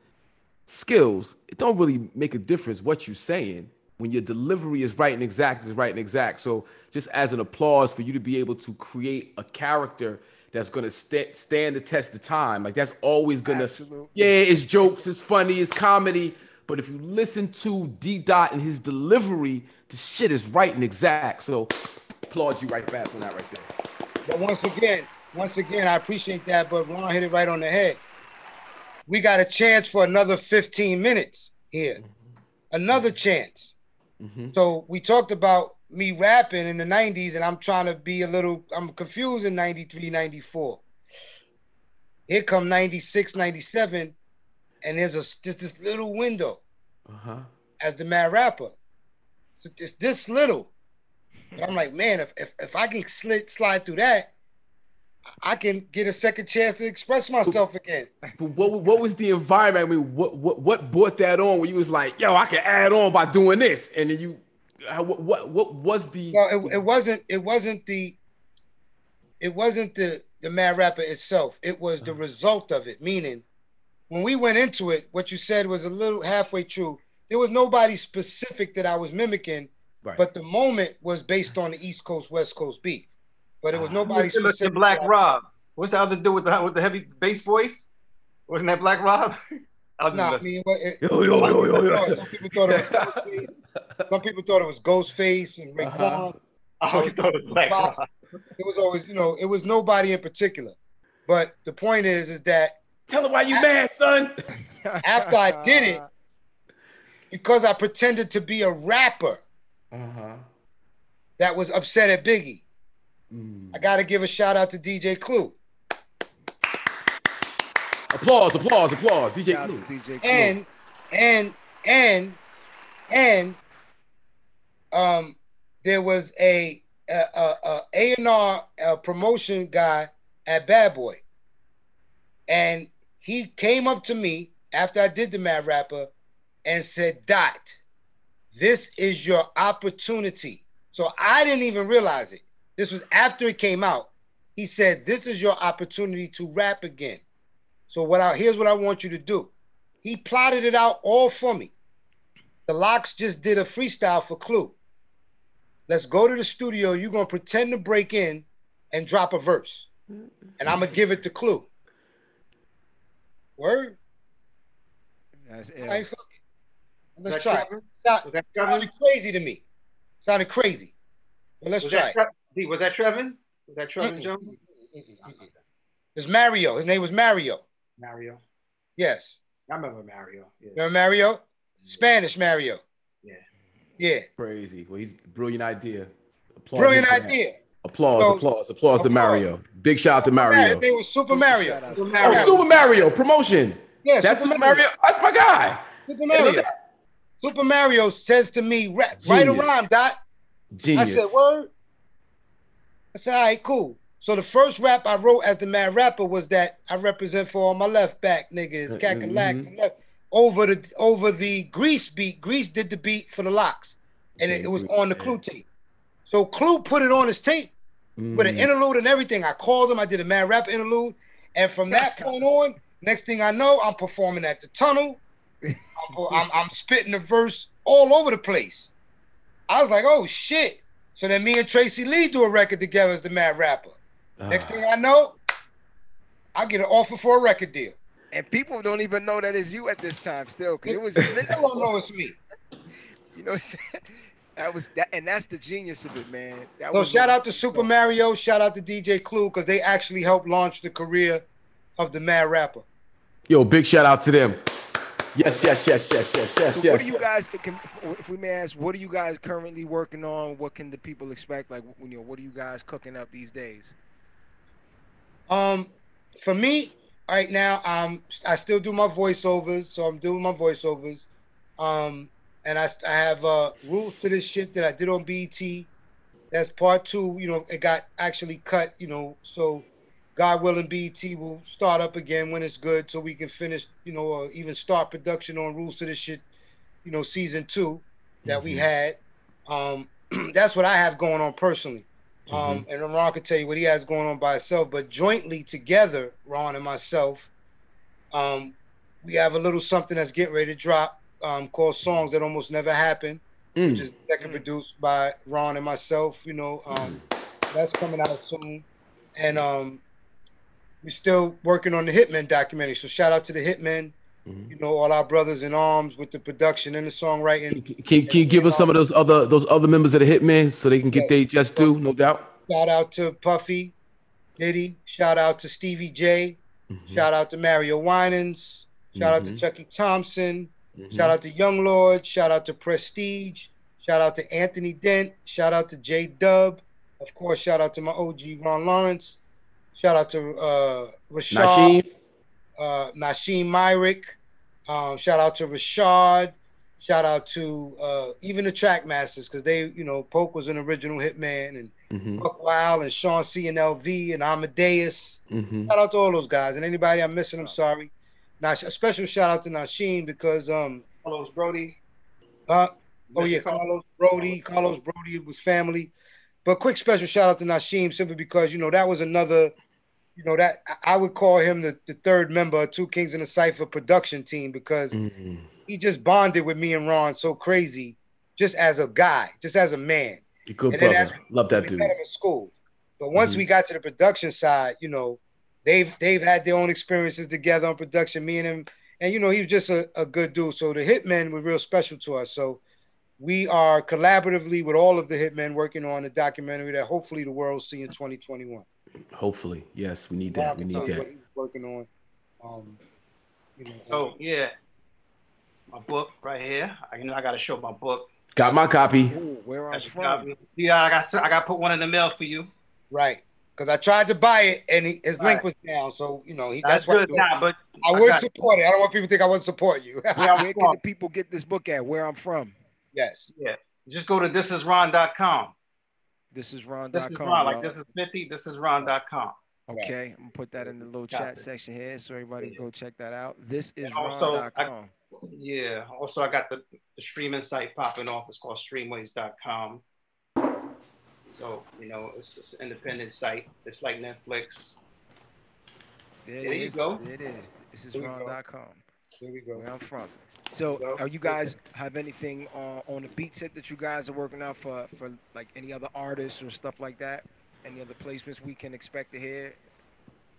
[SPEAKER 2] skills, it don't really make a difference what you're saying when your delivery is right and exact is right and exact. So just as an applause for you to be able to create a character that's gonna st- stand the test of time. Like that's always gonna.
[SPEAKER 1] Absolutely.
[SPEAKER 2] Yeah, it's jokes, it's funny, it's comedy. But if you listen to D Dot and his delivery, the shit is right and exact. So applaud you right fast on that right there.
[SPEAKER 4] But once again, once again, I appreciate that. But Ron hit it right on the head. We got a chance for another 15 minutes here. Mm-hmm. Another mm-hmm. chance. Mm-hmm. So we talked about me rapping in the 90s, and I'm trying to be a little, I'm confused in 93, 94. Here come 96, 97, and there's a just this little window
[SPEAKER 2] Uh-huh.
[SPEAKER 4] as the mad rapper. So It's this little. But I'm like, man, if, if, if I can slid, slide through that, I can get a second chance to express myself again.
[SPEAKER 2] But what what was the environment? I mean, what what what brought that on? Where you was like, yo, I can add on by doing this, and then you, what what what was the?
[SPEAKER 4] Well, it, it wasn't. It wasn't the. It wasn't the the mad rapper itself. It was the uh-huh. result of it. Meaning, when we went into it, what you said was a little halfway true. There was nobody specific that I was mimicking,
[SPEAKER 2] Right.
[SPEAKER 4] but the moment was based on the East Coast West Coast beat. But it was nobody
[SPEAKER 17] Look at
[SPEAKER 4] specific.
[SPEAKER 17] Black Rob. What's the other dude with the with the heavy bass voice? Wasn't that Black Rob? I was
[SPEAKER 4] Nah, I mean, it-
[SPEAKER 2] Yo, yo, yo, yo, yo.
[SPEAKER 4] Some people thought it was Ghostface. Some people thought it was Ghostface and Raekwon.
[SPEAKER 17] Uh-huh. I always thought it was Black Rob.
[SPEAKER 4] It was always, you know, it was nobody in particular. But the point is, is that
[SPEAKER 2] Tell her why you mad, son.
[SPEAKER 4] after I did it, because I pretended to be a rapper
[SPEAKER 2] Uh-huh.
[SPEAKER 4] that was upset at Biggie, I got to give a shout out to DJ Clue.
[SPEAKER 2] Applause, applause, applause. DJ
[SPEAKER 1] Shout
[SPEAKER 2] Clue.
[SPEAKER 1] DJ Clue.
[SPEAKER 4] and and and and um there was a a a A and R uh, promotion guy at Bad Boy, and he came up to me after I did the Mad Rapper and said, "Dot, this is your opportunity." So I didn't even realize it. This was after it came out. He said, "This is your opportunity to rap again." So what I here's what I want you to do. He plotted it out all for me. The LOX just did a freestyle for Clue. Let's go to the studio. You're gonna pretend to break in and drop a verse, and I'm gonna give it to Clue. Word.
[SPEAKER 1] That's
[SPEAKER 4] I
[SPEAKER 1] ill.
[SPEAKER 4] ain't fuck it. Let's
[SPEAKER 17] that
[SPEAKER 4] try. it.
[SPEAKER 17] Trevor?
[SPEAKER 4] Sound-
[SPEAKER 17] that
[SPEAKER 4] sounded crazy to me. Sounded crazy. But let's
[SPEAKER 17] Was
[SPEAKER 4] try.
[SPEAKER 17] that,
[SPEAKER 4] it.
[SPEAKER 17] Tre- D, was that Trevin? Was that Trevin
[SPEAKER 4] Mm-mm.
[SPEAKER 17] Jones?
[SPEAKER 4] It's Mario. His name was Mario.
[SPEAKER 17] Mario.
[SPEAKER 4] Yes.
[SPEAKER 17] I remember Mario. Yeah.
[SPEAKER 4] Remember Mario? Spanish Mario.
[SPEAKER 17] Yeah.
[SPEAKER 4] Yeah.
[SPEAKER 2] Crazy. Well, he's brilliant idea. Applaud
[SPEAKER 4] Brilliant
[SPEAKER 2] him for that.
[SPEAKER 4] idea.
[SPEAKER 2] Applause,
[SPEAKER 4] So-
[SPEAKER 2] applause, applause to Mario. Big shout out to Mario.
[SPEAKER 4] His name was Super Mario.
[SPEAKER 17] Super
[SPEAKER 2] Oh, Super Mario promotion.
[SPEAKER 4] Yeah,
[SPEAKER 2] That's
[SPEAKER 4] Super
[SPEAKER 2] Super Mario. That's my guy.
[SPEAKER 4] Super Mario. Super Mario says to me, "Rap, write a rhyme, Dot."
[SPEAKER 2] Genius.
[SPEAKER 4] I said, "Word." I said, "All right, cool." So the first rap I wrote as the mad rapper was that I represent for all my left back niggas, cack and lack,
[SPEAKER 2] Mhm.
[SPEAKER 4] left over the over the Grease beat. Grease did the beat for the LOX, and it, it was on the Clue tape. So Clue put it on his tape with an
[SPEAKER 2] Mhm.
[SPEAKER 4] interlude and everything. I called him. I did a mad rap interlude, and from that point on, next thing I know, I'm performing at the tunnel. I'm, I'm, I'm spitting the verse all over the place. I was like, oh shit. So then me and Tracey Lee do a record together as the mad rapper. Next ah. thing I know, I get an offer for a record deal.
[SPEAKER 1] And people don't even know that it's you at this time still, because it was
[SPEAKER 4] They don't know it's me.
[SPEAKER 1] you know that was that and that's the genius of it, man. That
[SPEAKER 4] So
[SPEAKER 1] was
[SPEAKER 4] shout out to Super Mario, shout out to DJ Clue, because they actually helped launch the career of the mad rapper.
[SPEAKER 2] Yo, big shout out to them. Yes, yes, yes, yes, yes, yes,
[SPEAKER 1] So
[SPEAKER 2] yes.
[SPEAKER 1] what are you guys, can, if we may ask, what are you guys currently working on? What can the people expect? Like, you know, what are you guys cooking up these days?
[SPEAKER 4] Um, for me, right now, um, I still do my voiceovers, so I'm doing my voiceovers. Um, and I, I have uh rules to this shit that I did on BET. That's part two. You know, it got actually cut. You know, so God willing, BET will start up again when it's good, so we can finish, you know, or even start production on Rules to this shit, you know, season two that we
[SPEAKER 2] Mhm.
[SPEAKER 4] had. Um, that's what I have going on personally. Um, and then Ron can tell you what he has going on by himself, but jointly together, Ron and myself, um, we have a little something that's getting ready to drop um, called Songs That Almost Never Happen, which is second produced by Ron and myself. You know, um, that's coming out soon. And um, we're still working on the Hitmen documentary. So shout out to the Hitmen, you know, all our brothers in arms with the production and the songwriting.
[SPEAKER 2] Can, can you give us some of those other those other members of the Hitmen so they can get their just due? No doubt.
[SPEAKER 4] Shout out to Puffy, Diddy. Shout out to Stevie J. Shout out to Mario Winans. Shout out to
[SPEAKER 2] Mhm.
[SPEAKER 4] Chucky Thompson. Shout out to Young Lord. Shout out to Prestige. Shout out to Anthony Dent. Shout out to J Dub. Of course, shout out to my OG Ron Lawrence. Shout out to uh, Rashad.
[SPEAKER 2] Nasheem?
[SPEAKER 4] Uh, Nasheem Myrick. Um, shout out to Rashad. Shout out to uh, even the track masters because they, you know, Poke was an original hitman and
[SPEAKER 2] Mhm.
[SPEAKER 4] Buck Wild and Sean C and LV and Amadeus.
[SPEAKER 2] Mhm.
[SPEAKER 4] Shout out to all those guys and anybody I'm missing. I'm sorry. Now, a special shout out to Nasheem because um,
[SPEAKER 17] Carlos Broady.
[SPEAKER 4] uh, oh yeah, Carlos Broady, Carlos Broady was family. But quick special shout out to Nasheem simply because you know that was another, you know that I- would call him the, the third member of Two Kings and the Cipher production team because
[SPEAKER 2] Mm-hmm.
[SPEAKER 4] he just bonded with me and Ron so crazy, just as a guy, just as a man.
[SPEAKER 2] A good
[SPEAKER 4] And as
[SPEAKER 2] brother. Love that dude.
[SPEAKER 4] in school. But once
[SPEAKER 2] Mhm.
[SPEAKER 4] we got to the production side, you know, they've they've had their own experiences together on production. Me and him, and you know, he was just a, a good dude. So the hitmen were real special to us. So we are collaboratively with all of the hitmen working on a documentary that hopefully the world will see in 2021.
[SPEAKER 2] Hopefully, yes, we need that. We need that.
[SPEAKER 4] working on. Um, you know,
[SPEAKER 17] Oh yeah, my book right here. I, you know, I got to show my book.
[SPEAKER 2] Got my copy.
[SPEAKER 1] where
[SPEAKER 17] I'm from. Yeah, I got I got to put one in the mail for you.
[SPEAKER 4] Right. Because I tried to buy it and he, his link was down. So, you know, he,
[SPEAKER 17] That's
[SPEAKER 4] that's, what
[SPEAKER 17] good. Nah, but
[SPEAKER 4] I
[SPEAKER 17] I
[SPEAKER 4] would
[SPEAKER 17] got-
[SPEAKER 4] support it. I don't want people to think I wouldn't support you.
[SPEAKER 1] Where, where can the people get this book at? Where I'm from?
[SPEAKER 4] Yes.
[SPEAKER 17] Yeah. Just go to thisisron.com.
[SPEAKER 1] This is Ron.
[SPEAKER 17] This is Ron. Like this is 50. This is Ron.com.
[SPEAKER 1] Okay, I'm gonna put that in the little chat section here so everybody can go check that out. This is
[SPEAKER 17] And also, I,
[SPEAKER 1] Ron.com.
[SPEAKER 17] yeah. Also, I got the, the streaming site popping off. It's called Streamwaze.com. So you know, it's, it's an independent site. It's like Netflix.
[SPEAKER 1] There,
[SPEAKER 17] There
[SPEAKER 1] it
[SPEAKER 17] you
[SPEAKER 1] is.
[SPEAKER 17] go.
[SPEAKER 1] There it is. This is
[SPEAKER 17] There we go.
[SPEAKER 1] Ron.com.
[SPEAKER 4] There we go.
[SPEAKER 1] Where I'm from. So, are you guys have anything uh, on the beat tip that you guys are working out for for like any other artists or stuff like that? Any other placements we can expect to hear?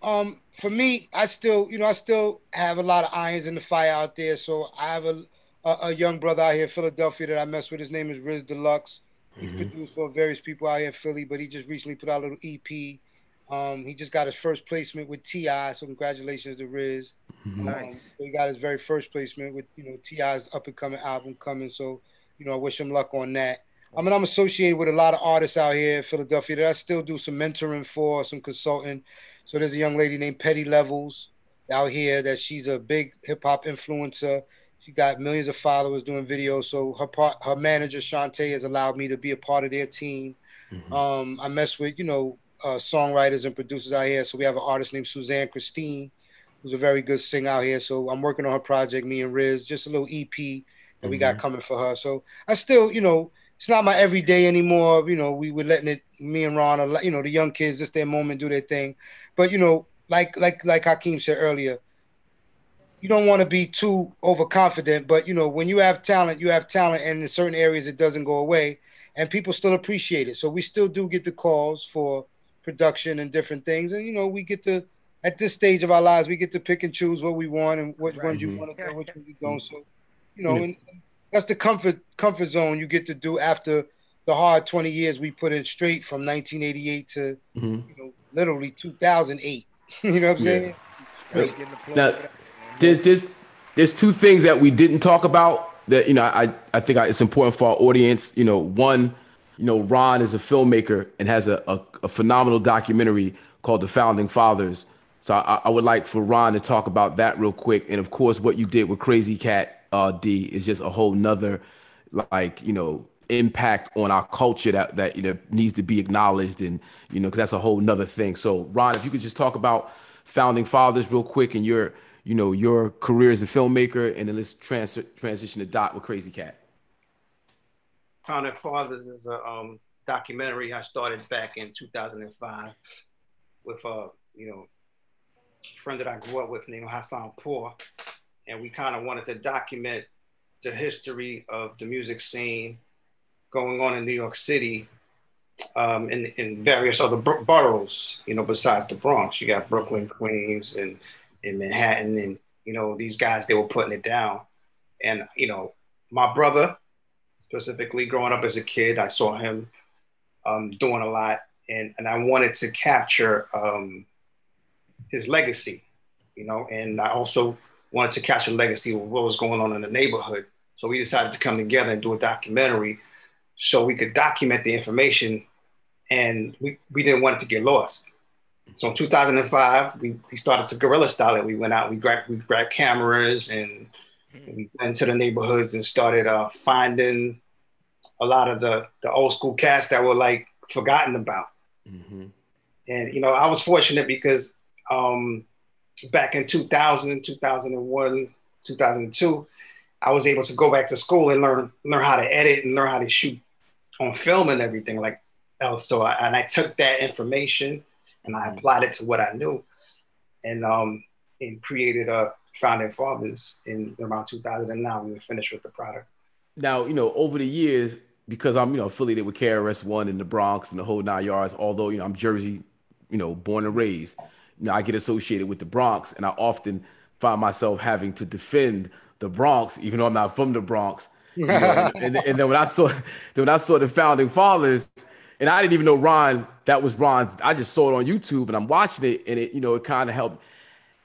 [SPEAKER 4] Um, for me, I still, you know, I still have a lot of irons in the fire out there. So I have a a, a young brother out here in Philadelphia that I mess with. His name is Riz Deluxe. He produced for various people out here in Philly, but he just recently put out a little EP. Um, he just got his first placement with T.I., so congratulations to Riz. Um,
[SPEAKER 1] Nice.
[SPEAKER 4] so he got his very first placement with you know T.I.'s up and coming album coming. So you know, I wish him luck on that. I mean, I'm associated with a lot of artists out here in Philadelphia that I still do some mentoring for, some consulting. So there's a young lady named Petty Levels out here that she's a big hip hop influencer. She got millions of followers doing videos. So her part, her manager Shantae has allowed me to be a part of their team. Um, I mess with you know uh, songwriters and producers out here. So we have an artist named Suzanne Christine, who's a very good singer out here. So I'm working on her project, me and Riz, just a little EP that we got
[SPEAKER 2] Mhm.
[SPEAKER 4] coming for her. So I still, you know, it's not my everyday anymore. You know, we were letting it, me and Ron, are, you know, the young kids, just their moment, do their thing. But you know, like like like Hakim said earlier, you don't want to be too overconfident. But you know, when you have talent, you have talent, and in certain areas it doesn't go away, and people still appreciate it. So we still do get the calls for production and different things, and you know, we get to at this stage of our lives, we get to pick and choose what we want and what ones you want to do, which ones you mm-hmm. don't. So, you know, mm-hmm. and that's the comfort comfort zone you get to do after the hard 20 years we put in straight from 1988 to
[SPEAKER 2] Mhm.
[SPEAKER 4] you know literally 2008. you know what I'm
[SPEAKER 2] Yeah.
[SPEAKER 4] saying? Straight.
[SPEAKER 2] Now, there's there's there's two things that we didn't talk about that you know I I think it's important for our audience. You know, one, you know, Ron is a filmmaker and has a a, a phenomenal documentary called The Founding Fathers. So I, I would like for Ron to talk about that real quick, and of course, what you did with Crazy Cat uh, D is just a whole nother like you know impact on our culture that that you know needs to be acknowledged and you know because that's a whole nother thing. So ron if you could just talk about founding fathers real quick and your you know your career as a filmmaker and then let's trans- transition to dot with crazy cat.
[SPEAKER 17] Founding fathers is a um, documentary i started back in 2005 with a you know friend that i grew up with named hassan poor and we kind of wanted to document the history of the music scene going on in New York City um, in, in various other bor- boroughs, you know, besides the Bronx. You got Brooklyn, Queens, and in Manhattan, and you know these guys they were putting it down. And you know, my brother, specifically growing up as a kid, I saw him um, doing a lot, and and I wanted to capture um, his legacy, you know, and I also wanted to capture the legacy of what was going on in the neighborhood. So we decided to come together and do a documentary so we could document the information and we, we didn't want it to get lost. So in 2005, we, we started to guerrilla style it. We went out, we grabbed, we grabbed cameras and we went into the neighborhoods and started uh, finding a lot of the, the old school cats that were like forgotten about.
[SPEAKER 2] Mm-hmm.
[SPEAKER 17] And, you know, I was fortunate because um, back in 2000, 2001, 2002, I was able to go back to school and learn learn how to edit and learn how to shoot on film and everything like else. So I, and I took that information and I applied it to what I knew, and um and created a founding fathers in around 2009. We were finished with the product.
[SPEAKER 2] Now you know over the years because I'm you know affiliated with KRS One in the Bronx and the whole nine yards. Although you know I'm Jersey, you know born and raised. You know I get associated with the Bronx, and I often find myself having to defend the Bronx, even though I'm not from the Bronx. You know, and, and, then when I saw, then when I saw the founding fathers, and I didn't even know Ron, that was Ron's. I just saw it on YouTube, and I'm watching it, and it, you know, it kind of helped.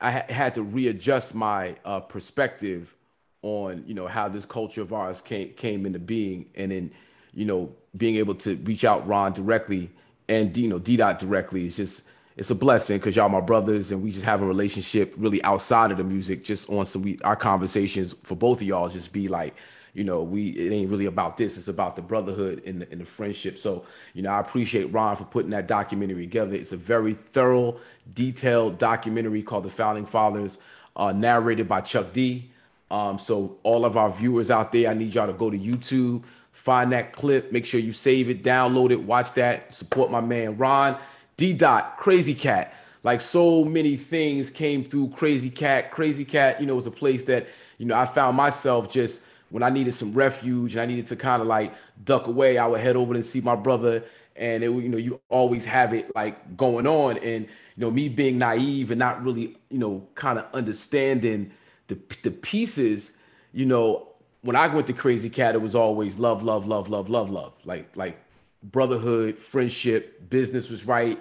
[SPEAKER 2] I ha- had to readjust my uh, perspective on, you know, how this culture of ours came came into being, and then, you know, being able to reach out Ron directly and you know D Dot directly is just it's a blessing because y'all my brothers and we just have a relationship really outside of the music just on some we our conversations for both of y'all just be like you know we it ain't really about this it's about the brotherhood and the, and the friendship. So you know i appreciate ron for putting that documentary together. It's a very thorough detailed documentary called the founding fathers uh, narrated by chuck d. Um, so all of our viewers out there i need y'all to go to youtube find that clip make sure you save it download it watch that support my man ron D Dot, Crazy Cat. Like so many things came through Crazy Cat. Crazy Cat, you know, was a place that, you know, I found myself just when I needed some refuge and I needed to kind of like duck away, I would head over and see my brother. And it, you know, you always have it like going on. And, you know, me being naive and not really, you know, kind of understanding the, the pieces, you know, when I went to Crazy Cat, it was always love, love, love, love, love, love. Like, like brotherhood, friendship, business was right.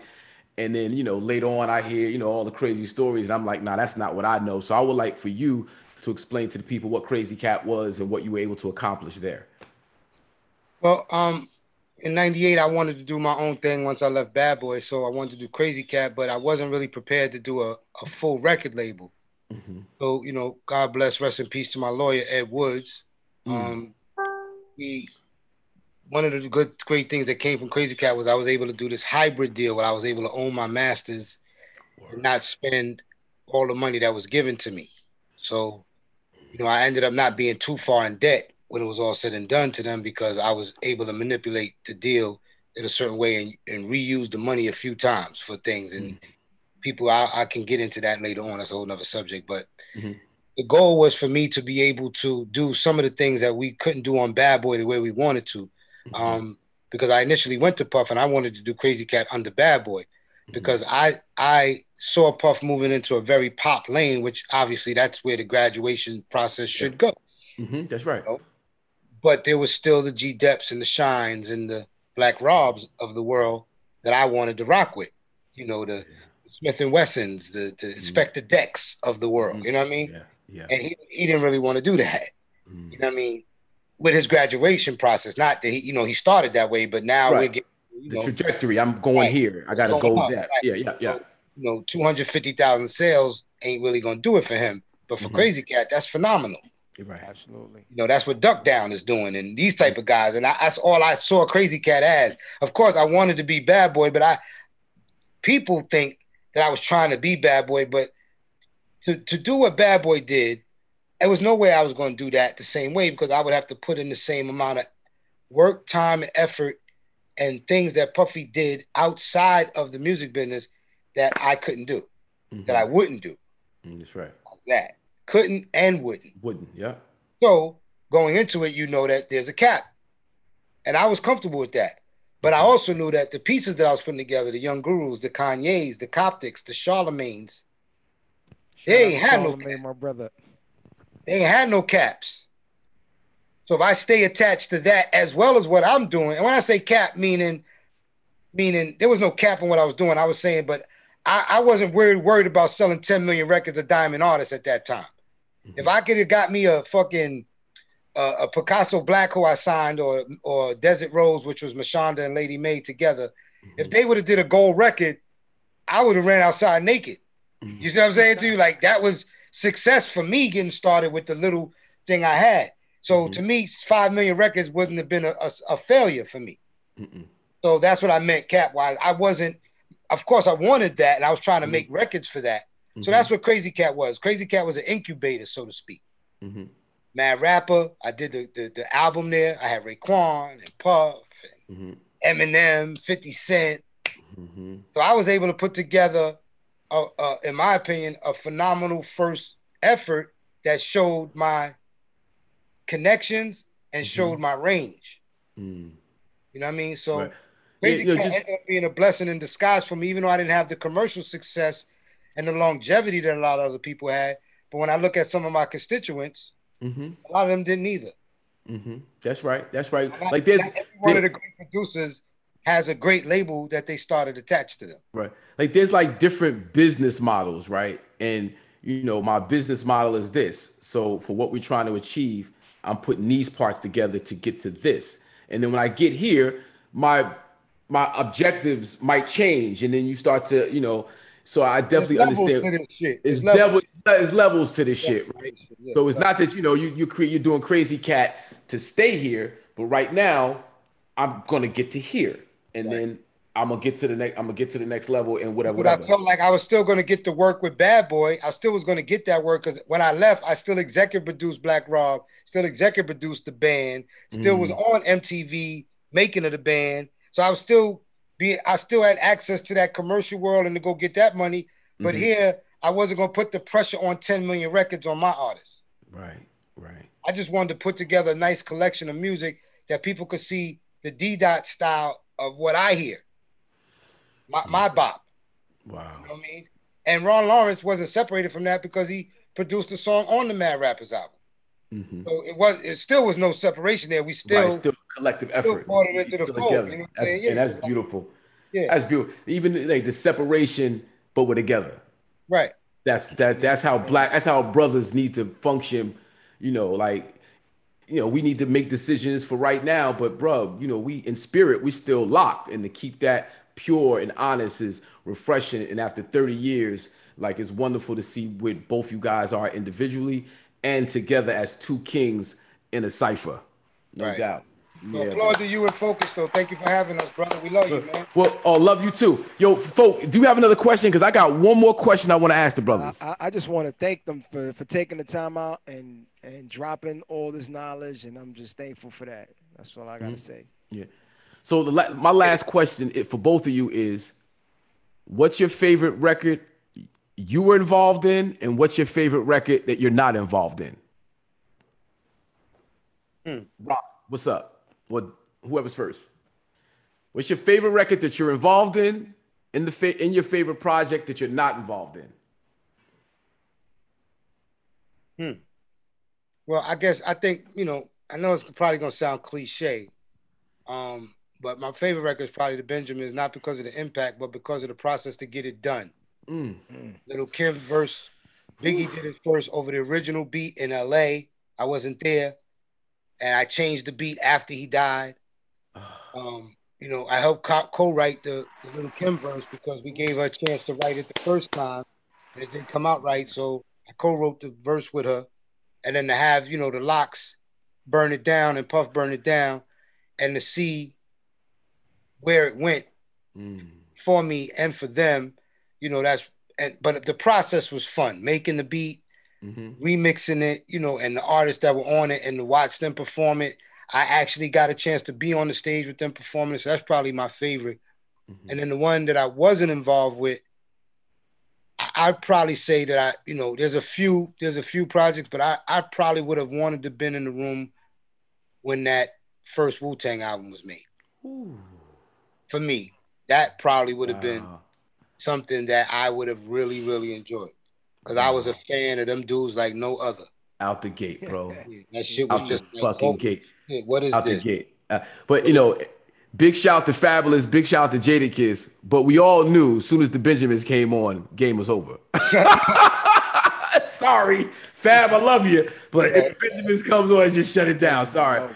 [SPEAKER 2] And then, you know, later on I hear, you know, all the crazy stories and I'm like, nah, that's not what I know. So I would like for you to explain to the people what Crazy Cat was and what you were able to accomplish there.
[SPEAKER 4] Well, um, in 98, I wanted to do my own thing once I left Bad Boy. So I wanted to do Crazy Cat, but I wasn't really prepared to do a, a full record label.
[SPEAKER 2] Mm-hmm.
[SPEAKER 4] So, you know, God bless, rest in peace to my lawyer, Ed Woods.
[SPEAKER 2] Mm.
[SPEAKER 4] Um, he one of the good great things that came from Crazy Cat was I was able to do this hybrid deal where I was able to own my masters and not spend all the money that was given to me. So, you know, I ended up not being too far in debt when it was all said and done to them because I was able to manipulate the deal in a certain way and, and reuse the money a few times for things. And
[SPEAKER 2] Mm-hmm.
[SPEAKER 4] people, I, I can get into that later on. That's a whole nother subject. But
[SPEAKER 2] Mhm.
[SPEAKER 4] the goal was for me to be able to do some of the things that we couldn't do on Bad Boy the way we wanted to. Mm-hmm. Um, because I initially went to Puff and I wanted to do Crazy Cat under Bad Boy mm-hmm. because I I saw Puff moving into a very pop lane, which obviously that's where the graduation process should go.
[SPEAKER 2] Mm-hmm. That's right.
[SPEAKER 4] But there was still the G Deps and the Shines and the Black Robs of the world that I wanted to rock with. You know, the Smith and Wessons, the the mm-hmm. Inspectah Decks of the world. You know what I mean?
[SPEAKER 2] Yeah.
[SPEAKER 4] And he, he didn't really want to do that. You know what I mean? With his graduation process, not that he, you know, he started that way, but now we're getting you
[SPEAKER 2] The
[SPEAKER 4] know,
[SPEAKER 2] trajectory. I'm going
[SPEAKER 4] Right.
[SPEAKER 2] here. I got to go
[SPEAKER 4] up,
[SPEAKER 2] there.
[SPEAKER 4] right.
[SPEAKER 2] Yeah, yeah, yeah.
[SPEAKER 4] So, you know, 250,000 sales ain't really going to do it for him. But for
[SPEAKER 2] Mhm.
[SPEAKER 4] Crazy Cat, that's phenomenal.
[SPEAKER 2] Right.
[SPEAKER 1] Absolutely.
[SPEAKER 4] You know, that's what Duck Down is doing, and these type of guys. And I, that's all I saw Crazy Cat as. Of course, I wanted to be Bad Boy, but I people think that I was trying to be Bad Boy, but to to do what Bad Boy did, there was no way I was going to do that the same way because I would have to put in the same amount of work, time, and effort, and things that Puffy did outside of the music business that I couldn't do, that mm-hmm. I wouldn't do.
[SPEAKER 2] That's right.
[SPEAKER 4] That couldn't and wouldn't.
[SPEAKER 2] Wouldn't. Yeah.
[SPEAKER 4] So going into it, you know that there's a cap. And I was comfortable with that. But I mm-hmm. also knew that the pieces that I was putting together, the Young Gurus, the Kanye's, the Coptics, the Charlamagne's, they ain't had no
[SPEAKER 1] Charlamagne, my brother.
[SPEAKER 4] They ain't had no caps. So if I stay attached to that as well as what I'm doing, and when I say cap, meaning meaning there was no cap on what I was doing. I was saying, but I, I wasn't worried worried about selling 10 million records of Diamond Artists at that time. If I could have got me a fucking uh, a Picasso Black who I signed or or Desert Rose, which was Mashonda and Lady May together, if they would have did a gold record, I would have ran outside naked. You know what I'm saying to you? Like that was success for me getting started with the little thing I had. So to me, five million records wouldn't have been a, a, a failure for me. So that's what I meant cap wise. I wasn't, of course, I wanted that and I was trying to make records for that. So that's what Crazy Cat was. Crazy Cat was an incubator, so to speak.
[SPEAKER 2] Mm-hmm.
[SPEAKER 4] Mad Rapper, I did the, the, the album there. I had Raekwon and Puff
[SPEAKER 2] Mm-hmm.
[SPEAKER 4] and Eminem, 50 Cent. So I was able to put together, in my opinion, a phenomenal first effort that showed my connections and showed my range.
[SPEAKER 2] Mm.
[SPEAKER 4] You know what I mean? So
[SPEAKER 2] Right.
[SPEAKER 4] Crazy
[SPEAKER 2] Yeah, you know, just-
[SPEAKER 4] ended up being a blessing in disguise for me, even though I didn't have the commercial success and the longevity that a lot of other people had. But when I look at some of my constituents,
[SPEAKER 2] Mm-hmm.
[SPEAKER 4] a lot of them didn't either.
[SPEAKER 2] Mm-hmm. That's right. That's right.
[SPEAKER 4] Not-
[SPEAKER 2] Like there's
[SPEAKER 4] one
[SPEAKER 2] there-
[SPEAKER 4] of the great producers has a great label that they started attached to them.
[SPEAKER 2] Right. Like there's like different business models, right? And you know, my business model is this. So for what we're trying to achieve, I'm putting these parts together to get to this. And then when I get here, my my objectives might change. And then you start to, you know, so I definitely understand
[SPEAKER 4] to this shit.
[SPEAKER 2] it's
[SPEAKER 4] levels.
[SPEAKER 2] devil there's levels to this shit, right? So it's not that you know you you create you're doing crazy cat to stay here, but right now I'm gonna get to here, and then I'm gonna get to the next. I'm gonna get to the next level and whatever.
[SPEAKER 4] But I felt like I was still going to get to work with Bad Boy. I still was going to get that work because when I left, I still executive produced Black Rob, still executive produced the band, still was
[SPEAKER 2] Mm.
[SPEAKER 4] on MTV making of the band. So I was still be I still had access to that commercial world and to go get that money. But
[SPEAKER 2] Mhm.
[SPEAKER 4] here, I wasn't going to put the pressure on 10 million records on my artists.
[SPEAKER 2] Right, right.
[SPEAKER 4] I just wanted to put together a nice collection of music that people could see the D dot style of what I hear. My my bop.
[SPEAKER 2] Wow.
[SPEAKER 4] You know what I mean? And Ron Lawrence wasn't separated from that because he produced a song on the Mad Rappers album.
[SPEAKER 2] Mhm.
[SPEAKER 4] So it was it still was no separation there. We still,
[SPEAKER 2] right, still collective effort.
[SPEAKER 4] brought it into the
[SPEAKER 2] Still
[SPEAKER 4] fold. You know
[SPEAKER 2] That's-
[SPEAKER 4] Yeah.
[SPEAKER 2] and that's beautiful.
[SPEAKER 4] Yeah.
[SPEAKER 2] That's beautiful. Even like the separation, but we're together.
[SPEAKER 4] Right.
[SPEAKER 2] That's that. That's how black. That's how brothers need to function. You know, like you know, we need to make decisions for right now. But bro, you know, we in spirit, we still locked, and to keep that pure and honest is refreshing. And after 30 years, like it's wonderful to see where both you guys are individually and together as two kings in a cipher. No
[SPEAKER 4] Right.
[SPEAKER 2] doubt.
[SPEAKER 4] So
[SPEAKER 2] Yeah,
[SPEAKER 4] applaud to you and Fokis though. Thank you for having us, brother. We love you, man.
[SPEAKER 2] Well, oh, love you too. Yo, folk, do you have another question? Because I got one more question I want to ask the brothers.
[SPEAKER 1] I, I just want to thank them for, for taking the time out and and dropping all this knowledge, and I'm just thankful for that. That's all I gotta
[SPEAKER 2] Mhm.
[SPEAKER 1] say.
[SPEAKER 2] Yeah. So the la- my last question for both of you is, what's your favorite record you were involved in, and what's your favorite record that you're not involved in? Rob, what's up? What whoever's first. What's your favorite record that you're involved in, in the fa- in your favorite project that you're not involved in?
[SPEAKER 4] Hmm. Well, I guess I think you know. I know it's probably gonna sound cliche, um, but my favorite record is probably the Benjamins, not because of the impact, but because of the process to get it done.
[SPEAKER 2] Mm.
[SPEAKER 4] Little Kim verse, Biggie did his first over the original beat in L.A. I wasn't there, and I changed the beat after he died. Um, you know, I helped co- co-write the, the Little Kim verse because we gave her a chance to write it the first time, and it didn't come out right. So I co-wrote the verse with her, and then to have you know the LOX burn it down and Puff burn it down, and to see where it went for me and for them, you know that's and but the process was fun making the beat, Mm-hmm. remixing it, you know, and the artists that were on it and to watch them perform it. I actually got a chance to be on the stage with them performing so that's probably my favorite. Mm-hmm. And then the one that I wasn't involved with, I- I'd probably say that I, you know, there's a few, there's a few projects, but I, I probably would have wanted to been in the room when that first Wu Tang album was made. Ooh. For me, that probably would have been something that I would have really, really enjoyed because I was a fan of them dudes like no other.
[SPEAKER 2] Out the gate, bro.
[SPEAKER 4] That shit was
[SPEAKER 2] Out the
[SPEAKER 4] just like,
[SPEAKER 2] fucking
[SPEAKER 4] oh,
[SPEAKER 2] gate.
[SPEAKER 4] shit, what is
[SPEAKER 2] Out
[SPEAKER 4] this?
[SPEAKER 2] the gate. Uh, but you know, big shout to Fabolous, big shout to Jadakiss. But we all knew as soon as the Benjamins came on, game was over. Sorry, Fab, I love you, but if Benjamins comes on, just shut it down. Sorry.
[SPEAKER 4] Right.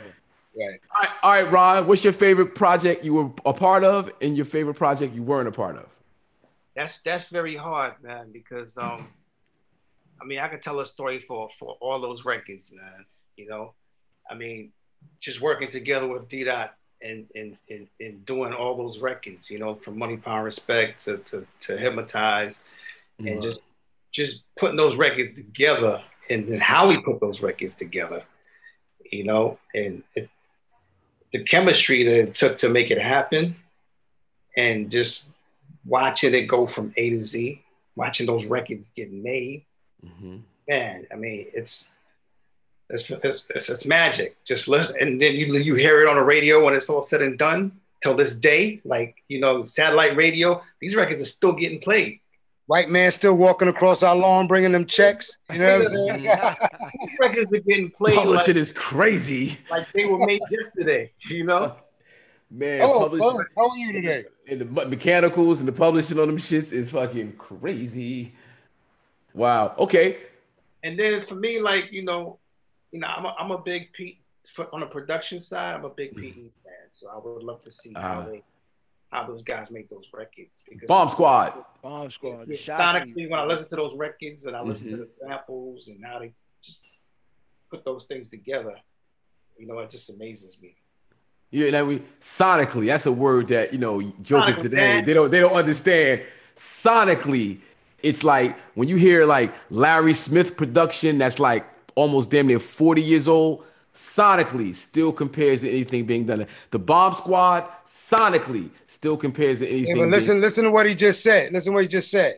[SPEAKER 2] All right, all right, Ron. What's your favorite project you were a part of, and your favorite project you weren't a part of?
[SPEAKER 17] That's that's very hard, man, because um, I mean, I could tell a story for for all those records, man. You know, I mean, just working together with D Dot and and, and and doing all those records, you know, from Money, Power, Respect to to, to Hypnotize, and just just putting those records together, and then how we put those records together, you know, and it, the chemistry that it took to make it happen, and just watching it go from A to Z, watching those records get made, Mm-hmm. man, I mean, it's it's it's, it's, it's magic. Just listen, and then you you hear it on the radio when it's all said and done. Till this day, like you know, satellite radio, these records are still getting played.
[SPEAKER 4] White man still walking across our lawn bringing them checks. You know what I'm saying?
[SPEAKER 17] These records are getting played
[SPEAKER 2] Publishing
[SPEAKER 17] like,
[SPEAKER 2] is crazy.
[SPEAKER 17] like they were made yesterday. You know,
[SPEAKER 2] Man,
[SPEAKER 4] Oh,
[SPEAKER 2] publishing
[SPEAKER 4] oh, how are you today?
[SPEAKER 2] and the mechanicals and the publishing on them shits is fucking crazy. Wow. Okay.
[SPEAKER 17] and then for me, like you know, you know, I'm a, I'm a big Pete for, on the production side. I'm a big Pete Heath fan, so I would love to see how
[SPEAKER 2] Ah.
[SPEAKER 17] they how those guys make those records. Because
[SPEAKER 2] Bomb Squad.
[SPEAKER 1] Bomb Squad.
[SPEAKER 17] Yeah,
[SPEAKER 1] Shock
[SPEAKER 17] sonically, when I listen to those records and I listen
[SPEAKER 2] Mm-hmm.
[SPEAKER 17] to the samples and how they just put those things together, you know, it just amazes me.
[SPEAKER 2] Yeah, that we sonically. That's a word that you know jokers
[SPEAKER 17] Sonically,
[SPEAKER 2] today
[SPEAKER 17] man.
[SPEAKER 2] they don't they don't understand. Sonically, it's like when you hear like Larry Smith production that's like almost damn near forty years old. Sonically, still compares to anything being done. The Bomb Squad sonically still compares to
[SPEAKER 4] Yeah,
[SPEAKER 2] anything.
[SPEAKER 4] but
[SPEAKER 2] being-
[SPEAKER 4] listen, listen to what he just said. Listen to what he just said.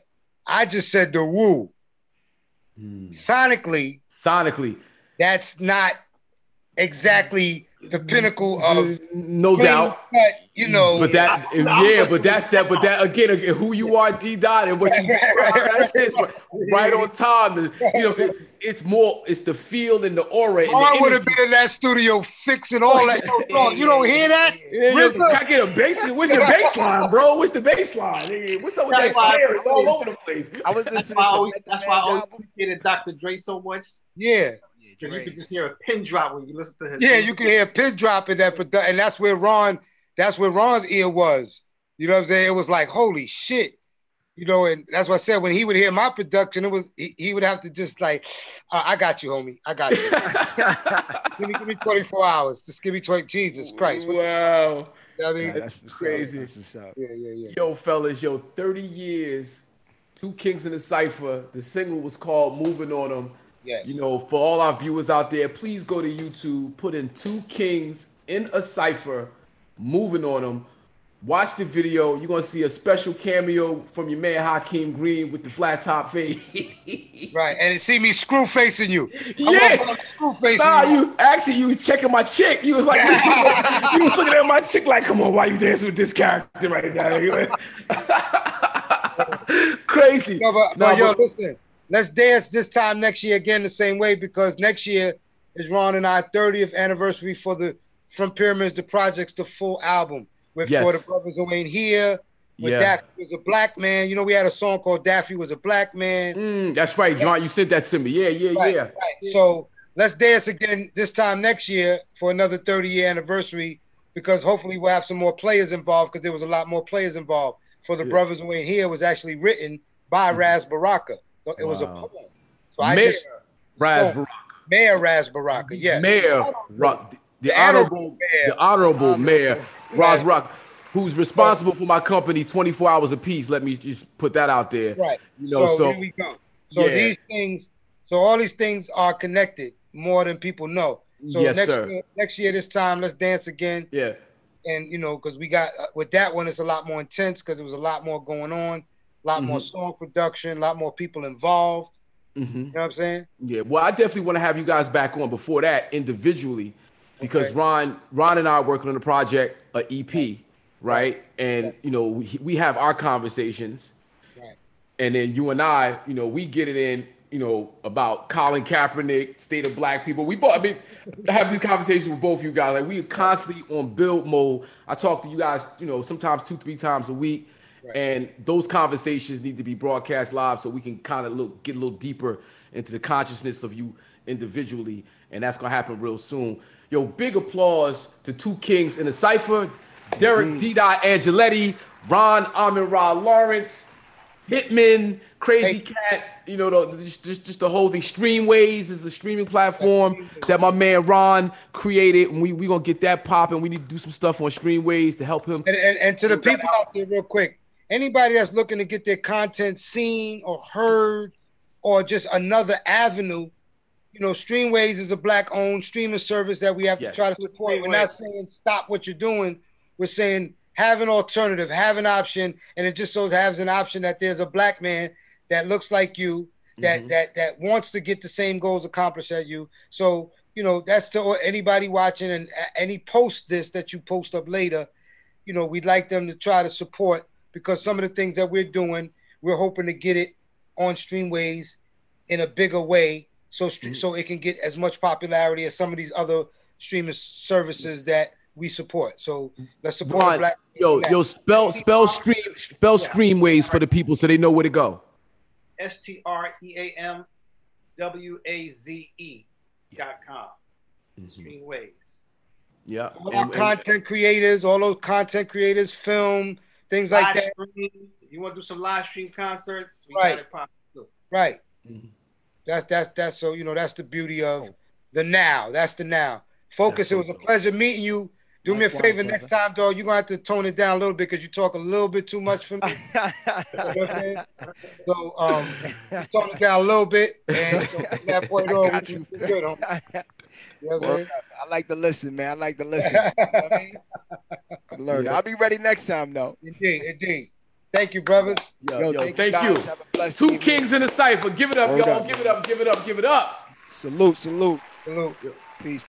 [SPEAKER 4] I just said the woo. Hmm. Sonically,
[SPEAKER 2] sonically,
[SPEAKER 4] that's not exactly the pinnacle of
[SPEAKER 2] no doubt.
[SPEAKER 4] cut, you know.
[SPEAKER 2] But that, yeah, but that's that. But that again, again, who you are, D Dot, and what you describe, that's it, right on time. You know, it- it's more, it's the feel and the aura. And
[SPEAKER 4] I would have been in that studio fixing all that. Yo, dog, you don't hear that?
[SPEAKER 2] Yeah, yo, can I get a bass? Where's your bass line, bro? What's the bass line? Nigga, What's up with that
[SPEAKER 17] That's why-
[SPEAKER 2] snare? It's all over the place.
[SPEAKER 1] I was
[SPEAKER 17] That's
[SPEAKER 1] listening
[SPEAKER 17] why I
[SPEAKER 1] to
[SPEAKER 17] always, that's why I always
[SPEAKER 1] album.
[SPEAKER 17] appreciated Dr. Dre so much
[SPEAKER 4] Yeah.
[SPEAKER 17] Because you could just hear a pin drop when you listen to his.
[SPEAKER 4] Yeah, you can hear a pin drop in that production, and that's where Ron, that's where Ron's ear was. You know what I'm saying? It was like, holy shit. You know, and that's what I said when he would hear my production, it was he, he would have to just like, "Uh, I got you, homie. I got you. give me give me 24 hours. Just give me 20. Jesus Christ. What-
[SPEAKER 2] Wow,
[SPEAKER 4] you know what I mean?
[SPEAKER 1] That's what's up.
[SPEAKER 2] crazy.
[SPEAKER 1] That's what's up.
[SPEAKER 4] Yeah, yeah, yeah.
[SPEAKER 2] Yo, fellas, yo, 30 years, Two Kings in the Cipher. The single was called Moving on Them.
[SPEAKER 4] Yeah.
[SPEAKER 2] You know, for all our viewers out there, please go to YouTube, put in Two Kings in a Cipher, Moving on Them. Watch the video. You're gonna see a special cameo from your man Hakim Green with the flat top fade.
[SPEAKER 4] Right. And see me screw facing you.
[SPEAKER 2] Yeah.
[SPEAKER 4] Screw facing
[SPEAKER 2] Nah,
[SPEAKER 4] you.
[SPEAKER 2] you actually you was checking my chick. You was like, you was looking at my chick like, come on, why you dancing with this character right now? Crazy.
[SPEAKER 4] No, but,
[SPEAKER 2] Nah,
[SPEAKER 4] but yo,
[SPEAKER 2] but-
[SPEAKER 4] listen. Let's dance this time next year again the same way because next year is Ron and I 30th anniversary for the From Pyramids to Projects, the full album. With
[SPEAKER 2] Yes.
[SPEAKER 4] For the Brothers Who Ain't Here, with
[SPEAKER 2] Yeah.
[SPEAKER 4] Daffy was a black man. You know, we had a song called Daffy was a black man.
[SPEAKER 2] Mm, that's right, John. You sent that to me. Yeah, yeah,
[SPEAKER 4] Right,
[SPEAKER 2] yeah.
[SPEAKER 4] right. So let's dance again this time next year for another 30 year anniversary because hopefully we'll have some more players involved because there was a lot more players involved. For the
[SPEAKER 2] Yeah.
[SPEAKER 4] Brothers Who Ain't Here was actually written by Ras Baraka. So it was a poem. So I
[SPEAKER 2] Mayor
[SPEAKER 4] just Ras.
[SPEAKER 2] Baraka.
[SPEAKER 4] Mayor Ras Baraka, yes.
[SPEAKER 2] Mayor, Ro- the,
[SPEAKER 4] The
[SPEAKER 2] honorable,
[SPEAKER 4] mayor.
[SPEAKER 2] the honorable mayor,
[SPEAKER 4] Right.
[SPEAKER 2] Rock, who's responsible for my company 24 hours a piece. Let me just put that out there.
[SPEAKER 4] Right.
[SPEAKER 2] You know,
[SPEAKER 4] so,
[SPEAKER 2] so,
[SPEAKER 4] here we go. So
[SPEAKER 2] yeah.
[SPEAKER 4] these things, so all these things are connected more than people know. So
[SPEAKER 2] Yes,
[SPEAKER 4] next
[SPEAKER 2] sir.
[SPEAKER 4] year, next year this time, let's dance again.
[SPEAKER 2] yeah.
[SPEAKER 4] And you know, because we got uh, with that one, it's a lot more intense because there was a lot more going on, a lot more
[SPEAKER 2] Mhm.
[SPEAKER 4] song production, a lot more people involved.
[SPEAKER 2] Mhm.
[SPEAKER 4] You know what I'm saying?
[SPEAKER 2] Yeah, well, I definitely want to have you guys back on before that individually, because
[SPEAKER 4] Okay.
[SPEAKER 2] Ron, Ron and I are working on a project, a EP, right? And you know, we, we have our conversations,
[SPEAKER 4] Right.
[SPEAKER 2] and then you and I, you know, we get it in, you know, about Colin Kaepernick, state of black people. We both, I mean, I have these conversations with both of you guys. Like we are constantly on build mode. I talk to you guys, you know, sometimes two, three times a week. And those conversations need to be broadcast live so we can kind of look get a little deeper into the consciousness of you individually. And that's gonna happen real soon. Yo, big applause to two kings in the cipher, Deric mm-hmm. D. Dot Angelettie, Ron Amen-Ra Lawrence, Hitmen, Crazy Cat, you know, the, just, just, just the whole thing. Streamwaze is a streaming platform that my man Ron created. And we we gonna get that popping. We need to do some stuff on Streamwaze to help him.
[SPEAKER 4] And, and, and to the people out there, real quick, anybody that's looking to get their content seen or heard, or just another avenue, you know, Streamwaze is a black-owned streaming service that we have
[SPEAKER 2] Yes.
[SPEAKER 4] to try to support. We're not saying stop what you're doing. We're saying have an alternative, have an option, and it just so has an option that there's a black man that looks like you that
[SPEAKER 2] Mhm.
[SPEAKER 4] that that wants to get the same goals accomplished as you. So you know that's to anybody watching and any post this that you post up later. You know we'd like them to try to support because some of the things that we're doing, we're hoping to get it on Streamwaze in a bigger way, so stre- mm-hmm. so it can get as much popularity as some of these other streaming services that we support. So let's support
[SPEAKER 2] Ron,
[SPEAKER 4] black.
[SPEAKER 2] yo, yo, spell spell stream spell Streamwaze for the people so they know where to go.
[SPEAKER 17] S T R E A M W A Z E dot com. Mm-hmm. Streamwaze.
[SPEAKER 2] Yeah.
[SPEAKER 4] all our
[SPEAKER 2] and- and-
[SPEAKER 4] content creators, all those content creators, film things like that.
[SPEAKER 17] stream. You want to do some live stream concerts? We
[SPEAKER 4] Right.
[SPEAKER 17] got it too.
[SPEAKER 4] Right.
[SPEAKER 2] Mm-hmm.
[SPEAKER 4] That's that's that's so you know that's the beauty of the now. That's the now. Fokis. it was a pleasure meeting you. Do me a favor
[SPEAKER 1] brother.
[SPEAKER 4] next time, dog. You're gonna have to tone it down a little bit because you talk a little bit too much for me. You know what I'm saying? so um, tone it down a little bit, and so that point
[SPEAKER 1] I
[SPEAKER 4] on,
[SPEAKER 1] got
[SPEAKER 4] we
[SPEAKER 1] you.
[SPEAKER 4] we good, homie. You know what I'm?
[SPEAKER 1] I like to listen, man. I like to listen. You know what I mean? I learned.
[SPEAKER 2] Yeah.
[SPEAKER 1] I'll be ready next time, though.
[SPEAKER 4] Indeed, indeed. Thank you, brothers.
[SPEAKER 2] Yo, yo,
[SPEAKER 1] thank
[SPEAKER 2] thank
[SPEAKER 1] you
[SPEAKER 2] you.
[SPEAKER 1] guys. Have a blessed
[SPEAKER 2] Two
[SPEAKER 1] evening.
[SPEAKER 2] kings in the cipher. Give it up,
[SPEAKER 1] Word
[SPEAKER 2] y'all.
[SPEAKER 1] up.
[SPEAKER 2] Give it up. Give it up. Give it up.
[SPEAKER 1] Salute, salute.
[SPEAKER 4] Salute.
[SPEAKER 1] Peace.